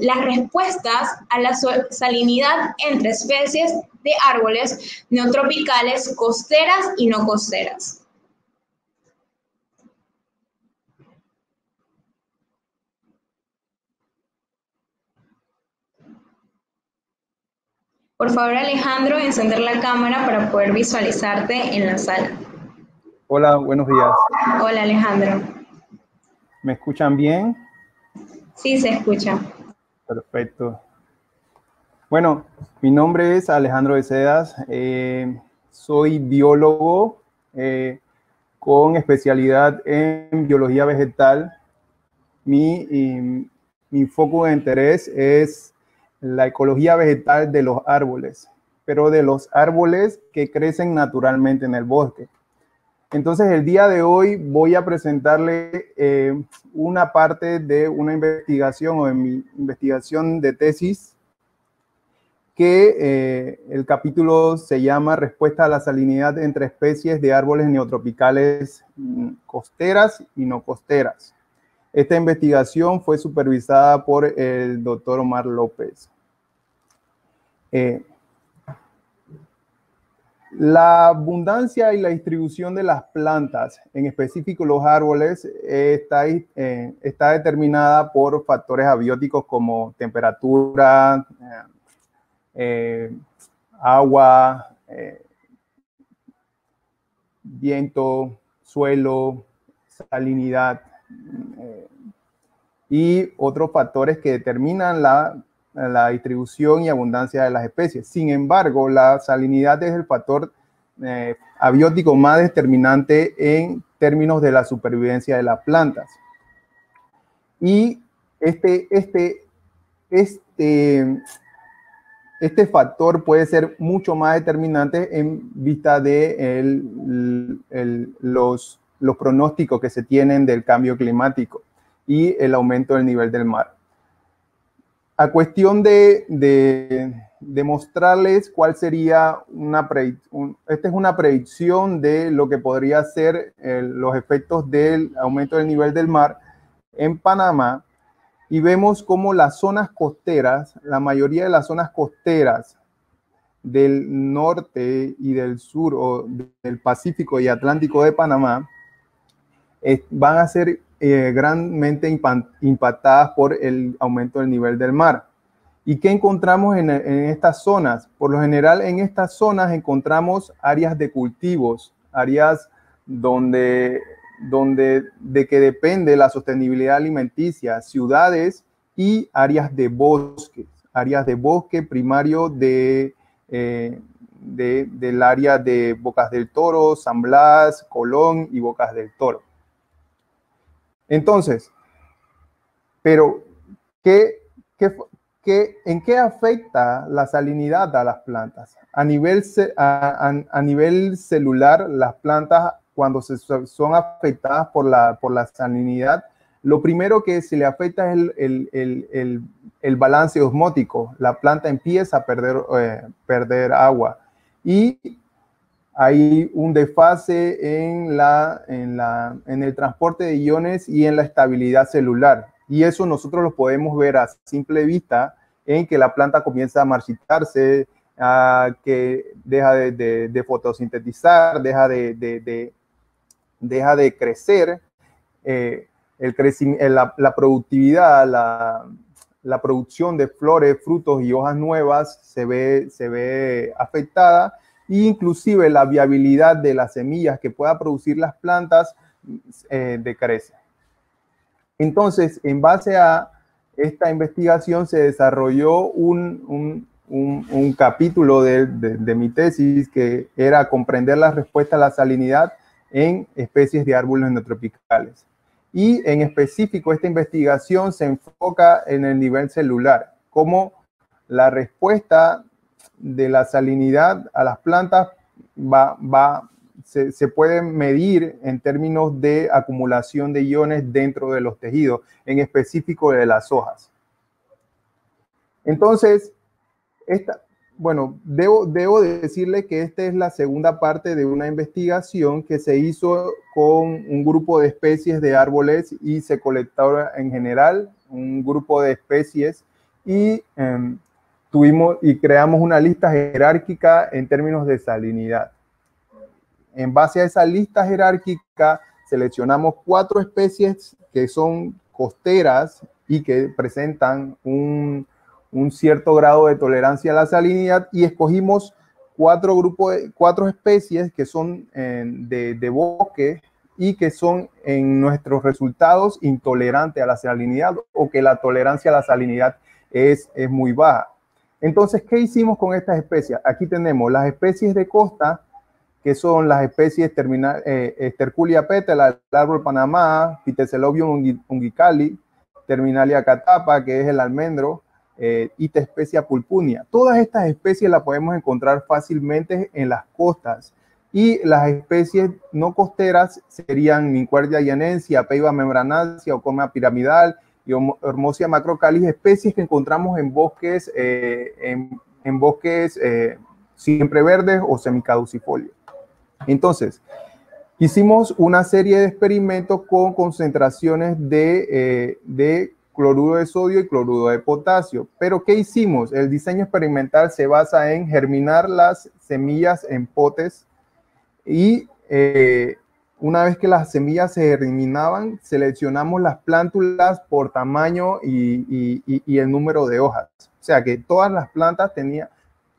las respuestas a la salinidad entre especies de árboles neotropicales costeras y no costeras. Por favor, Alejandro, encender la cámara para poder visualizarte en la sala. Hola, buenos días. Hola, Alejandro. ¿Me escuchan bien? Sí, se escucha. Perfecto. Bueno, mi nombre es Alejandro de Sedas. Eh, soy biólogo eh, con especialidad en biología vegetal. Mi, mi foco de interés es la ecología vegetal de los árboles, pero de los árboles que crecen naturalmente en el bosque. Entonces, el día de hoy voy a presentarle eh, una parte de una investigación o de mi investigación de tesis, que eh, el capítulo se llama Respuesta a la salinidad entre especies de árboles neotropicales mm, costeras y no costeras. Esta investigación fue supervisada por el doctor Omar López. Eh, la abundancia y la distribución de las plantas, en específico los árboles, está, eh, determinada por factores abióticos como temperatura, eh, agua, viento, suelo, salinidad y otros factores que determinan la la distribución y abundancia de las especies. Sin embargo, la salinidad es el factor eh, abiótico más determinante en términos de la supervivencia de las plantas. Y este, este, este, este factor puede ser mucho más determinante en vista de los, los pronósticos que se tienen del cambio climático y el aumento del nivel del mar a cuestión de, de, mostrarles cuál sería una predicción, esta es una predicción de lo que podría ser los efectos del aumento del nivel del mar en Panamá. Y vemos como las zonas costeras, la mayoría de las zonas costeras del norte y del sur o del Pacífico y Atlántico de Panamá van a ser eh, grandemente impactadas por el aumento del nivel del mar. ¿Y qué encontramos en, en, estas zonas? Por lo general, en estas zonas encontramos áreas de cultivos, áreas donde, donde de que depende la sostenibilidad alimenticia, ciudades y áreas de bosques, áreas de bosque primario de, eh, de, del área de Bocas del Toro, San Blas, Colón y Bocas del Toro. Entonces, pero, ¿qué, qué, qué, en qué afecta la salinidad a las plantas? A nivel, a, a, a nivel celular, las plantas cuando se, son afectadas por la, por la salinidad, lo primero que se le afecta es el, el, el, el balance osmótico. La planta empieza a perder, eh, perder agua y hay un desfase en, la, en, la, en el transporte de iones y en la estabilidad celular. Y eso nosotros lo podemos ver a simple vista en que la planta comienza a marchitarse, a que deja de, de, de fotosintetizar, deja de, deja de crecer, eh, el crecimiento, la, la, productividad, la, la, producción de flores, frutos y hojas nuevas se ve, se ve afectada e inclusive la viabilidad de las semillas que pueda producir las plantas eh, decrece. Entonces, en base a esta investigación se desarrolló un, un, un, capítulo de, mi tesis que era comprender la respuesta a la salinidad en especies de árboles neotropicales. Y en específico, esta investigación se enfoca en el nivel celular, como la respuesta de la salinidad a las plantas va, va, se, se, puede medir en términos de acumulación de iones dentro de los tejidos, en específico de las hojas. Entonces, esta, bueno, debo, debo decirle que esta es la segunda parte de una investigación que se hizo con un grupo de especies de árboles y se colectó en general un grupo de especies y eh, tuvimos y creamos una lista jerárquica en términos de salinidad. En base a esa lista jerárquica, seleccionamos cuatro especies que son costeras y que presentan un, un cierto grado de tolerancia a la salinidad y escogimos cuatro grupos, cuatro especies que son de, de, bosque y que son en nuestros resultados intolerantes a la salinidad o que la tolerancia a la salinidad es, es muy baja. Entonces, ¿qué hicimos con estas especies? Aquí tenemos las especies de costa, que son las especies terminal, eh, Esterculia pétala, el árbol Panamá, Pitecelobium ungicali, Terminalia catapa, que es el almendro, eh, Ita pulpunia. Todas estas especies las podemos encontrar fácilmente en las costas y las especies no costeras serían Minquardia yanensia, Peiba membranacia, Ocoma piramidal y Hermosia macrocalis, especies que encontramos en bosques, eh, en, en, bosques eh, siempre verdes o semicaducifolios. Entonces, hicimos una serie de experimentos con concentraciones de, eh, de cloruro de sodio y cloruro de potasio. Pero ¿qué hicimos? El diseño experimental se basa en germinar las semillas en potes y eh, una vez que las semillas se germinaban, seleccionamos las plántulas por tamaño y, y, el número de hojas. O sea que todas las plantas tenían,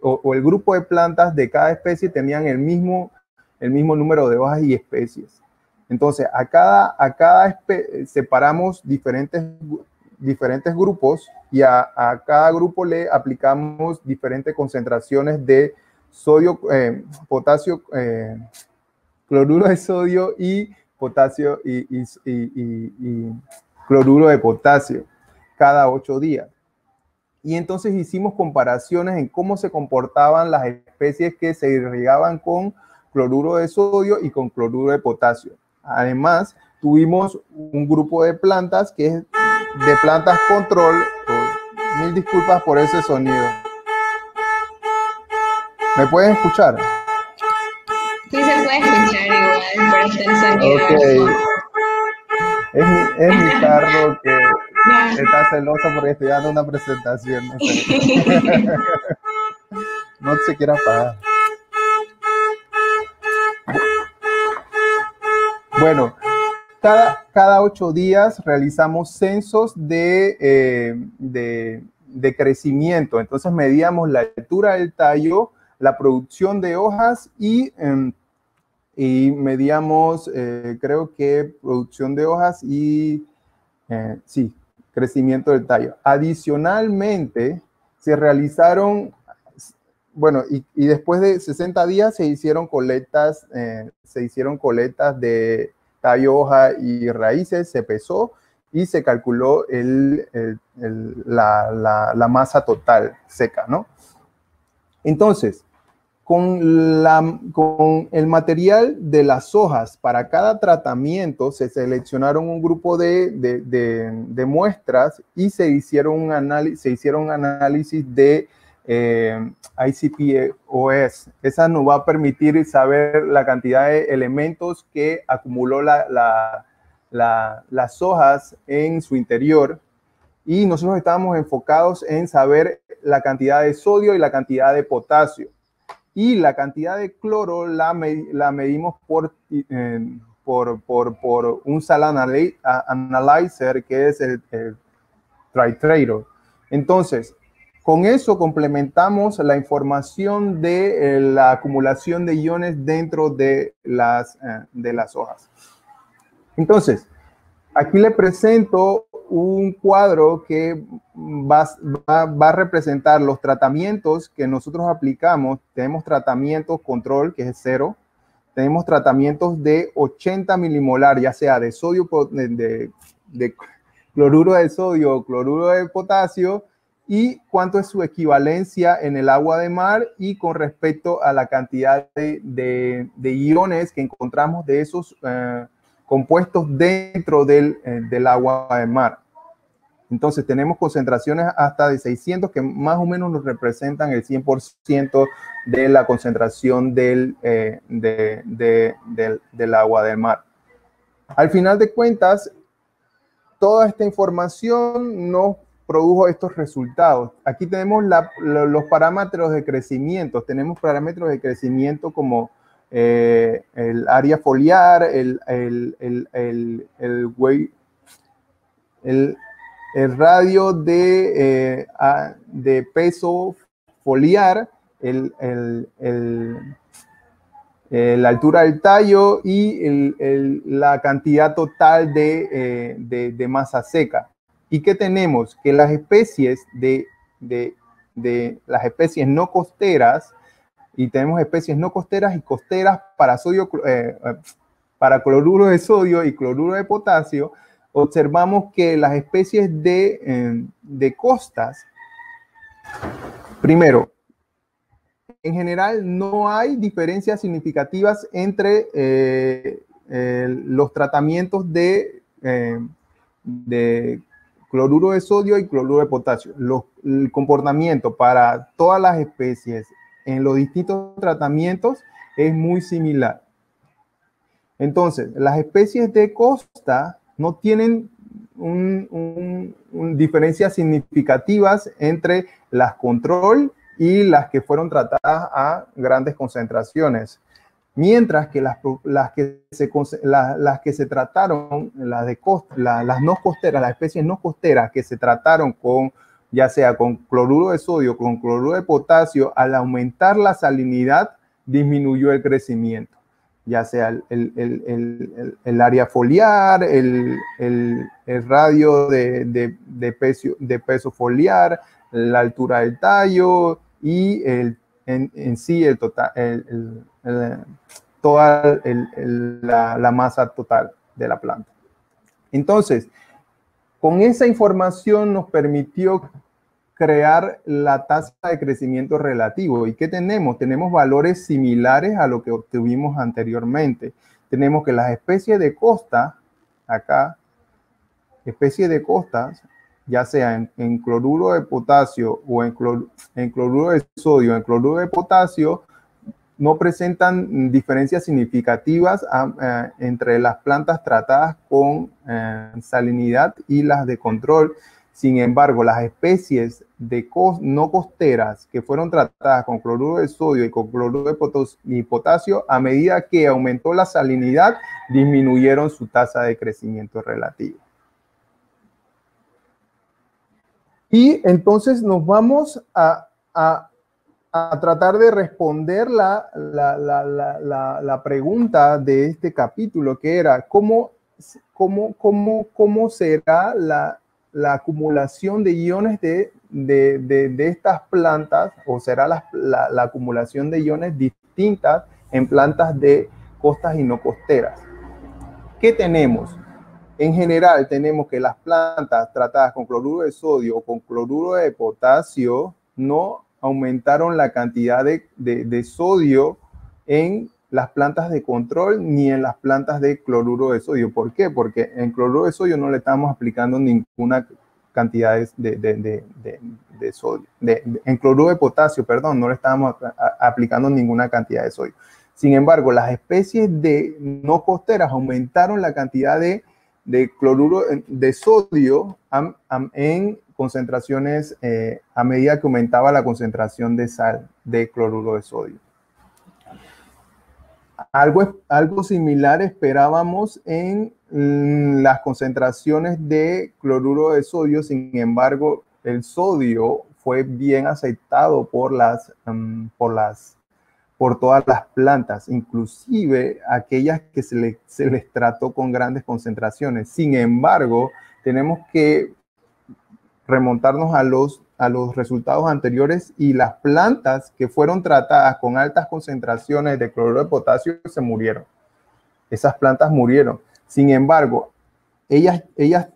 o, el grupo de plantas de cada especie tenían el mismo, el mismo número de hojas y especies. Entonces, a cada, a cada separamos diferentes, diferentes grupos y a, a, cada grupo le aplicamos diferentes concentraciones de sodio, eh, potasio, eh, cloruro de sodio y potasio y, cloruro de potasio cada ocho días. Y entonces hicimos comparaciones en cómo se comportaban las especies que se irrigaban con cloruro de sodio y con cloruro de potasio. Además, tuvimos un grupo de plantas que es de plantas control. Mil disculpas por ese sonido. ¿Me pueden escuchar? Sí, se puede escuchar igual, pero está el sonido. Okay. Es mi, es mi carro que no. está celoso porque estoy dando una presentación. No, sé. no se quiere apagar. Bueno, cada, cada ocho días realizamos censos de, eh, de, de crecimiento. Entonces medíamos la altura del tallo, la producción de hojas y, em, y medíamos, eh, creo que producción de hojas y, eh, sí, crecimiento del tallo. Adicionalmente, se realizaron, bueno, y, y después de 60 días se hicieron colectas, eh, se hicieron colectas de tallo, hoja y raíces, se pesó y se calculó el, el, la, la, la masa total seca, ¿no? Entonces, con, la, con el material de las hojas. Para cada tratamiento se seleccionaron un grupo de, de, de, de muestras y se hicieron un análisis, se hicieron análisis de eh, ICP-OS. Esa nos va a permitir saber la cantidad de elementos que acumuló la, la, la, las hojas en su interior. Y nosotros estábamos enfocados en saber la cantidad de sodio y la cantidad de potasio y la cantidad de cloro la, la medimos por, eh, por, por, por, un sal analyzer que es el, el Tritrator. Entonces, con eso complementamos la información de eh, la acumulación de iones dentro de las, eh, de las hojas. Entonces, aquí le presento un cuadro que va, va, va, a representar los tratamientos que nosotros aplicamos. Tenemos tratamientos control, que es cero. Tenemos tratamientos de 80 milimolar, ya sea de sodio, de, de, de cloruro de sodio cloruro de potasio, y cuánto es su equivalencia en el agua de mar y con respecto a la cantidad de, de, de iones que encontramos de esos eh, compuestos dentro del, eh, del, agua de mar. Entonces tenemos concentraciones hasta de 600 que más o menos nos representan el 100% de la concentración del, eh, de, de, del, del agua del mar. Al final de cuentas, toda esta información nos produjo estos resultados. Aquí tenemos los parámetros de crecimiento. Tenemos parámetros de crecimiento como eh, el área foliar, el, el, el, el, el radio de, eh, de peso foliar, eh, la altura del tallo y la cantidad total de, de, de, masa seca. ¿Y qué tenemos? Que las especies de, de, de las especies no costeras, y tenemos especies no costeras y costeras para sodio, eh, para cloruro de sodio y cloruro de potasio, observamos que las especies de, eh, de costas, primero, en general no hay diferencias significativas entre eh, eh, los tratamientos de, eh, cloruro de sodio y cloruro de potasio. El comportamiento para todas las especies en los distintos tratamientos es muy similar. Entonces, las especies de costa no tienen diferencias significativas entre las control y las que fueron tratadas a grandes concentraciones. Mientras que las, las, que, se, las, que se trataron, las, de costa, las no costeras, las especies no costeras que se trataron con, ya sea con cloruro de sodio, con cloruro de potasio, al aumentar la salinidad, disminuyó el crecimiento, ya sea el, el, el, el área foliar, el, radio de, de, peso, de peso foliar, la altura del tallo, y en, en sí el total, toda la masa total de la planta. Entonces, con esa información nos permitió crear la tasa de crecimiento relativo. ¿Y qué tenemos? Tenemos valores similares a lo que obtuvimos anteriormente. Tenemos que las especies de costa, acá, especies de costa, ya sea en, cloruro de potasio o en, clor, en cloruro de sodio, en cloruro de potasio, no presentan diferencias significativas a, eh, entre las plantas tratadas con eh, salinidad y las de control. Sin embargo, las especies no costeras que fueron tratadas con cloruro de sodio y con cloruro de potasio, a medida que aumentó la salinidad, disminuyeron su tasa de crecimiento relativo. Y entonces nos vamos a, tratar de responder la, pregunta de este capítulo, que era cómo, cómo será la, acumulación de iones de, de, de, estas plantas, o será la, acumulación de iones distintas en plantas de costas y no costeras. ¿Qué tenemos? En general tenemos que las plantas tratadas con cloruro de sodio o con cloruro de potasio no aumentaron la cantidad de, de, sodio en las plantas de control ni en las plantas de cloruro de sodio. ¿Por qué? Porque en cloruro de sodio no le estamos aplicando ninguna cantidad de, de, de sodio. en cloruro de potasio, perdón, no le estamos aplicando ninguna cantidad de sodio. Sin embargo, las especies de no costeras aumentaron la cantidad de, cloruro de sodio en concentraciones eh, a medida que aumentaba la concentración de sal de cloruro de sodio. Algo, algo similar esperábamos en mm, las concentraciones de cloruro de sodio, sin embargo, el sodio fue bien aceptado por las, mm, por las por todas las plantas, inclusive aquellas que se, se les trató con grandes concentraciones. Sin embargo, tenemos que remontarnos a los, a los resultados anteriores y las plantas que fueron tratadas con altas concentraciones de cloruro de potasio se murieron. Esas plantas murieron. Sin embargo, ellas, ellas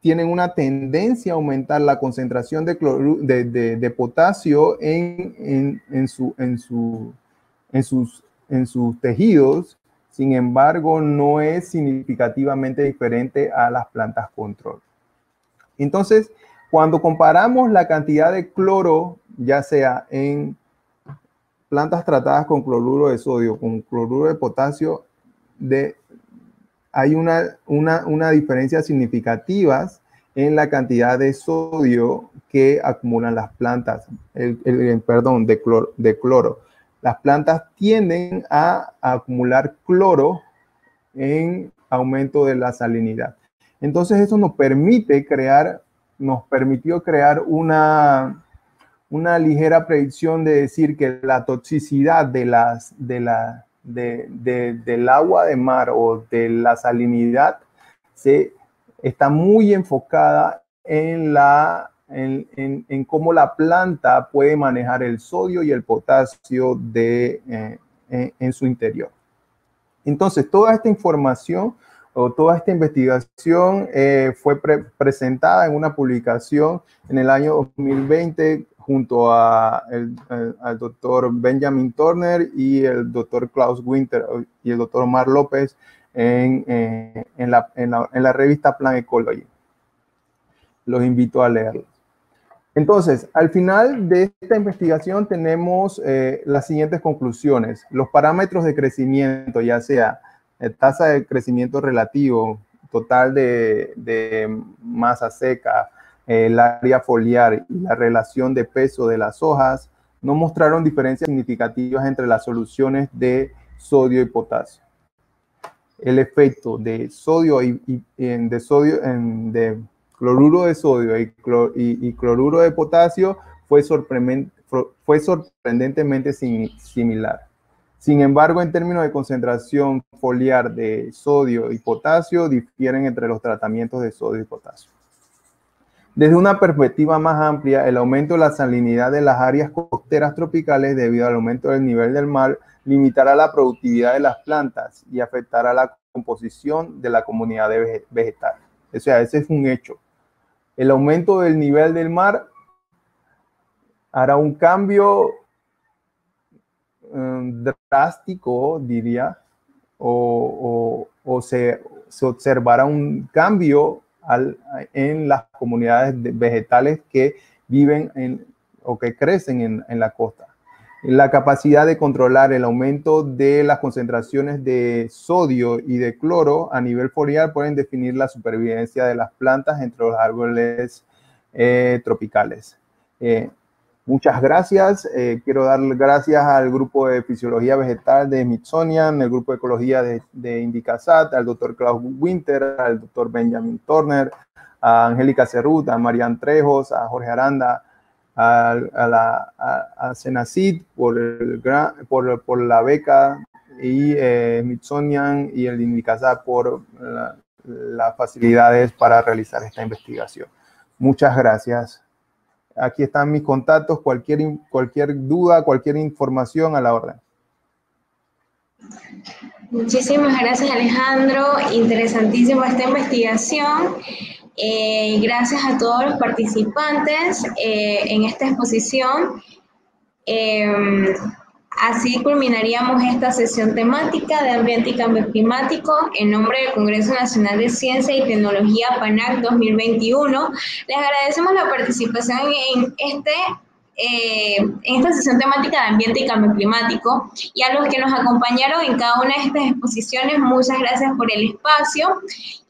tienen una tendencia a aumentar la concentración de, de, de, potasio en, en, en, su, en, su, en, sus, en sus tejidos. Sin embargo, no es significativamente diferente a las plantas control. Entonces, cuando comparamos la cantidad de cloro, ya sea en plantas tratadas con cloruro de sodio, con cloruro de potasio, hay una, una, diferencia significativa en la cantidad de sodio que acumulan las plantas, perdón, de cloro, de cloro. Las plantas tienden a acumular cloro en aumento de la salinidad. Entonces eso nos permite crear, nos permitió crear una, una ligera predicción de decir que la toxicidad de las, de la, del agua de mar o de la salinidad se, está muy enfocada en, la, en, cómo la planta puede manejar el sodio y el potasio de, eh, en, su interior. Entonces, toda esta información toda esta investigación eh, fue presentada en una publicación en el año 2020 junto a al doctor Benjamin Turner y el doctor Klaus Winter y el doctor Mar López en, eh, en, la, en, la, en, la, revista Plan Ecology. Los invito a leerlo. Entonces, al final de esta investigación tenemos eh, las siguientes conclusiones. Los parámetros de crecimiento, ya sea tasa de crecimiento relativo, total de, masa seca, el área foliar y la relación de peso de las hojas no mostraron diferencias significativas entre las soluciones de sodio y potasio. El efecto de sodio y, de sodio de cloruro de sodio y, cloruro de potasio fue sorprendentemente similar. Sin embargo, en términos de concentración foliar de sodio y potasio, difieren entre los tratamientos de sodio y potasio. Desde una perspectiva más amplia, el aumento de la salinidad de las áreas costeras tropicales debido al aumento del nivel del mar limitará la productividad de las plantas y afectará la composición de la comunidad vegetal. O sea, ese es un hecho. El aumento del nivel del mar hará un cambio Um, drástico, diría, o, se, observará un cambio en las comunidades vegetales que viven en, o que crecen en, en la costa. La capacidad de controlar el aumento de las concentraciones de sodio y de cloro a nivel foliar pueden definir la supervivencia de las plantas entre los árboles eh, tropicales. Eh, Muchas gracias. Eh, quiero dar gracias al grupo de Fisiología Vegetal de Smithsonian, el grupo de Ecología de, de Indicasat, al doctor Klaus Winter, al doctor Benjamin Turner, a Angélica Cerruta, a Marian Trejos, a Jorge Aranda, a, la a, Senacid por, la beca y eh, Mitsonian y el Indicasa por las facilidades para realizar esta investigación. Muchas gracias. Aquí están mis contactos, cualquier, cualquier duda, cualquier información a la orden. Muchísimas gracias Alejandro, interesantísima esta investigación. Eh, gracias a todos los participantes eh, en esta exposición. Eh, así culminaríamos esta sesión temática de Ambiente y Cambio Climático en nombre del Congreso Nacional de Ciencia y Tecnología PANAC 2021. Les agradecemos la participación en este eh, en esta sesión temática de ambiente y cambio climático y a los que nos acompañaron en cada una de estas exposiciones, muchas gracias por el espacio.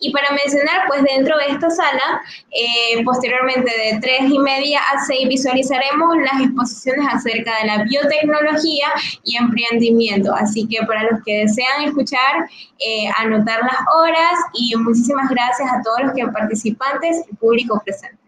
Y para mencionar, pues dentro de esta sala, eh, posteriormente de tres y media a seis visualizaremos las exposiciones acerca de la biotecnología y emprendimiento. Así que para los que desean escuchar, eh, anotar las horas y muchísimas gracias a todos los que participantes y público presente.